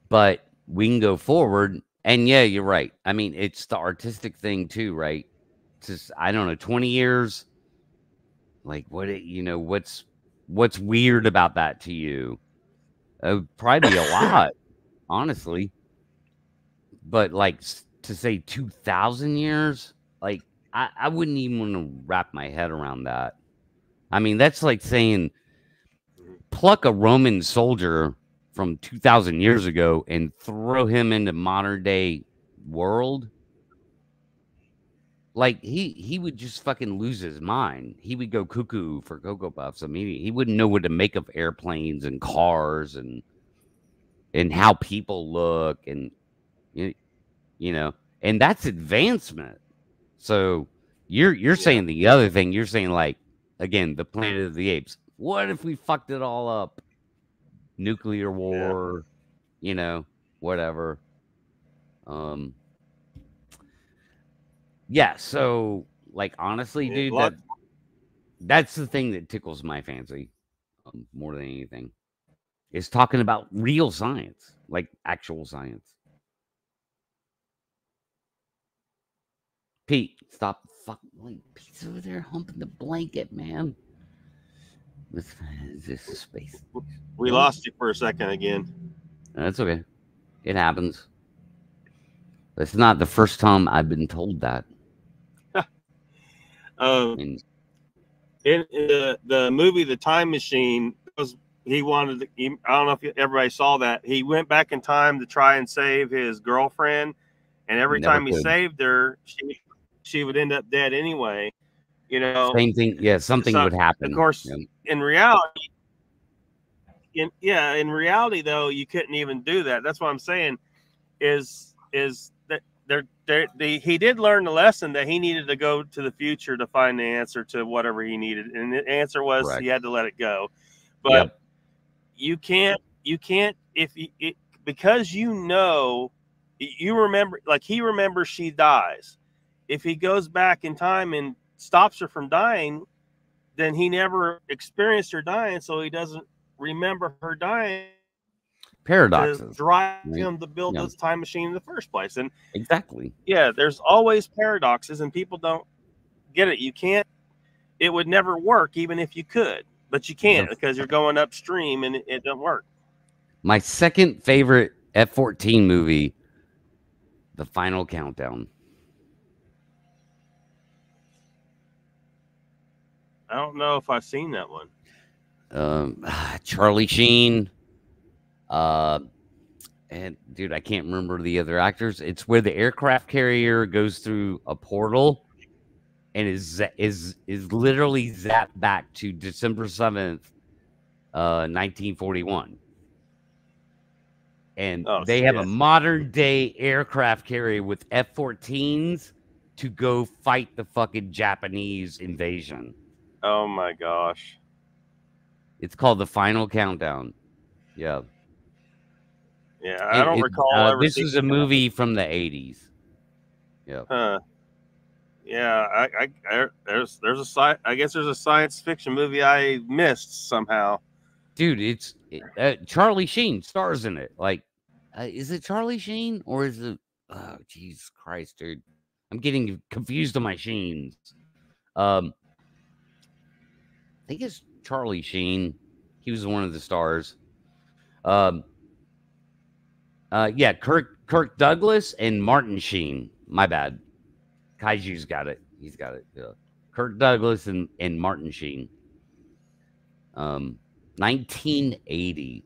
but we can go forward. And yeah, you're right. I mean, it's the artistic thing too, right? Just I don't know, 20 years. Like what it, you know, what's what's weird about that to you? Would probably a lot, honestly. But like to say 2,000 years, like I, I wouldn't even want to wrap my head around that. I mean, that's like saying pluck a Roman soldier from 2000 years ago and throw him into modern day world. Like he he would just fucking lose his mind. He would go cuckoo for cocoa puffs i mean he wouldn't know what to make of airplanes and cars and and how people look and you, you know and that's advancement so you're you're Yeah. saying the other thing. You're saying like again the planet of the apes. What if we fucked it all up? Nuclear war you know whatever. Um yeah so like honestly Yeah, dude that, that's the thing that tickles my fancy um, more than anything is talking about real science like actual science pete stop fucking like pete's over there humping the blanket man this, this is space We lost you for a second again. that's okay. It happens. It's not the first time I've been told that. Um, And in, in the the movie The Time Machine was he wanted to, he, I don't know if everybody saw that he went back in time to try and save his girlfriend and every time he could. saved her she she would end up dead anyway you know same thing. Yeah, something So, would happen. of course Yeah. in reality in yeah in reality though you couldn't even do that that's what i'm saying is is that there there the he did learn the lesson that he needed to go to the future to find the answer to whatever he needed and the answer was Correct. he had to let it go but Yep. you can't you can't if you it, because you know you remember like he remembers she dies if he goes back in time and stops her from dying then he never experienced her dying so he doesn't remember her dying Paradoxes. drive right? him to build Yeah. this time machine in the first place and Exactly. yeah there's always paradoxes and people don't get it you can't it would never work even if you could but you can't because you're going upstream and it, it doesn't work My second favorite F fourteen movie, The Final Countdown. I don't know if i've seen that one Um, Charlie Sheen. Uh, and dude, I can't remember the other actors. It's where the aircraft carrier goes through a portal and is is is literally zapped back to December seventh, uh, nineteen forty one. And Oh, they have a modern day aircraft carrier with F 14s to go fight the fucking Japanese invasion. Oh my gosh It's called the Final Countdown. Yeah. yeah i don't It- it- recall uh, this is a that. movie from the 80s. Yeah. Huh. Yeah, I, I, I there's there's a sci- I guess there's a science fiction movie I missed somehow. Dude, it's uh, Charlie Sheen stars in it. Like, uh, is it Charlie Sheen or is it? Oh, Jesus Christ, dude. I'm getting confused on my Sheens. Um, I think it's Charlie Sheen. He was one of the stars. Um, uh, yeah, Kirk Kirk Douglas and Martin Sheen. My bad. Kaiju's got it. He's got it. Yeah. Kirk Douglas and, and Martin Sheen. Um, 1980.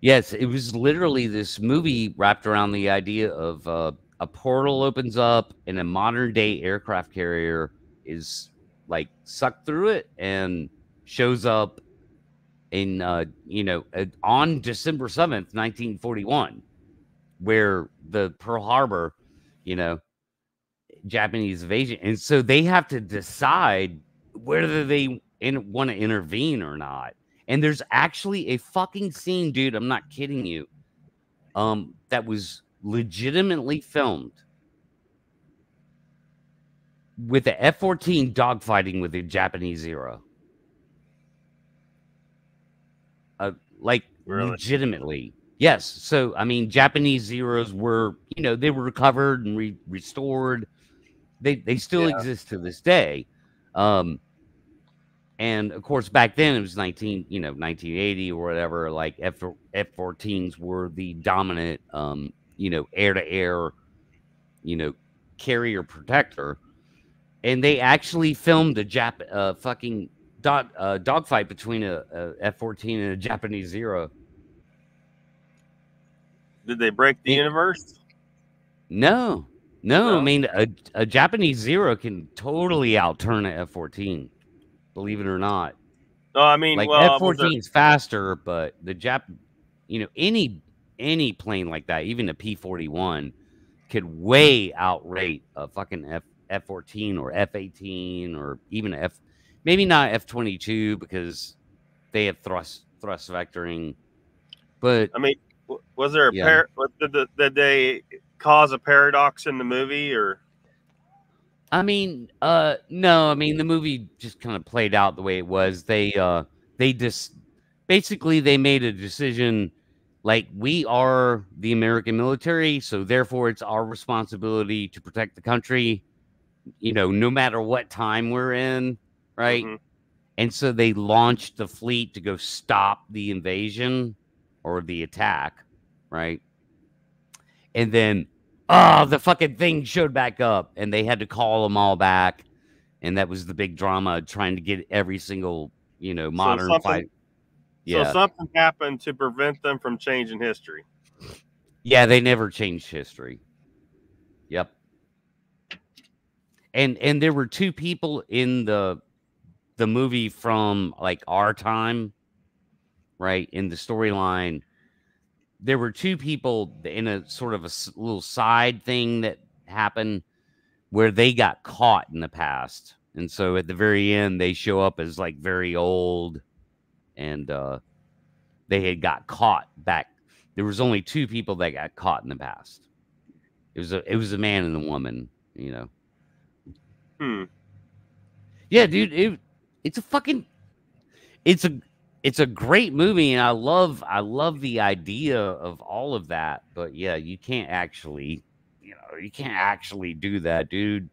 Yes, it was literally this movie wrapped around the idea of uh, a portal opens up and a modern day aircraft carrier is like sucked through it and shows up in uh, you know uh, on December 7th, 1941, where the Pearl Harbor, you know, Japanese invasion, and so they have to decide whether they in, want to intervene or not. And there's actually a fucking scene, dude. I'm not kidding you. Um, that was legitimately filmed with the F-14 dogfighting with the Japanese Zero. Uh, like Really? legitimately. Yes. So I mean, Japanese Zeros were, you know, they were recovered and re- restored. They they still Yeah. exist to this day. Um, and of course, back then it was 19, you know, 1980 or whatever. Like F F-14s were the dominant, um, you know, air to air, you know, carrier protector. And they actually filmed a Jap, uh, fucking dog uh, dogfight between a, a F fourteen and a Japanese Zero. Did they break the It- universe? No, no, No? I mean a, a Japanese Zero can totally outturn a F fourteen. Believe it or not, No, I mean, like well, F fourteen is faster, but the Jap, you know, any any plane like that, even a P forty one, could way outrate a fucking F F fourteen or F eighteen or even F, maybe not F twenty two because they have thrust thrust vectoring, but I mean, was there a Yeah. par- did, the, did they cause a paradox in the movie or? I mean, uh, no, I mean the movie just kind of played out the way it was. They, uh, they just basically they made a decision, like we are the American military, so therefore it's our responsibility to protect the country. You know, no matter what time we're in, right? Mhm. And so they launched the fleet to go stop the invasion or the attack, right? And then, oh, the fucking thing showed back up, and they had to call them all back, and that was the big drama trying to get every single, you know, modern something- fight. Yeah, So something happened to prevent them from changing history. yeah, they never changed history. Yep. And and there were two people in the the movie from like our time, right? In the storyline, there were two people in a sort of a little side thing that happened where they got caught in the past. And so at the very end, they show up as like very old and uh, they had got caught back. There was only two people that got caught in the past. It was a it was a man and a woman, you know. Hmm. Yeah, dude, it, it's a fucking it's a it's a great movie and I love I love the idea of all of that, but yeah, you can't actually, you know, you can't actually do that, dude.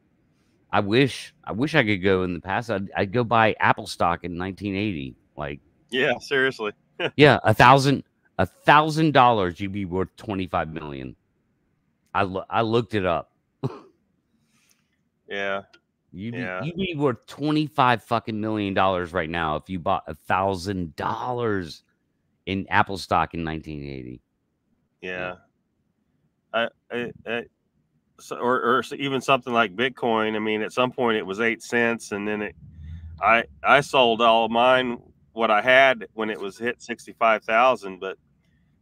I wish I wish I could go in the past. I'd, I'd go buy Apple stock in 1980. Like, Yeah, seriously. yeah, a thousand a thousand dollars, you'd be worth 25 million. I lo- I looked it up. Yeah. You'd be, you'd be worth 25 fucking million dollars right now if you bought a thousand dollars in Apple stock in 1980. Yeah. I, I, I so, or, or even something like Bitcoin. I mean, at some point it was eight cents, and then it, I, I sold all of mine what I had when it was hit sixty five thousand. But,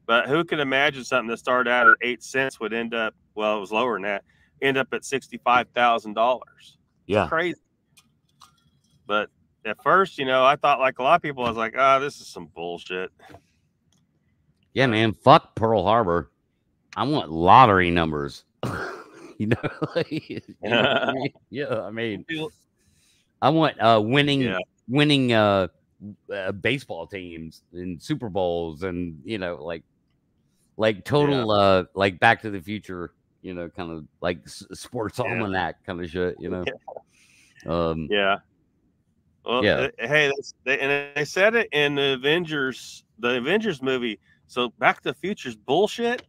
but who could imagine something that started out at eight cents would end up? Well, it was lower than that. End up at sixty five thousand dollars. Yeah. Crazy. But at first, you know, I thought like a lot of people, I was like, ah, this is some bullshit. Yeah, man. Fuck Pearl Harbor. I want lottery numbers. you know? like, you know I mean? Yeah, I mean, I want uh winning Yeah. winning uh, uh baseball teams and Super Bowls and you know like like total uh like Back to the Future, you know, kind of like sports Yeah. almanac kind of shit, you know. Um Yeah. Well, Yeah. uh, hey, that's- they, and they said it in the Avengers, the Avengers movie. So Back to the Future's bullshit.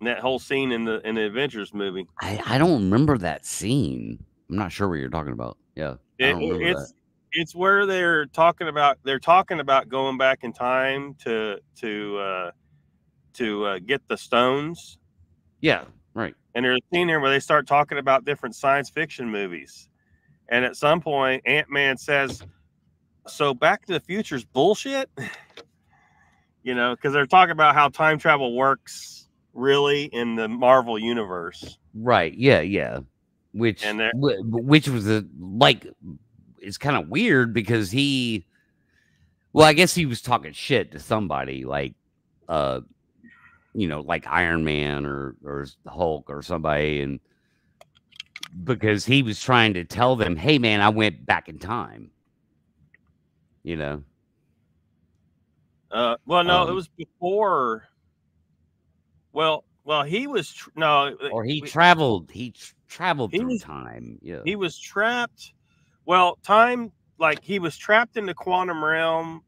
And that whole scene in the in the Avengers movie. I I don't remember that scene. I'm not sure what you're talking about. Yeah. It- it's it's where they're talking about they're talking about going back in time to to uh, to uh, get the stones. Yeah, right. And there's a scene there where they start talking about different science fiction movies. And at some point, Ant Man says, So Back to the Future's bullshit? you know, because they're talking about how time travel works really in the Marvel universe. Right. Yeah, yeah. Which And which was a like it's kind of weird because he well, I guess he was talking shit to somebody like uh you know, like Iron Man or or Hulk or somebody and because he was trying to tell them, "Hey man, I went back in time." You know. Uh, well, no, it Um, was before. Well, well, he was tr- no, Or he we- traveled he tr- traveled He through was- time. Yeah. he was trapped. Well, time like he was trapped in the quantum realm.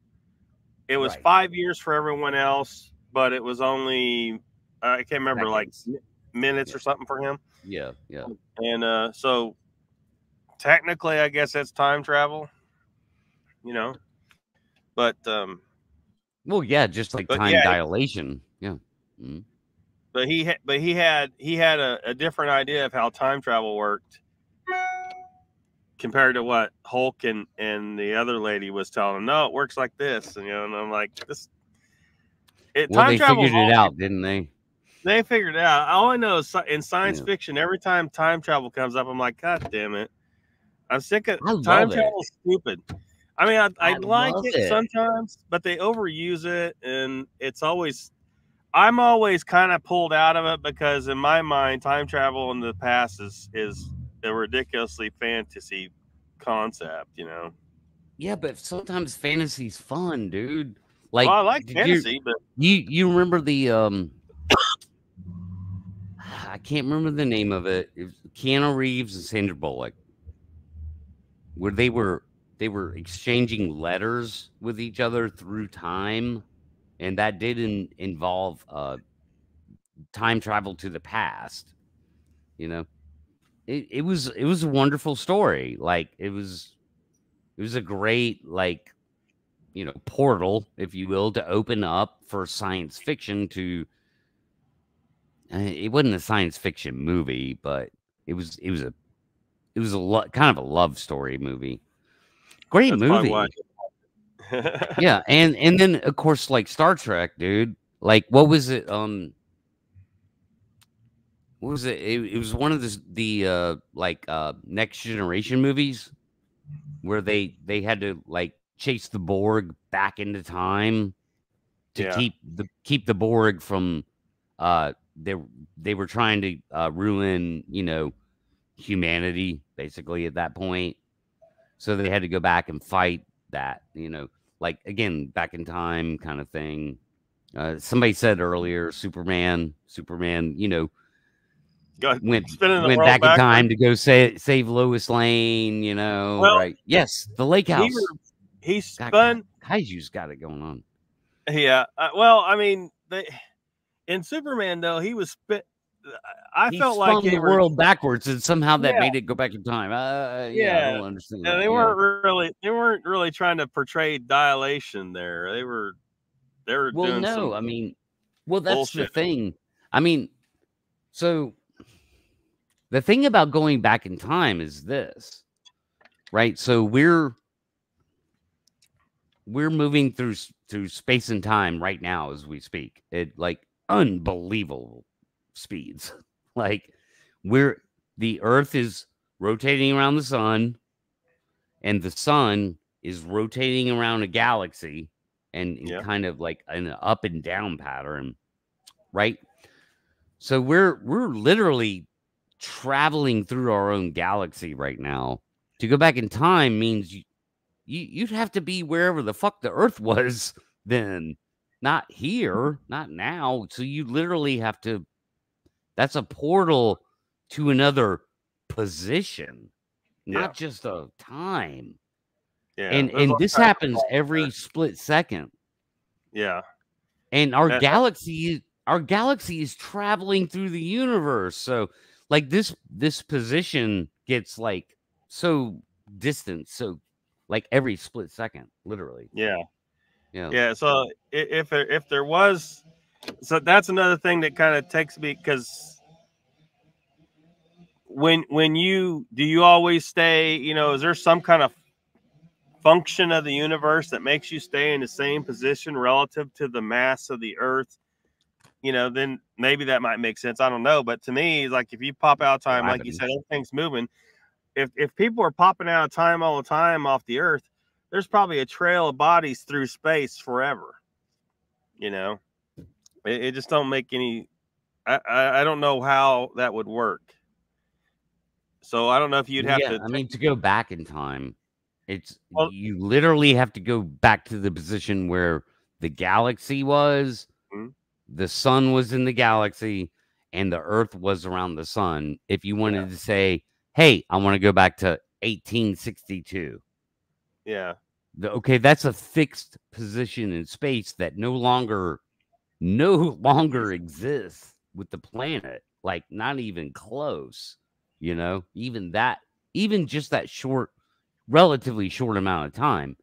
It was Right. five years for everyone else, but it was only I can't remember like Seconds. mi- minutes Yeah. or something for him. yeah, yeah. And uh, so technically, I guess that's time travel. You know, but um, Well, yeah, just like time yeah, dilation. Yeah. Mhm. but he ha- but he had he had a, a different idea of how time travel worked compared to what Hulk and and the other lady was telling him. No, it works like this, and you know, and I'm like this. It, Well, time they figured it out, didn't they? They figured it out. All I know is in science Yeah. fiction, every time time travel comes up, I'm like, God damn it! I'm sick of time it. travel's stupid. I mean, I, I, I like it, it. sometimes, but they overuse it, and it's always. I'm always kind of pulled out of it because, in my mind, time travel in the past is is a ridiculously fantasy concept. You know, Yeah, but sometimes fantasy's fun, dude. Like well, I like did you- but You you remember the um I can't remember the name of it. It Keanu Reeves and Sandra Bullock. Where they were they were exchanging letters with each other through time, and that did in, involve uh time travel to the past. You know, it, it was it was a wonderful story. Like it was it was a great like you know portal if you will to open up for science fiction to uh, it wasn't a science fiction movie but it was it was a it was a lo- kind of a love story movie. Great that's movie. yeah and and then of course like star trek dude like what was it um what was it it, it was one of the the uh like uh next generation movies where they they had to like chase the borg back into time to Yeah. keep the keep the borg from uh they they were trying to uh ruin you know humanity basically at that point. So they had to go back and fight that you know like again back in time kind of thing. Uh somebody said earlier superman superman you know Go- went went back in time to go sa- save lois lane you know Well, right? Yes the lake house he spun kaiju's got it going on Yeah. Uh, well, I mean, they in Superman though he was spit. I he felt like the were. world backwards and somehow that Yeah. made it go back in time uh, yeah, i don't understand yeah, that, they yeah. weren't really. They weren't really trying to portray dilation there. They were. They were well doing no i mean well that's the thing i mean so the thing about going back in time is this right so we're we're moving through through space and time right now as we speak at like unbelievable speeds. Like we're the earth is rotating around the sun and the sun is rotating around a galaxy and Yeah. kind of like an up and down pattern right? So we're we're literally traveling through our own galaxy right now. To go back in time means you, you'd have to be wherever the fuck the earth was then not here not now so you literally have to that's a portal to another position not Yeah. just a time yeah, and and this happens every there. split second Yeah. and our Uh, galaxy our galaxy is traveling through the universe so like this this position gets like so distant so like every split second literally Yeah. yeah Yeah. So if there, if there was, so that's another thing that kind of takes me because when when you do you always stay you know is there some kind of function of the universe that makes you stay in the same position relative to the mass of the earth you know then maybe that might make sense i don't know but to me it's like if you pop out time like you said everything's moving if if people are popping out of time all the time off the earth there's probably a trail of bodies through space forever you know? It, it just don't make any I, I i don't know how that would work. So i don't know if you'd have yeah, to i mean to go back in time it's Well- you literally have to go back to the position where the galaxy was Mhm. the sun was in the galaxy and the earth was around the sun. If you wanted to say hey i want to go back to 1862 yeah okay that's a fixed position in space that no longer no longer exists with the planet like not even close you know even that even just that short, relatively short amount of time,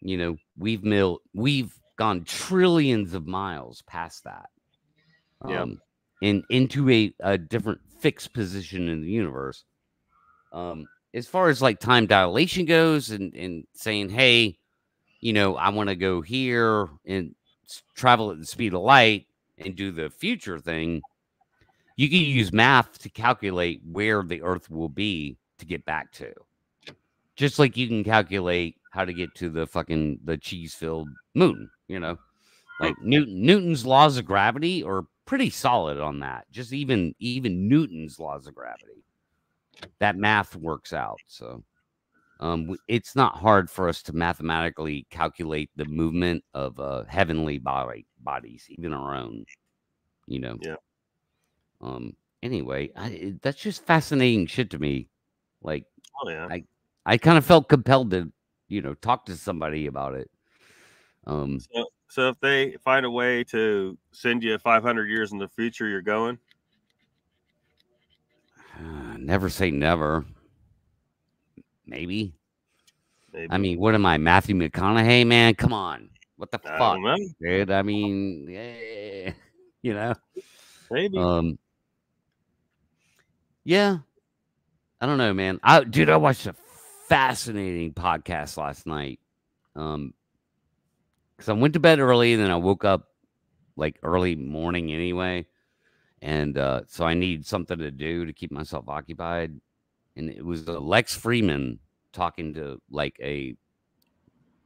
you know, we've mil- we've gone trillions of miles past that. Yeah. Um, In into a, a different fixed position in the universe. Um, as far as like time dilation goes and, and saying, hey, you know, I want to go here and travel at the speed of light and do the future thing, you can use math to calculate where the earth will be to get back to. Just like you can calculate how to get to the fucking the cheese filled moon, you know. Like Newton Newton's laws of gravity are pretty solid on that. Just even even Newton's laws of gravity. That math works out. So um it's not hard for us to mathematically calculate the movement of uh heavenly body bodies, even our own, you know. Yeah. Um anyway, I, that's just fascinating shit to me. Like Oh yeah. I kind of felt compelled to, you know, talk to somebody about it. Um, So, so if they find a way to send you 500 years in the future, you're going. never say never. Maybe. Maybe. I mean, what am I, Matthew McConaughey, man? Come on. What the I fuck, dude? I mean, yeah, you know. Maybe. Um, yeah, I don't know, man. I dude, I watched a fascinating podcast last night. Um, because I went to bed early and then I woke up like early morning anyway, and uh, so I need something to do to keep myself occupied. And it was Lex Fridman talking to like a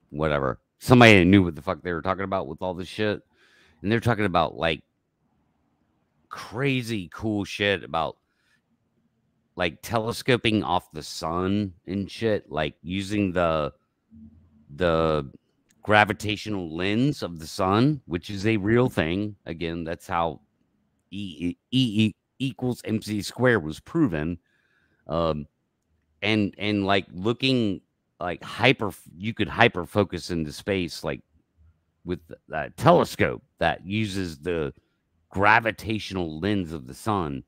whatever somebody that knew what the fuck they were talking about with all this shit, and they're talking about like crazy cool shit about like telescoping off the sun and shit, like using the the gravitational lens of the sun, which is a real thing. Again, that's how E, e, e equals mc squared was proven. Um, and and like looking like hyper, you could hyper focus into space like with that telescope that uses the gravitational lens of the sun.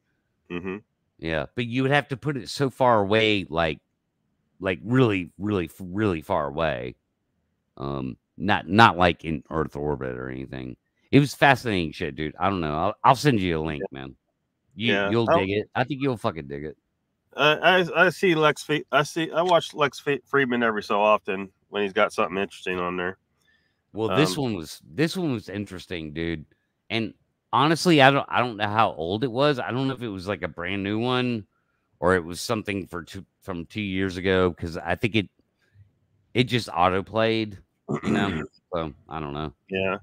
hmm Yeah, but you would have to put it so far away, like, like really, really, really far away. Um, not not like in Earth orbit or anything. It was fascinating shit, dude. I don't know. I'll, I'll send you a link, man. You Yeah, you'll I'll- dig it. I think you'll fucking dig it. I, I I see Lex. Fe- I see. I watch Lex Fe- Fridman every so often when he's got something interesting on there. Well, this Um, one was this one was interesting, dude. And honestly, I don't I don't know how old it was. I don't know if it was like a brand new one or it was something for two from two years ago because I think it it just auto played, you know. so I don't know. Yeah.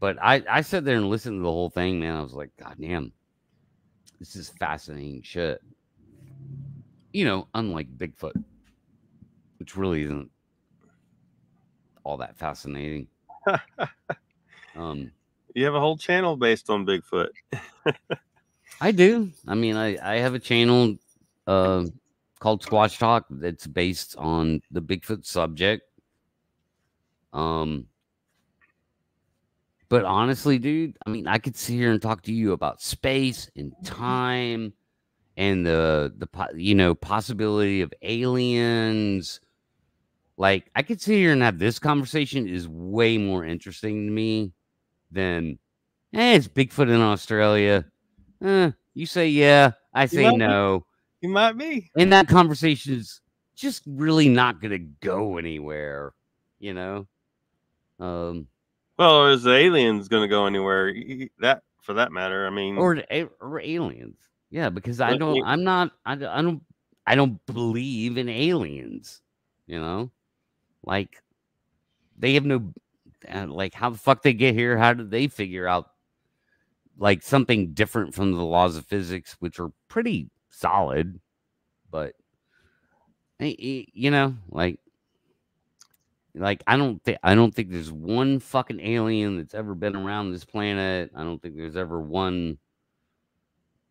But I I sat there and listened to the whole thing, man. I was like, God damn, this is fascinating shit. You know, unlike Bigfoot, which really isn't all that fascinating. Um, You have a whole channel based on Bigfoot. I do. I mean, I I have a channel uh, called Squatch Talk that's based on the Bigfoot subject. Um, but honestly, dude, I mean, I could sit here and talk to you about space and time and the the you know possibility of aliens. Like, I could sit here and have this conversation is way more interesting to me than, eh, it's Bigfoot in Australia. Eh, you say yeah, I say be. no. You might be. And that conversation is just really not going to go anywhere, you know? Um, Well, is the aliens going to go anywhere? That for that matter. I mean, or, or aliens. Yeah, because I don't, I'm not, I, don't- I don't, I don't believe in aliens, you know? Like, they have no, uh, like, how the fuck they get here? How did they figure out, like, something different from the laws of physics, which are pretty solid, but, eh, eh, you know, like, like I don't think I don't think there's one fucking alien that's ever been around this planet. I don't think there's ever one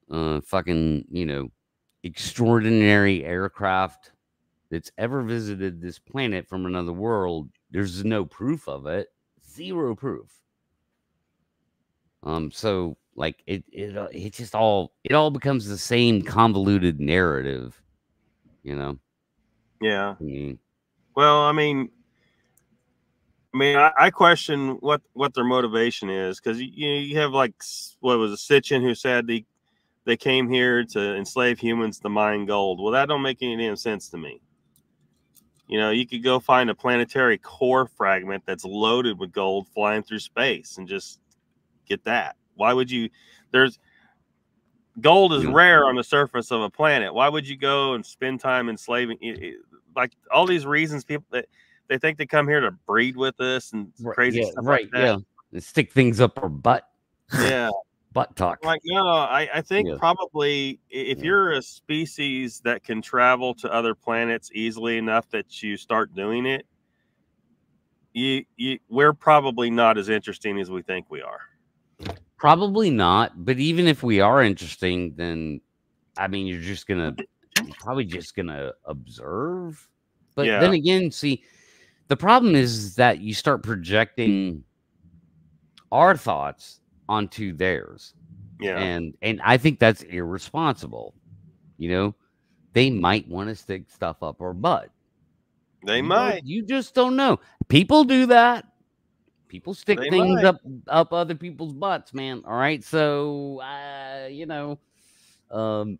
uh fucking, you know, extraordinary aircraft that's ever visited this planet from another world. There's no proof of it. Zero proof. Um so like it it uh, it just all it all becomes the same convoluted narrative. You know, Yeah. I mean, Well, I mean, I mean, I, I question what what their motivation is because you you have like what was it, Sitchin who said they they came here to enslave humans to mine gold. Well, that don't make any damn sense to me. You know, you could go find a planetary core fragment that's loaded with gold flying through space and just get that. Why would you? There's gold is rare on the surface of a planet. Why would you go and spend time enslaving? Like all these reasons, people that they think they come here to breed with us and crazy yeah, stuff right, like that. yeah, And stick things up our butt, Yeah, butt talk. like no, I, I think Yeah. probably if Yeah. you're a species that can travel to other planets easily enough that you start doing it, you you we're probably not as interesting as we think we are. Probably not, but even if we are interesting, then I mean, you're just gonna you're probably just gonna observe. But Yeah. then again, see, the problem is that you start projecting our thoughts onto theirs, Yeah, and and I think that's irresponsible. You know, they might want to stick stuff up our butt. they You might. You just don't know. People do that. People stick They things might. up up other people's butts, man. All right. So uh, you know, um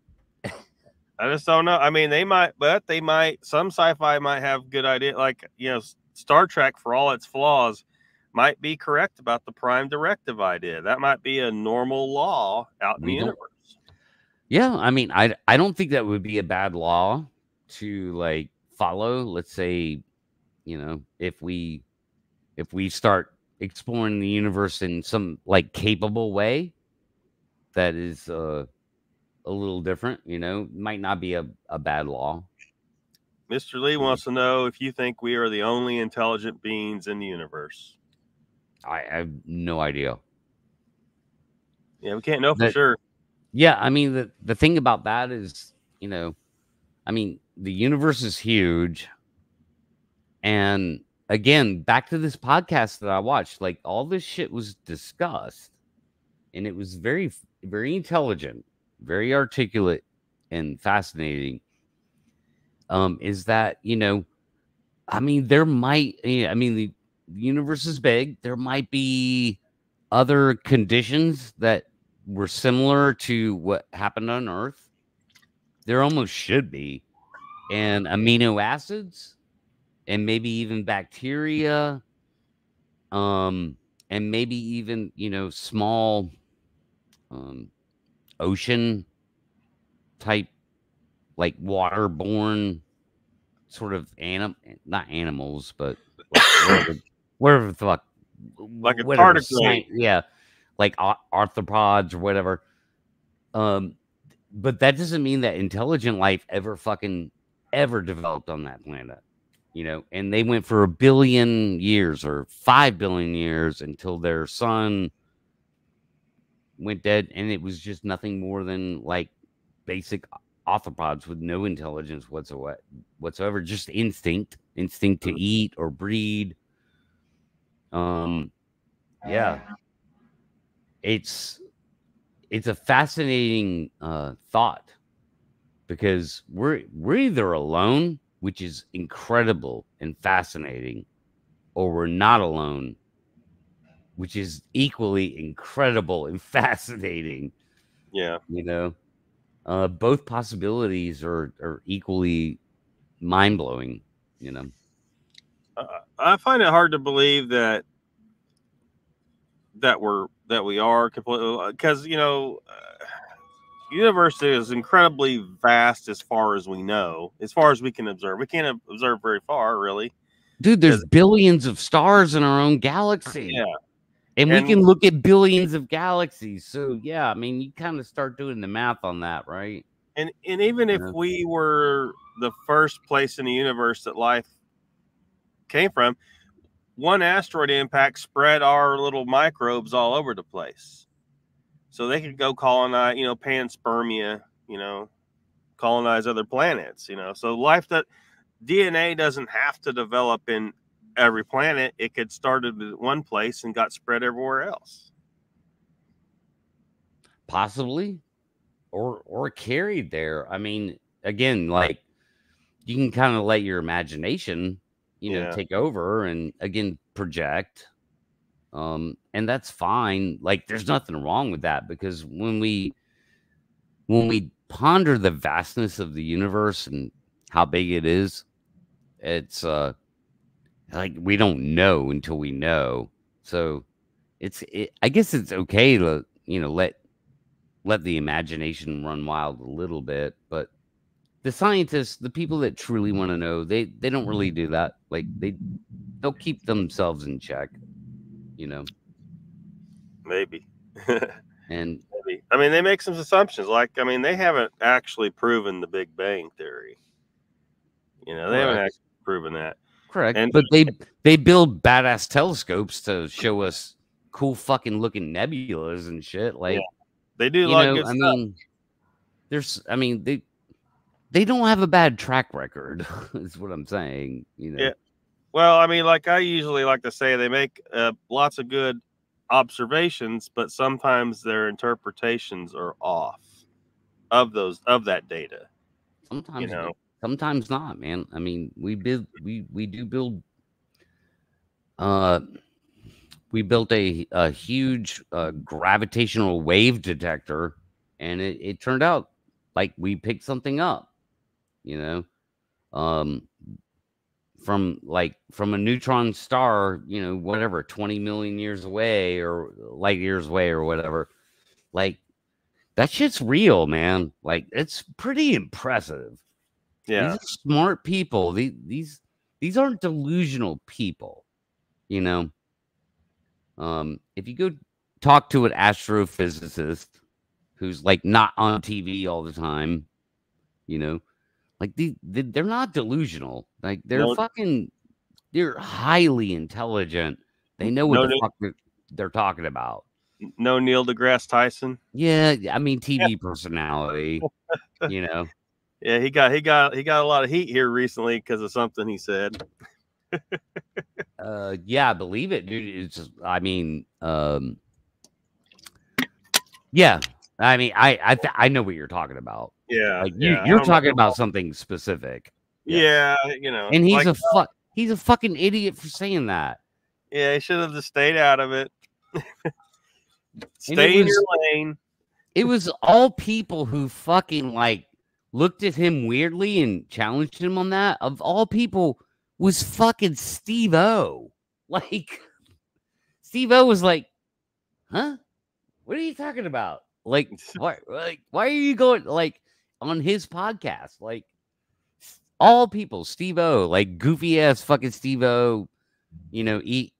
I just don't know. I mean, they might, but they might. Some sci-fi might have good idea, like you know, Star Trek for all its flaws, might be correct about the Prime Directive idea. That might be a normal law out in We the universe. yeah, I mean, I I don't think that would be a bad law to like follow. Let's say, you know, if we if we start exploring the universe in some like capable way that is uh a little different, you know, might not be a, a bad law. Mr. Lee hmm. wants to know if you think we are the only intelligent beings in the universe. I, I have no idea. Yeah, we can't know for That- sure. Yeah, I mean the the thing about that is, you know, I mean the universe is huge, and again, back to this podcast that I watched, like all this shit was discussed, and it was very very intelligent, very articulate, and fascinating. Um, is that you know, I mean there might, I mean the, the universe is big. There might be other conditions that were similar to what happened on Earth. There almost should be. And amino acids and maybe even bacteria um and maybe even, you know, small um ocean type like waterborne sort of anim not animals but whatever, whatever the fuck Like a tardigrade. yeah like arthropods or whatever. Um, but that doesn't mean that intelligent life ever fucking ever developed on that planet, you know. And they went for a billion years or five billion years until their son went dead, and it was just nothing more than like basic arthropods with no intelligence whatsoever, whatsoever, just instinct, instinct to eat or breed. Um, yeah. It's it's a fascinating uh thought because we're we're either alone which is incredible and fascinating or we're not alone which is equally incredible and fascinating Yeah. you know? Uh both possibilities are are equally mind-blowing you know? Uh, I find it hard to believe that that we're that we are completely because you know uh, universe is incredibly vast as far as we know as far as we can observe. We can't observe very far really. Dude there's billions of stars in our own galaxy. Yeah And, And- we can look at billions of galaxies. So yeah, I mean, you kind of start doing the math on that, right? and and even if we were the first place in the universe that life came from one asteroid impact spread our little microbes all over the place so they could go colonize you know panspermia you know colonize other planets you know so life that dna doesn't have to develop in every planet it could started at one place and got spread everywhere else Possibly, or or carried there. I mean, again, like you can kind of let your imagination, you know, Yeah. take over and again project. Um, and that's fine. Like there's nothing wrong with that because when we when we ponder the vastness of the universe and how big it is, it's uh like we don't know until we know. So it's it, I guess it's okay to, you know, let let the imagination run wild a little bit, but the scientists, the people that truly want to know, they they don't really do that. Like they they'll keep themselves in check, you know. Maybe. And Maybe. I mean, they make some assumptions. Like, I mean, they haven't actually proven the Big Bang theory. You know, they haven't actually proven that. Correct, And- but they they build badass telescopes to show us cool fucking looking nebulas and shit. Like They do lot know, I mean, there's, I mean, they they don't have a bad track record. is what I'm saying. You know, Yeah. Well, I mean, like I usually like to say, they make uh, lots of good observations, but sometimes their interpretations are off of those of that data. sometimes You know, sometimes not, man. I mean, we build we we do build uh we built a a huge uh, gravitational wave detector and it, it turned out like we picked something up, you know. Um from like from a neutron star, you know, whatever, 20 million years away or light years away or whatever. Like that shit's real, man. Like it's pretty impressive. Yeah, These are smart people. These these these aren't delusional people. You know. Um, if you go talk to an astrophysicist who's like not on TV all the time, you know, like they, they they're not delusional. Like they're No. fucking they're highly intelligent. They know what No the fuck they're, they're talking about. no Neil deGrasse Tyson. Yeah, I mean TV personality, you know. Yeah, he got he got he got a lot of heat here recently because of something he said. Uh, yeah, I believe it, dude. It's just, I mean, um, yeah, I mean, I, I, th- I know what you're talking about. Yeah, Like you, yeah you're don't talking about something specific, Yeah, you know, and he's like, a fuck, he's a fucking idiot for saying that. yeah, he should have just stayed out of it. Stay in was- your lane. It was all people who fucking like looked at him weirdly and challenged him on that. Of all people, was fucking Steve O. Like, Steve O was like, huh? What are you talking about? Like, why, like, why are you going like on his podcast? Like, all people, Steve O, like goofy ass fucking Steve O, you know, eat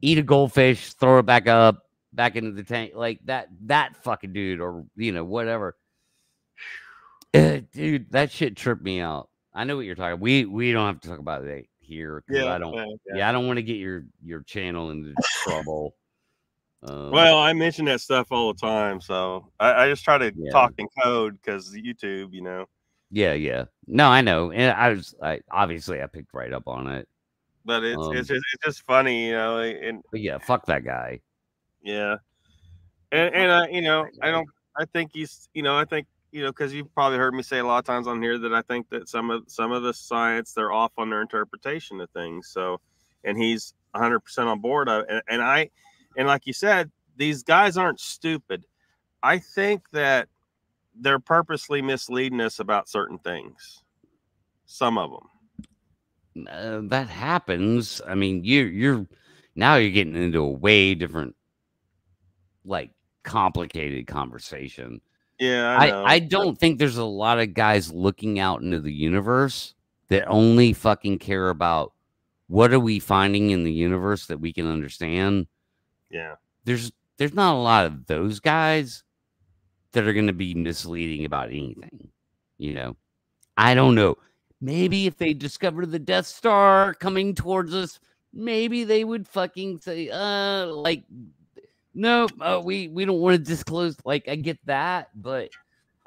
eat a goldfish, throw it back up, back into the tank, like that that fucking dude, or you know, whatever. Uh, dude, that shit tripped me out. I know what you're talking. We we don't have to talk about it here because I don't. yeah, Yeah. I don't want to get your your channel into trouble. Um, Well, I mention that stuff all the time, so I, I just try to Yeah. talk in code because YouTube, you know. yeah, yeah. No, I know, and I was, I obviously I picked right up on it. But it's Um, it's just it's just funny, you know, and But yeah, fuck that guy. yeah, and and I, you know, I don't, I think he's, you know, I think you know, because you've probably heard me say a lot of times on here that I think that some of some of the science they're off on their interpretation of things. So, and he's 100 percent on board of, and, and I, and like you said, these guys aren't stupid. I think that they're purposely misleading us about certain things. Some of them. uh, that happens. I mean, you you're now you're getting into a way different, like complicated conversation. Yeah, I. I, I don't think there's a lot of guys looking out into the universe that only fucking care about what are we finding in the universe that we can understand. Yeah, There's there's not a lot of those guys that are going to be misleading about anything. You know, I don't know. Maybe if they discover the Death Star coming towards us, maybe they would fucking say, uh, like, no, uh, we we don't want to disclose. Like, I get that, but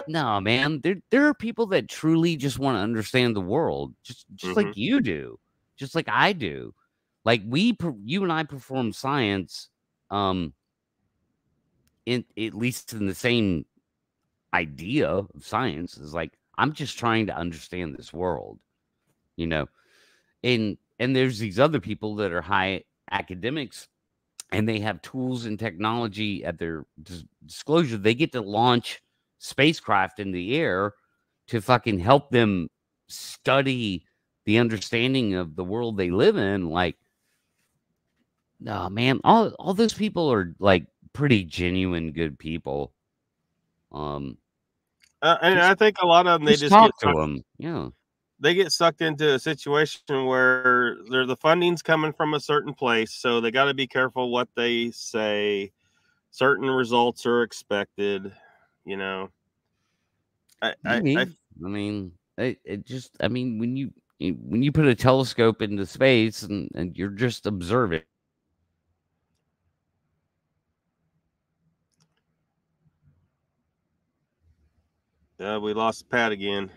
no, man, there there are people that truly just want to understand the world, just just like you do, just like I do. Like we, you and I perform science, um, in at least in the same idea of science is like I'm just trying to understand this world. you know, and and there's these other people that are high academics and they have tools and technology at their dis- disclosure. They get to launch spacecraft in the air to fucking help them study the understanding of the world they live in. Like, no man, all all those people are like pretty genuine, good people. Um, Uh, and Just- I think a lot of them they just just talk get to them. Yeah, they get sucked into a situation where they're, the funding's coming from a certain place, so they got to be careful what they say. Certain results are expected, you know. I, I, Maybe. I I mean, it, it just, I mean, when you you- when you put a telescope into space and, and you're just observing, Yeah, we lost Pat again.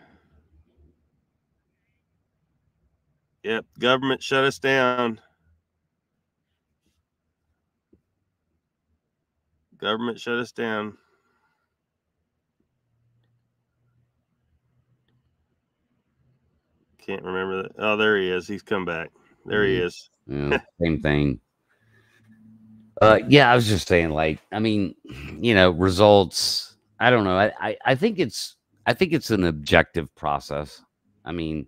Yep, government shut us down. Government shut us down. Can't remember that. Oh, there he is. He's come back. There he is. Yeah, same thing. Uh, yeah, I was just saying, like, I mean, you know, results. I don't know. I, I, I think it's, I think it's an objective process. I mean,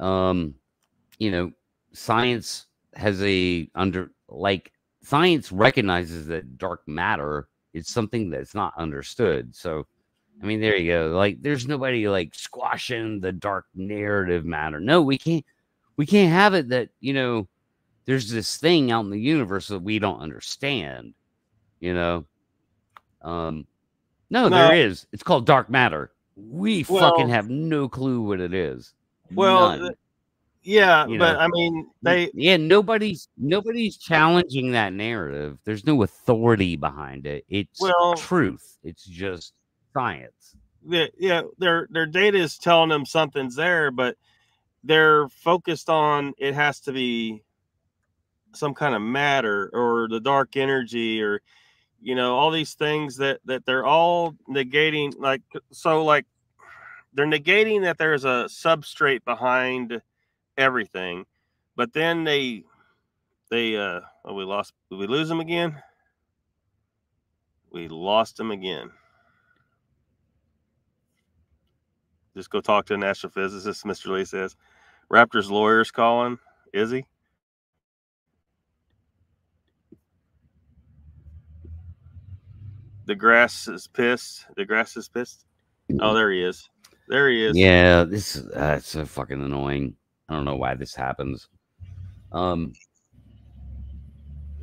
um, you know, science has a under like science recognizes that dark matter is something that's not understood. So, I mean, there you go. Like, there's nobody like squashing the dark narrative matter. No, we can't. We can't have it that you know there's this thing out in the universe that we don't understand. You know, um, no, No. there is. It's called dark matter. We fucking have no clue what it is. Well, th- Yeah, You but know. I mean, they yeah, nobody's nobody's challenging that narrative. There's no authority behind it. It's Well- truth. It's just science. yeah, yeah, their their data is telling them something's there, but they're focused on it has to be some kind of matter or the dark energy or you know all these things that that they're all negating like so like they're negating that there's a substrate behind everything but then they they uh oh we lost we lose them again? We lost them again. Just go talk to an astrophysicist mr lee says. Raptors lawyers calling. Is he? The grass is pissed. The grass is pissed? Oh there he is. There he is. Yeah, this is uh, it's so fucking annoying. I don't know why this happens. Um,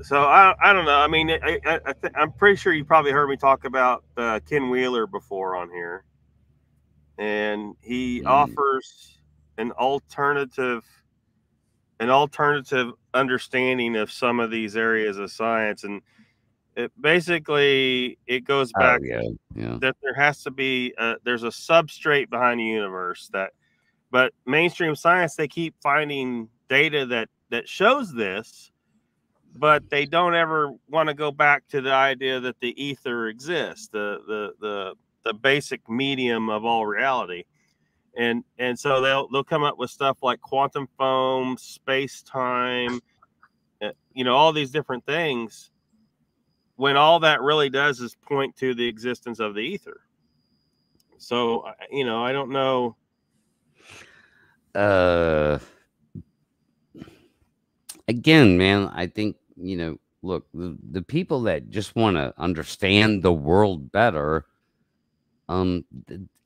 so I, I don't know. I mean, I, I, th- I'm pretty sure you probably heard me talk about uh, Ken Wheeler before on here, and he Mm. offers an alternative, an alternative understanding of some of these areas of science, and it basically it goes oh, back yeah, yeah. that there has to be a, there's a substrate behind the universe that but mainstream science they keep finding data that that shows this but they don't ever want to go back to the idea that the ether exists the the the the basic medium of all reality and and so they'll they'll come up with stuff like quantum foam space time uh, you know all these different things when all that really does is point to the existence of the ether. So, you know, I don't know. Uh again man i think you know look the, the people that just want to understand the world better um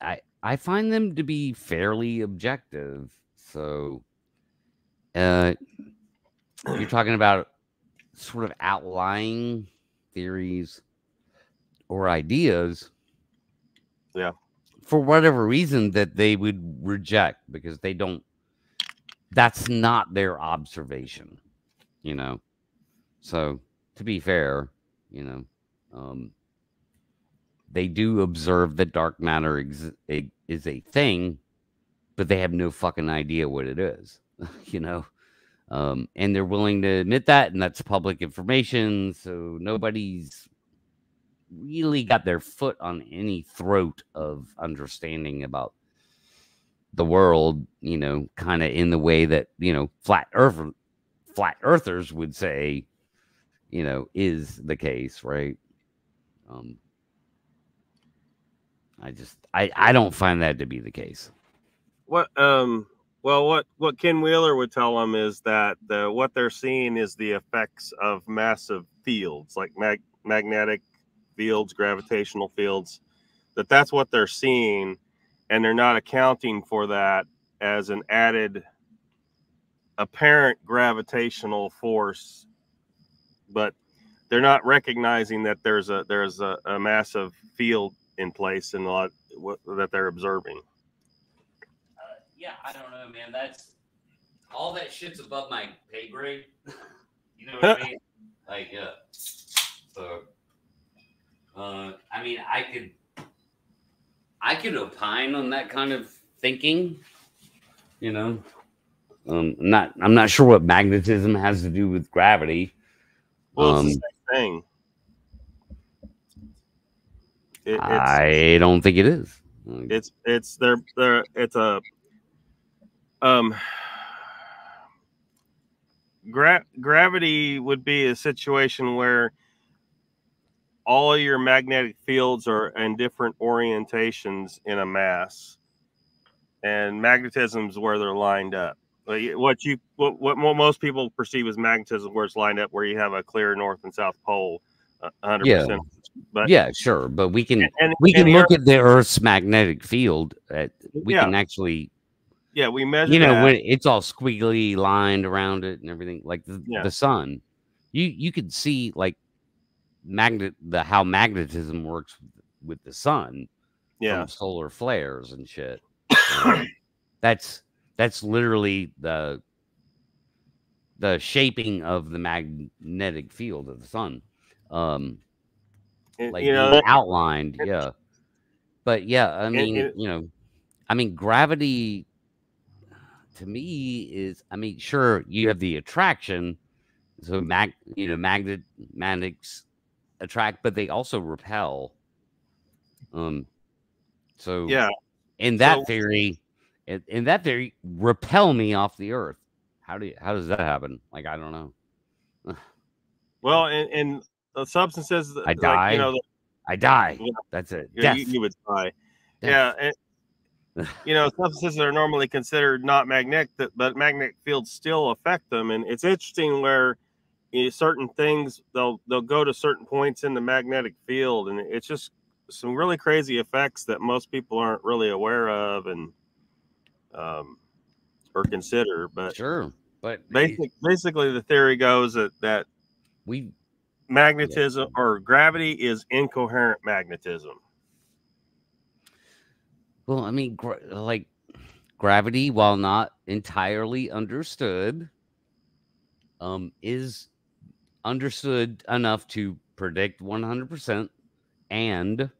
i i find them to be fairly objective so uh you're talking about sort of outlying theories or ideas Yeah. For whatever reason that they would reject because they don't that's not their observation you know? So to be fair you know um they do observe that dark matter is a thing but they have no fucking idea what it is you know? Um and they're willing to admit that and that's public information so nobody's really got their foot on any throat of understanding about the world, you know, kind of in the way that you know flat earth flat earthers would say, you know, is the case, right? Um, I just I I don't find that to be the case. What um well what what Ken Wheeler would tell them is that the what they're seeing is the effects of massive fields like mag, magnetic fields, gravitational fields. That that's what they're seeing and they're not accounting for that as an added apparent gravitational force but they're not recognizing that there's a there's a, a massive field in place in a lot what, that they're observing Uh, yeah, I don't know, man. That's all that shit's above my pay grade. you know what I mean? Like, uh, so, uh, I mean, I could, I could opine on that kind of thinking. You know, um, I'm not, I'm not sure what magnetism has to do with gravity. well Um, it's the same thing it, I don't think it is. It's it's they're they're it's a um gra- gravity would be a situation where all your magnetic fields are in different orientations in a mass and magnetism is where they're lined up what you what, what most people perceive as magnetism where it's lined up where you have a clear north and south pole uh, 100% Yeah. but yeah, sure, but we can and, we can look at the Earth's magnetic field. At, we Yeah. can actually yeah we measure you know that. when it's all squiggly lined around it and everything like the, Yeah. the sun you you could see like magnet the how magnetism works with the sun yeah. from solar flares and shit Um, that's that's literally the the shaping of the magnetic field of the sun um like you know outlined yeah. But yeah i mean it- you know i mean gravity to me is i mean sure you have the attraction so mag you know magnet magnets attract but they also repel um so yeah in that so- theory in, in that theory repel me off the earth how do you how does that happen like i don't know Well, and, and the substances, I like, die. you know, the, i die Yeah. that's it you, Death. you, would die. Death. Yeah, and, you know, substances that are normally considered not magnetic, but magnetic fields still affect them. And it's interesting where you know, certain things they'll they'll go to certain points in the magnetic field, and it's just some really crazy effects that most people aren't really aware of and um, or consider. But sure but basic, basically, the theory goes that that we magnetism or gravity is incoherent magnetism. Well, I mean, gra- like gravity, while not entirely understood, um, is understood enough to predict 100% and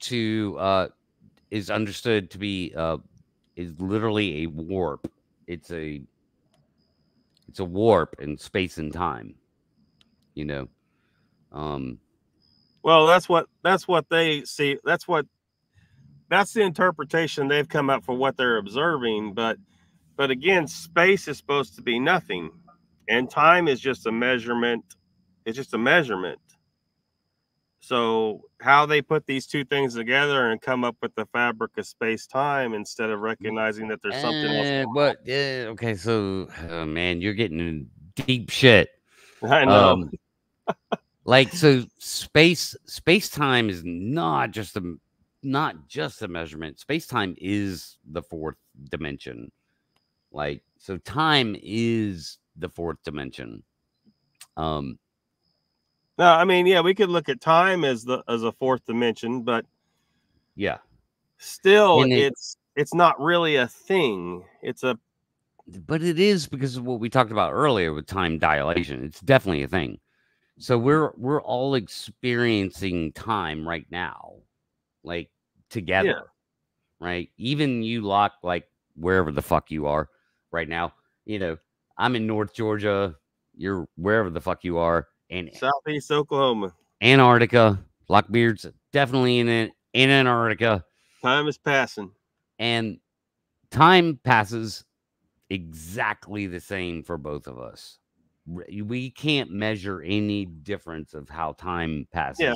to uh, is understood to be uh, is literally a warp. It's a it's a warp in space and time. You know, um, Well, that's what that's what they see. That's what that's the interpretation they've come up for what they're observing. But but again, space is supposed to be nothing, and time is just a measurement. It's just a measurement. So how they put these two things together and come up with the fabric of space time instead of recognizing that there's something eh, else. But yeah, okay, so oh, man, you're getting in deep shit. I know. Um, like so, space space time is not just a not just a measurement. Space time is the fourth dimension. Like so, time is the fourth dimension. Um, no, I mean, yeah, we could look at time as the as a fourth dimension, but yeah, still, And it- it's it's not really a thing. It's a but it is because of what we talked about earlier with time dilation. It's definitely a thing. So we're we're all experiencing time right now, like together, right? Even you lock like wherever the fuck you are right now. You know, I'm in North Georgia. You're wherever the fuck you are, and Southeast Oklahoma. Antarctica. Lockbeard's definitely in it in Antarctica, Time is passing. and time passes exactly the same for both of us. We can't measure any difference of how time passes. Yeah.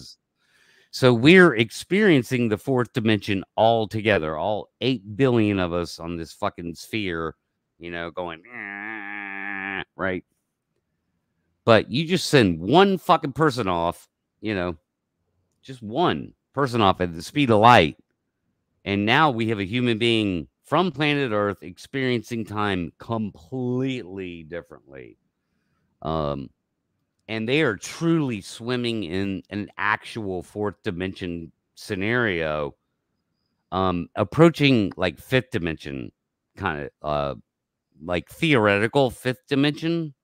So we're experiencing the fourth dimension all together, all 8 billion of us on this fucking sphere, you know, going, "Eh," right? But you just send one fucking person off, you know, just one person off at the speed of light. And now we have a human being from planet Earth experiencing time completely differently. Um, and they are truly swimming in an actual fourth dimension scenario, um, approaching like fifth dimension kind of uh, like theoretical fifth dimension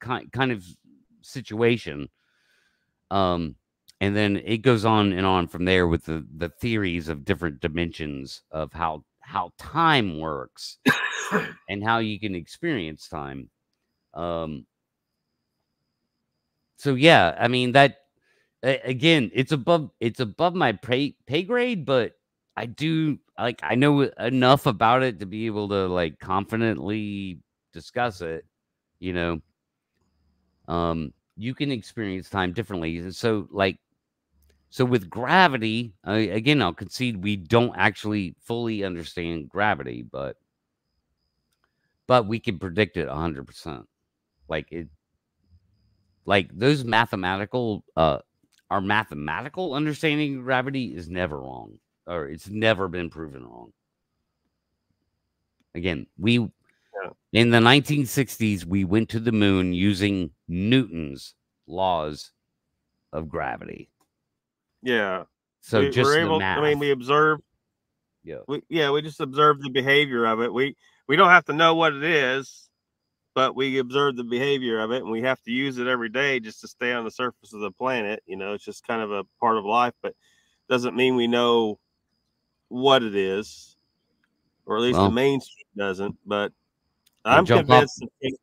kind kind of situation. Um, and then it goes on and on from there with the the theories of different dimensions of how how time works and how you can experience time. Um, so yeah, I mean that again, it's above it's above my pay pay grade, but I do like I know enough about it to be able to like confidently discuss it. You know, um, you can experience time differently. So like, so with gravity, I, again, I'll concede we don't actually fully understand gravity, but but we can predict it hundred percent. Like it, like those mathematical, uh, our mathematical understanding of gravity is never wrong, or it's never been proven wrong. Again, we in the 1960s we went to the moon using Newton's laws of gravity. Yeah. So we, just we're the able. math. I mean, we observe. Yeah. We yeah, we just observe the behavior of it. We we don't have to know what it is, but we observe the behavior of it, and we have to use it every day just to stay on the surface of the planet. You know, it's just kind of a part of life, but doesn't mean we know what it is, or at least Well- the mainstream doesn't. But I'm jump off- convinced. that-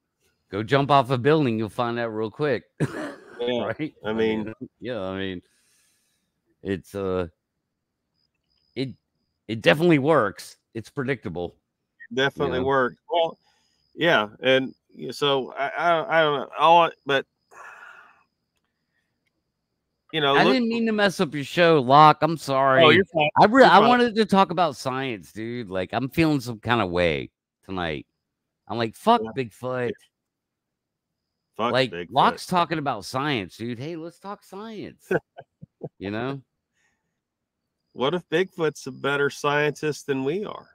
Go jump off a building, you'll find out real quick. Yeah, right? I mean- yeah, I mean, it's uh, it it definitely works. It's predictable. definitely Yeah. work. Well, yeah, and so I, I, I don't know all, but you know, I look, didn't mean to mess up your show, Locke. I'm sorry. oh, you're fine. I re- you're I wanted to talk about science, dude. Like I'm feeling some kind of way tonight. I'm like, fuck Yeah. Bigfoot. Fuck like Bigfoot. Locke's talking about science, dude. Hey, let's talk science. you know? What if Bigfoot's a better scientist than we are?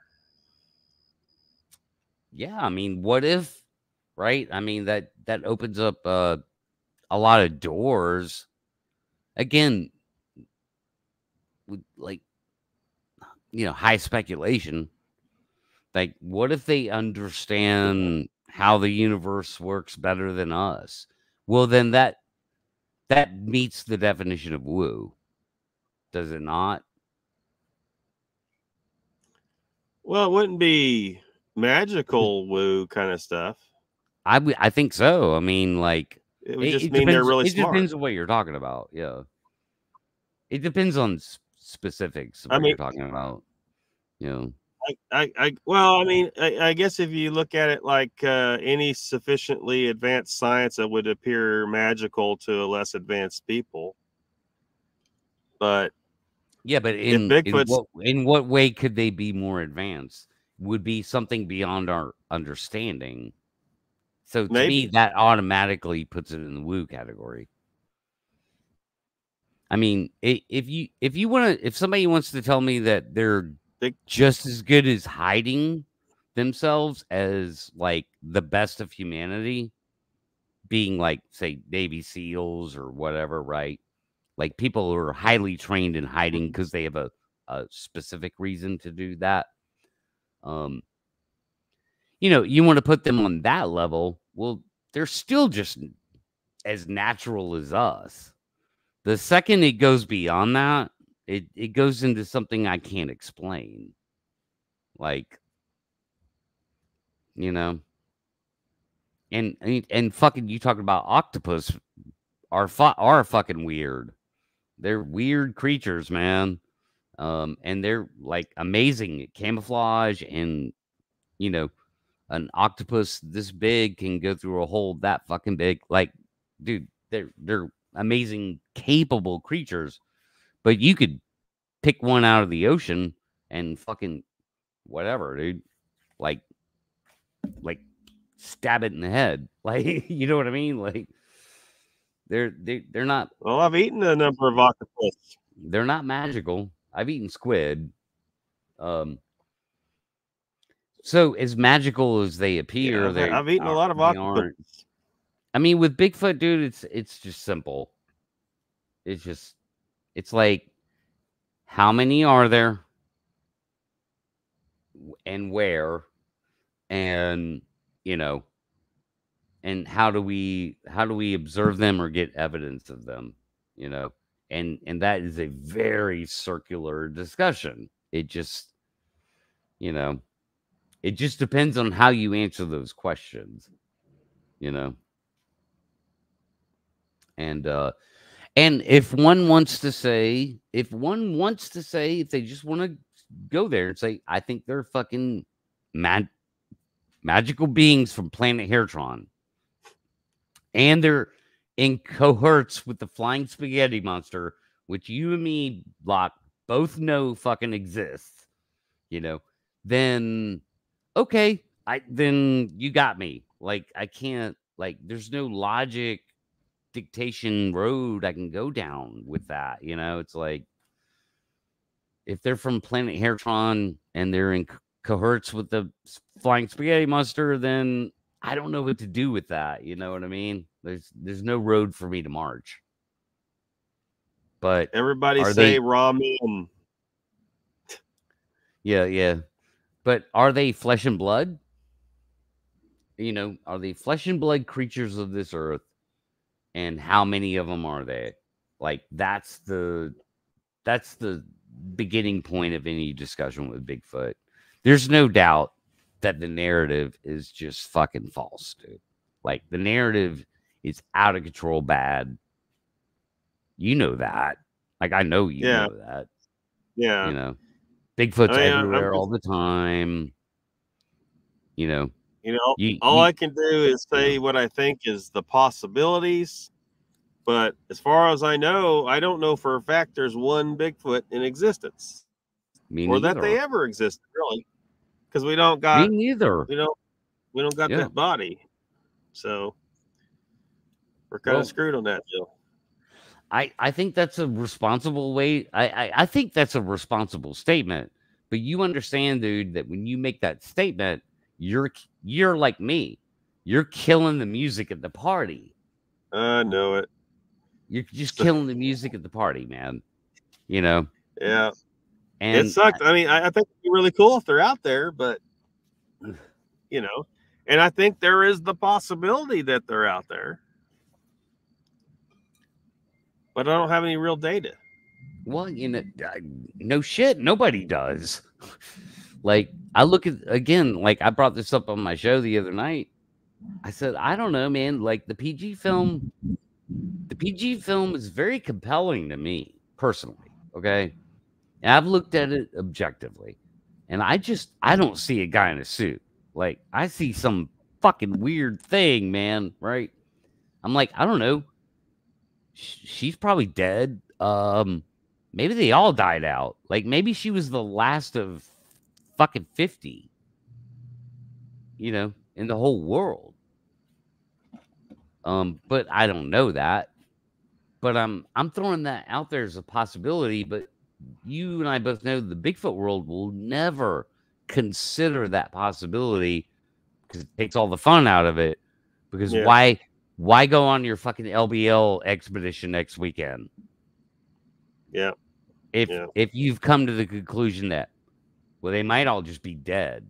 Yeah, I mean, what if, right? I mean that that opens up uh, a lot of doors. Again, with like you know, high speculation. Like, what if they understand how the universe works better than us? Well, then that that meets the definition of woo, does it not? Well, it wouldn't be magical hmm. woo kind of stuff. I I think so. I mean, like It would It- just it mean they're depends- really it smart. depends on what you're talking about. Yeah, it depends on specifics. Of I what mean- you're talking about. You know, I, I, I well, I mean, I, I guess if you look at it like uh, any sufficiently advanced science, it would appear magical to a less advanced people. But yeah, but in in what, in what way could they be more advanced? Would be something beyond our understanding. So to me, that automatically puts it in the woo category. I mean, if you if you want to, if somebody wants to tell me that they're just as good as hiding themselves as like the best of humanity, being like say Navy SEALs or whatever, right? Like people who are highly trained in hiding because they have a, a specific reason to do that. Um, you know, you want to put them on that level. Well, they're still just as natural as us. The second it goes beyond that, it, it goes into something I can't explain. Like, you know, and and, and fucking you talking about octopus are are fucking weird. They're weird creatures, man. Um, and they're like amazing camouflage and you know, an octopus this big can go through a hole that fucking big. Like, dude, they're they're amazing, capable creatures, but you could pick one out of the ocean and fucking whatever, dude. Like, like stab it in the head. Like, you know what I mean? Like, they're they they're not Well, I've eaten a number of octopus. they're not magical. I've eaten squid. Um. So as magical as they appear, Yeah, I've, they I've eaten a lot of octopus. I mean, with Bigfoot, dude, it's it's just simple. It's just, it's like, how many are there, and where, and you know, and how do we how do we observe them or get evidence of them, you know, and and that is a very circular discussion. It just, you know, it just depends on how you answer those questions, you know and uh and if one wants to say if one wants to say if they just want to go there and say i think they're fucking mad magical beings from planet Hertron. and they're in cohorts with the flying spaghetti monster which you and me Locke both know fucking exists you know then okay i then you got me like i can't like there's no logic dictation road I can go down with that. You know, it's like if they're from Planet Hairtron and they're in cohorts with the flying spaghetti monster, then I don't know what to do with that. You know what I mean? There's there's no road for me to march. But Everybody say they- ramen. yeah, yeah. But are they flesh and blood? You know, are they flesh and blood creatures of this earth? And how many of them are there? Like that's the that's the beginning point of any discussion with Bigfoot. There's no doubt that the narrative is just fucking false, dude. Like the narrative is out of control bad. You know that. Like I know you Yeah. know that. Yeah. You know, Bigfoot's I I'm everywhere all the time. You know, You know, you, all you- I can do is say what I think is the possibilities. But as far as I know, I don't know for a fact there's one Bigfoot in existence me or that they ever existed, really, because we don't got Me neither. we don't we don't got Yeah. that body, so we're kind of Well- screwed on that deal. I, I think that's a responsible way. I, I, I think that's a responsible statement. But you understand, dude, that when you make that statement, you're you're like me. You're killing the music at the party. I know it. You're just killing the music at the party, man. You know, Yeah, and it sucked. I mean, I, I think it'd be really cool if they're out there, but you know, and I think there is the possibility that they're out there, but I don't have any real data. Well, you know, no shit, nobody does. like, I look at again, like I brought this up on my show the other night. I said, I don't know, man. Like the PG film, the PG film is very compelling to me personally. Okay, and I've looked at it objectively, and I just I don't see a guy in a suit. Like I see some fucking weird thing, man. Right? I'm like, I don't know. Sh- She's probably dead. Um, maybe they all died out. Like maybe she was the last of fucking 50, you know, in the whole world. Um, but I don't know that. But I'm I'm throwing that out there as a possibility, but you and I both know the Bigfoot world will never consider that possibility because it takes all the fun out of it. Because Yeah. why why go on your fucking LBL expedition next weekend? Yeah. if Yeah. if you've come to the conclusion that well they might all just be dead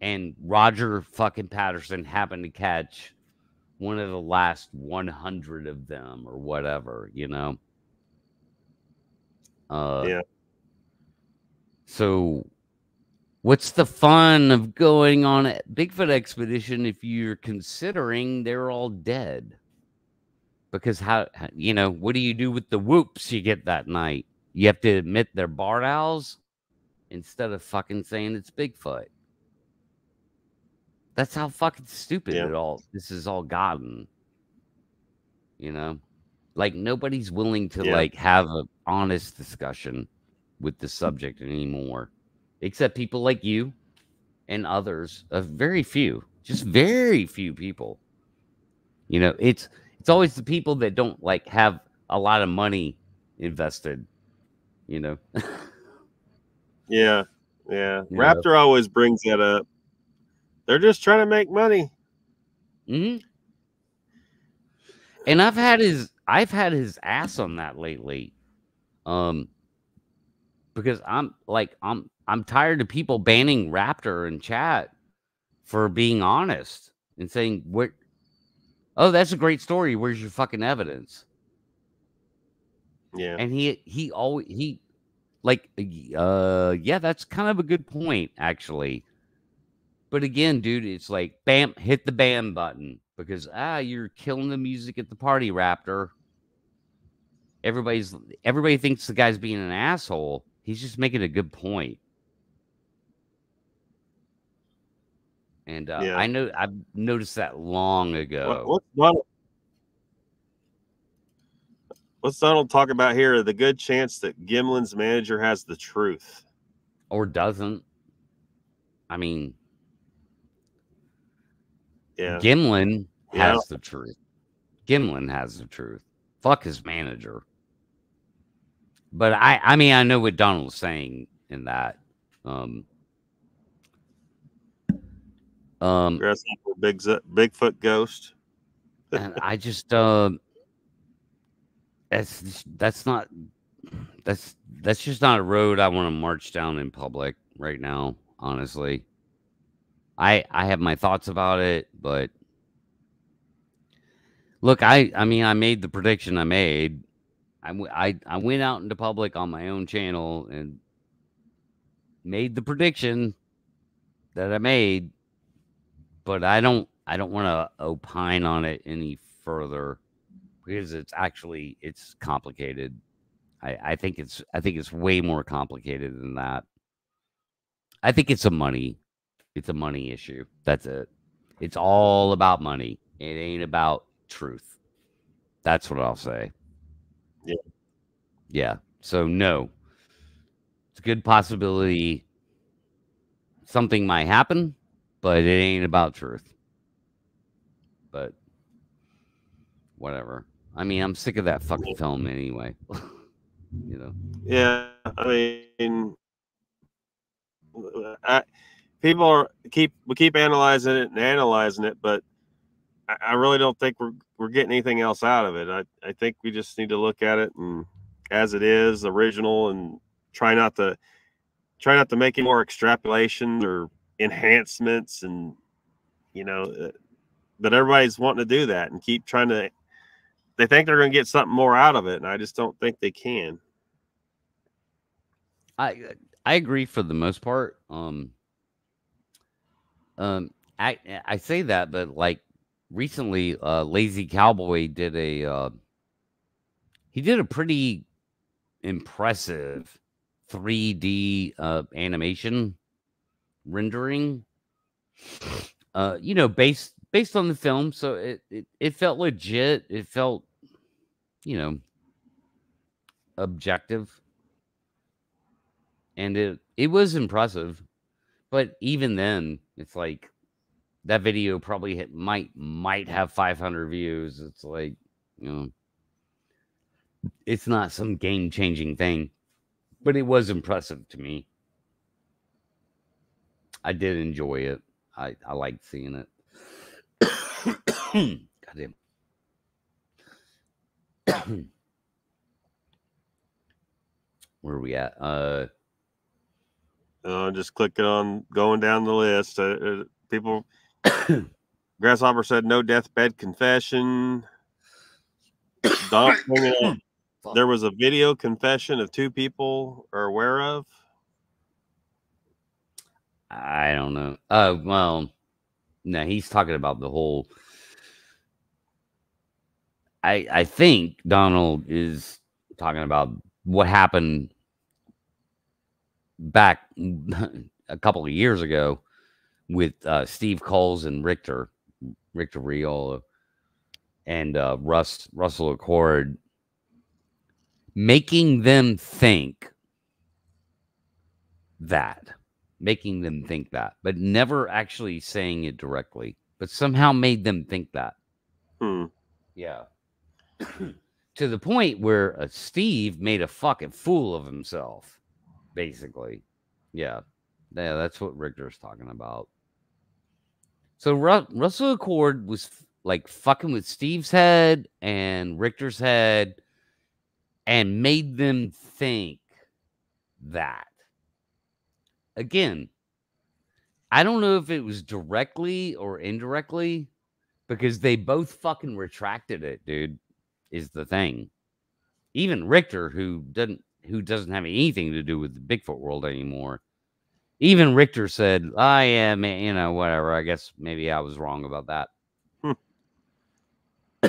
and roger fucking patterson happened to catch one of the last 100 of them or whatever you know uh Yeah. so what's the fun of going on a bigfoot expedition if you're considering they're all dead because how how- you know what do you do with the whoops you get that night you have to admit they're barred owls instead of fucking saying it's bigfoot That's how fucking stupid Yeah. it all this is all gotten. You know? Like nobody's willing to Yeah. like have an honest discussion with the subject anymore. Except people like you and others, a very few, just very few people. You know, it's it's always the people that don't like have a lot of money invested, you know. Yeah, yeah. Yeah. Raptor always brings that up. They're just trying to make money. hmm And I've had his I've had his ass on that lately. Um because I'm like I'm I'm tired of people banning Raptor in chat for being honest and saying what oh that's a great story. Where's your fucking evidence? Yeah, And he he always he like uh yeah, that's kind of a good point actually. But again, dude, it's like bam, hit the ban button because ah, you're killing the music at the party, Raptor. Everybody's everybody thinks the guy's being an asshole. He's just making a good point. And uh, Yeah. I know I've noticed that long What, ago. what's Donald? What's Donald talk about here? The good chance that Gimlin's manager has the truth. Or doesn't. I mean, Yeah, Gimlin Yeah. has the truth. Gimlin has the truth. Fuck his manager. But I, I mean, I know what Donald's saying in that. Um, um, Grasshopper, Big Z- Bigfoot ghost. and I just, uh, that's that's not that's that's just not a road I want to march down in public right now. Honestly, I I have my thoughts about it, but look, I I mean, I made the prediction I made. I went out into public on my own channel and made the prediction that I made, but I don't I don't want to opine on it any further because it's actually it's complicated. I, I think it's I think it's way more complicated than that. I think it's a money it's a money issue. That's it. It's all about money. It ain't about truth. That's what I'll say. Yeah. Yeah. So no. It's a good possibility something might happen, but it ain't about truth. But whatever. I mean, I'm sick of that fucking film anyway. you know. Yeah, I mean, I, people are keep we keep analyzing it and analyzing it, but I, really don't think we're we're getting anything else out of it. I I think we just need to look at it and as it is, original, and try not to try not to make any more extrapolations or enhancements, and you know, uh, but everybody's wanting to do that and keep trying to. They think they're going to get something more out of it, and I just don't think they can. I I agree for the most part. Um, um, I I say that, but like recently, uh, Lazy Cowboy did a uh, he did a pretty impressive 3D uh, animation rendering. Uh, you know, based based on the film, so it it, it felt legit. It felt, you know, objective and it it was impressive but even then it's like that video probably hit, might might have 500 views. It's like you know it's not some game changing thing but it was impressive to me. I did enjoy it. I i liked seeing it. Goddamn. Where are we at? Uh Uh, just clicking on going down the list. Uh, uh, people, Grasshopper said no deathbed confession. Don pointed out Fuck. there was a video confession of two people are aware of. I don't know. Oh well, no, he's talking about the whole. I I think Donald is talking about what happened back a couple of years ago with uh, Steve Kulls and Richter, Richter Riola, and uh, Russ Russell Acord, making them think that, making them think that, but never actually saying it directly, but somehow made them think that. Hmm. Yeah. to the point where uh, Steve made a fucking fool of himself, basically. Yeah. Yeah, that's what Richter's talking about. So Ru- Russell Acord was f- like fucking with Steve's head and Richter's head and made them think that. Again, I don't know if it was directly or indirectly because they both fucking retracted it, dude. Is the thing. Even Richter, who doesn't who doesn't have anything to do with the Bigfoot world anymore, even Richter said, "I am, you know, whatever. I guess maybe I was wrong about that."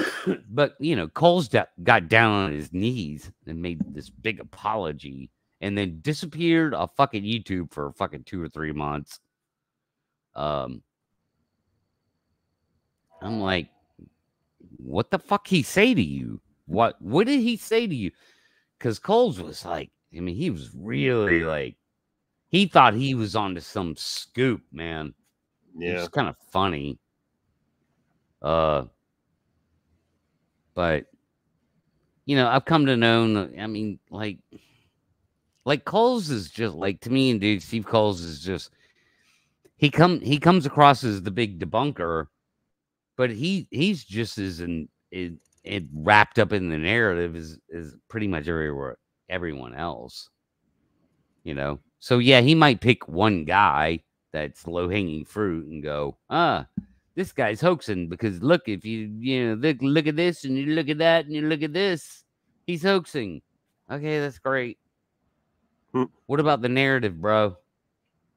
but you know, Cole's got down on his knees and made this big apology, and then disappeared off fucking YouTube for fucking two or three months. Um, I'm like, what the fuck he say to you? What what did he say to you? Because Kulls was like, I mean, he was really like, he thought he was onto some scoop, man. Yeah. It's kind of funny. Uh, but you know, I've come to know. I mean, like, like Kulls is just like to me, and dude, Steve Kulls is just he come he comes across as the big debunker, but he he's just as in it, it wrapped up in the narrative as is pretty much everywhere everyone else. You know, so yeah, he might pick one guy that's low hanging fruit and go, ah, this guy's hoaxing because look, if you you know look look at this and you look at that and you look at this, he's hoaxing. Okay, that's great. Hmm. What about the narrative, bro?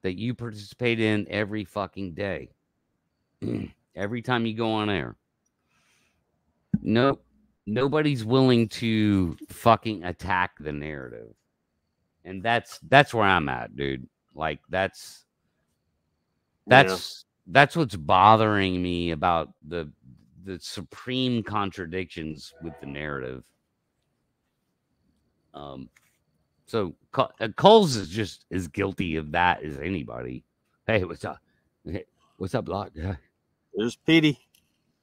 That you participate in every fucking day, every time you go on air. Nope, nobody's willing to fucking attack the narrative, and that's that's where I'm at, dude. Like that's Yeah. that's that's what's bothering me about the the supreme contradictions with the narrative. Um, so uh, Kulls is just as guilty of that as anybody. Hey, what's up? Hey, what's up, Block? Yeah, There's Petey.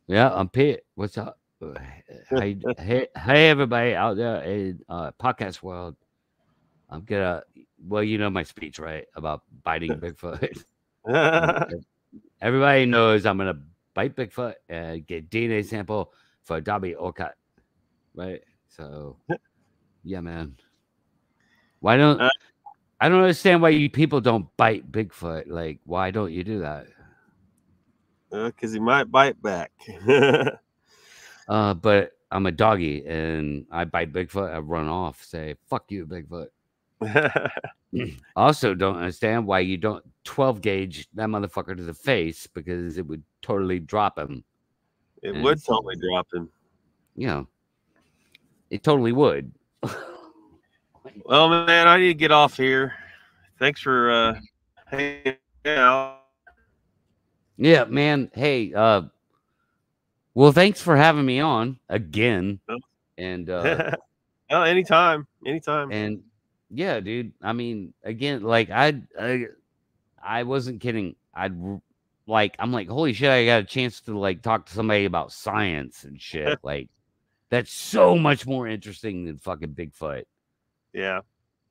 yeah, I'm Pitt. What's up? Hey, hey, hey, everybody out there in uh, podcast world. I'm gonna. Well, you know my speech, right? About biting Bigfoot. Everybody knows I'm gonna bite Bigfoot and get DNA sample for Dobby Orcutt, right? So, yeah, man. Why don't Uh, I don't understand why you people don't bite Bigfoot? Like, why don't you do that? Because he might bite back. Uh, but I'm a doggy and I bite Bigfoot. I run off, say "fuck you, Bigfoot." Also, don't understand why you don't 12 gauge that motherfucker to the face because it would totally drop him. it Yeah. would totally drop him. You know, it totally would. Well, man, I need to get off here. Thanks for uh, hanging out. Yeah, man. Hey, uh, well, thanks for having me on again. And uh, oh, anytime, anytime. and yeah, dude. I mean, again, like I, I, uh, I wasn't kidding. I'd like, I'm like, holy shit! I got a chance to like talk to somebody about science and shit. like, that's so much more interesting than fucking Bigfoot. yeah,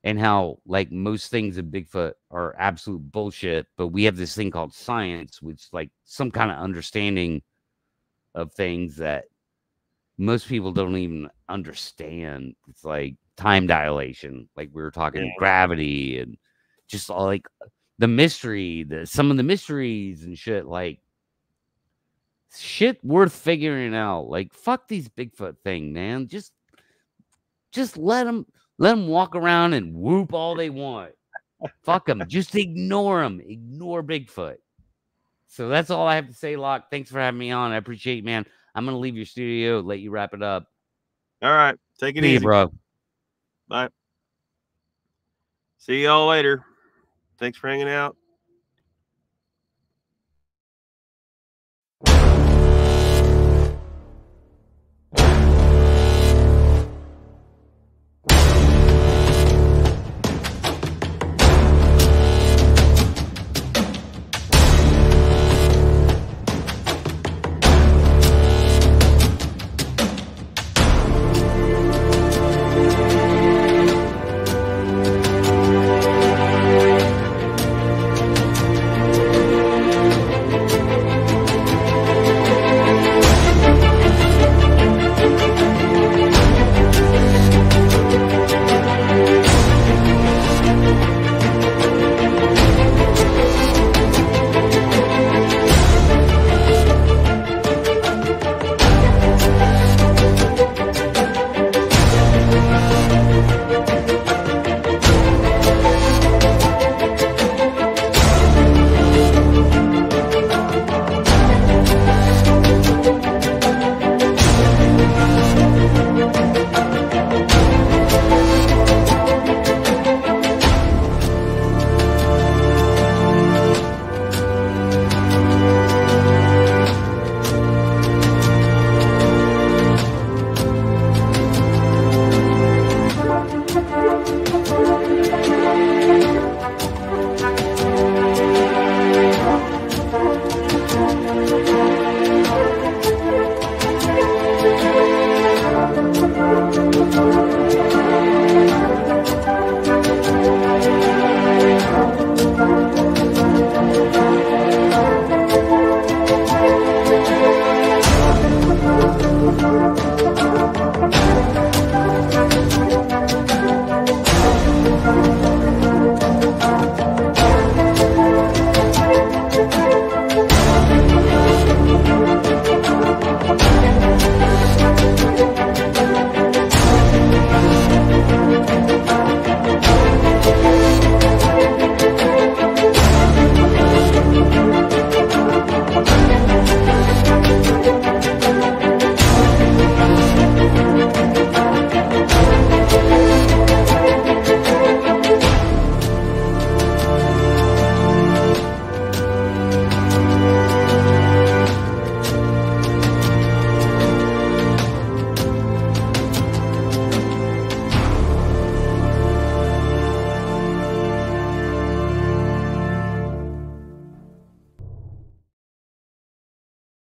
and how like most things in Bigfoot are absolute bullshit, but we have this thing called science, which like some kind of understanding of things that most people don't even understand. It's like time dilation, like we were talking Yeah. gravity and just all like the mystery, the some of the mysteries and shit, like shit worth figuring out. Like fuck these Bigfoot thing, man. Just just let them let them walk around and whoop all they want. Fuck them. Just ignore them. Ignore Bigfoot. So that's all I have to say, Locke. Thanks for having me on. I appreciate it, man. I'm gonna leave your studio, let you wrap it up. all right. Take it See you, easy, bro. Bye. See y'all later. Thanks for hanging out.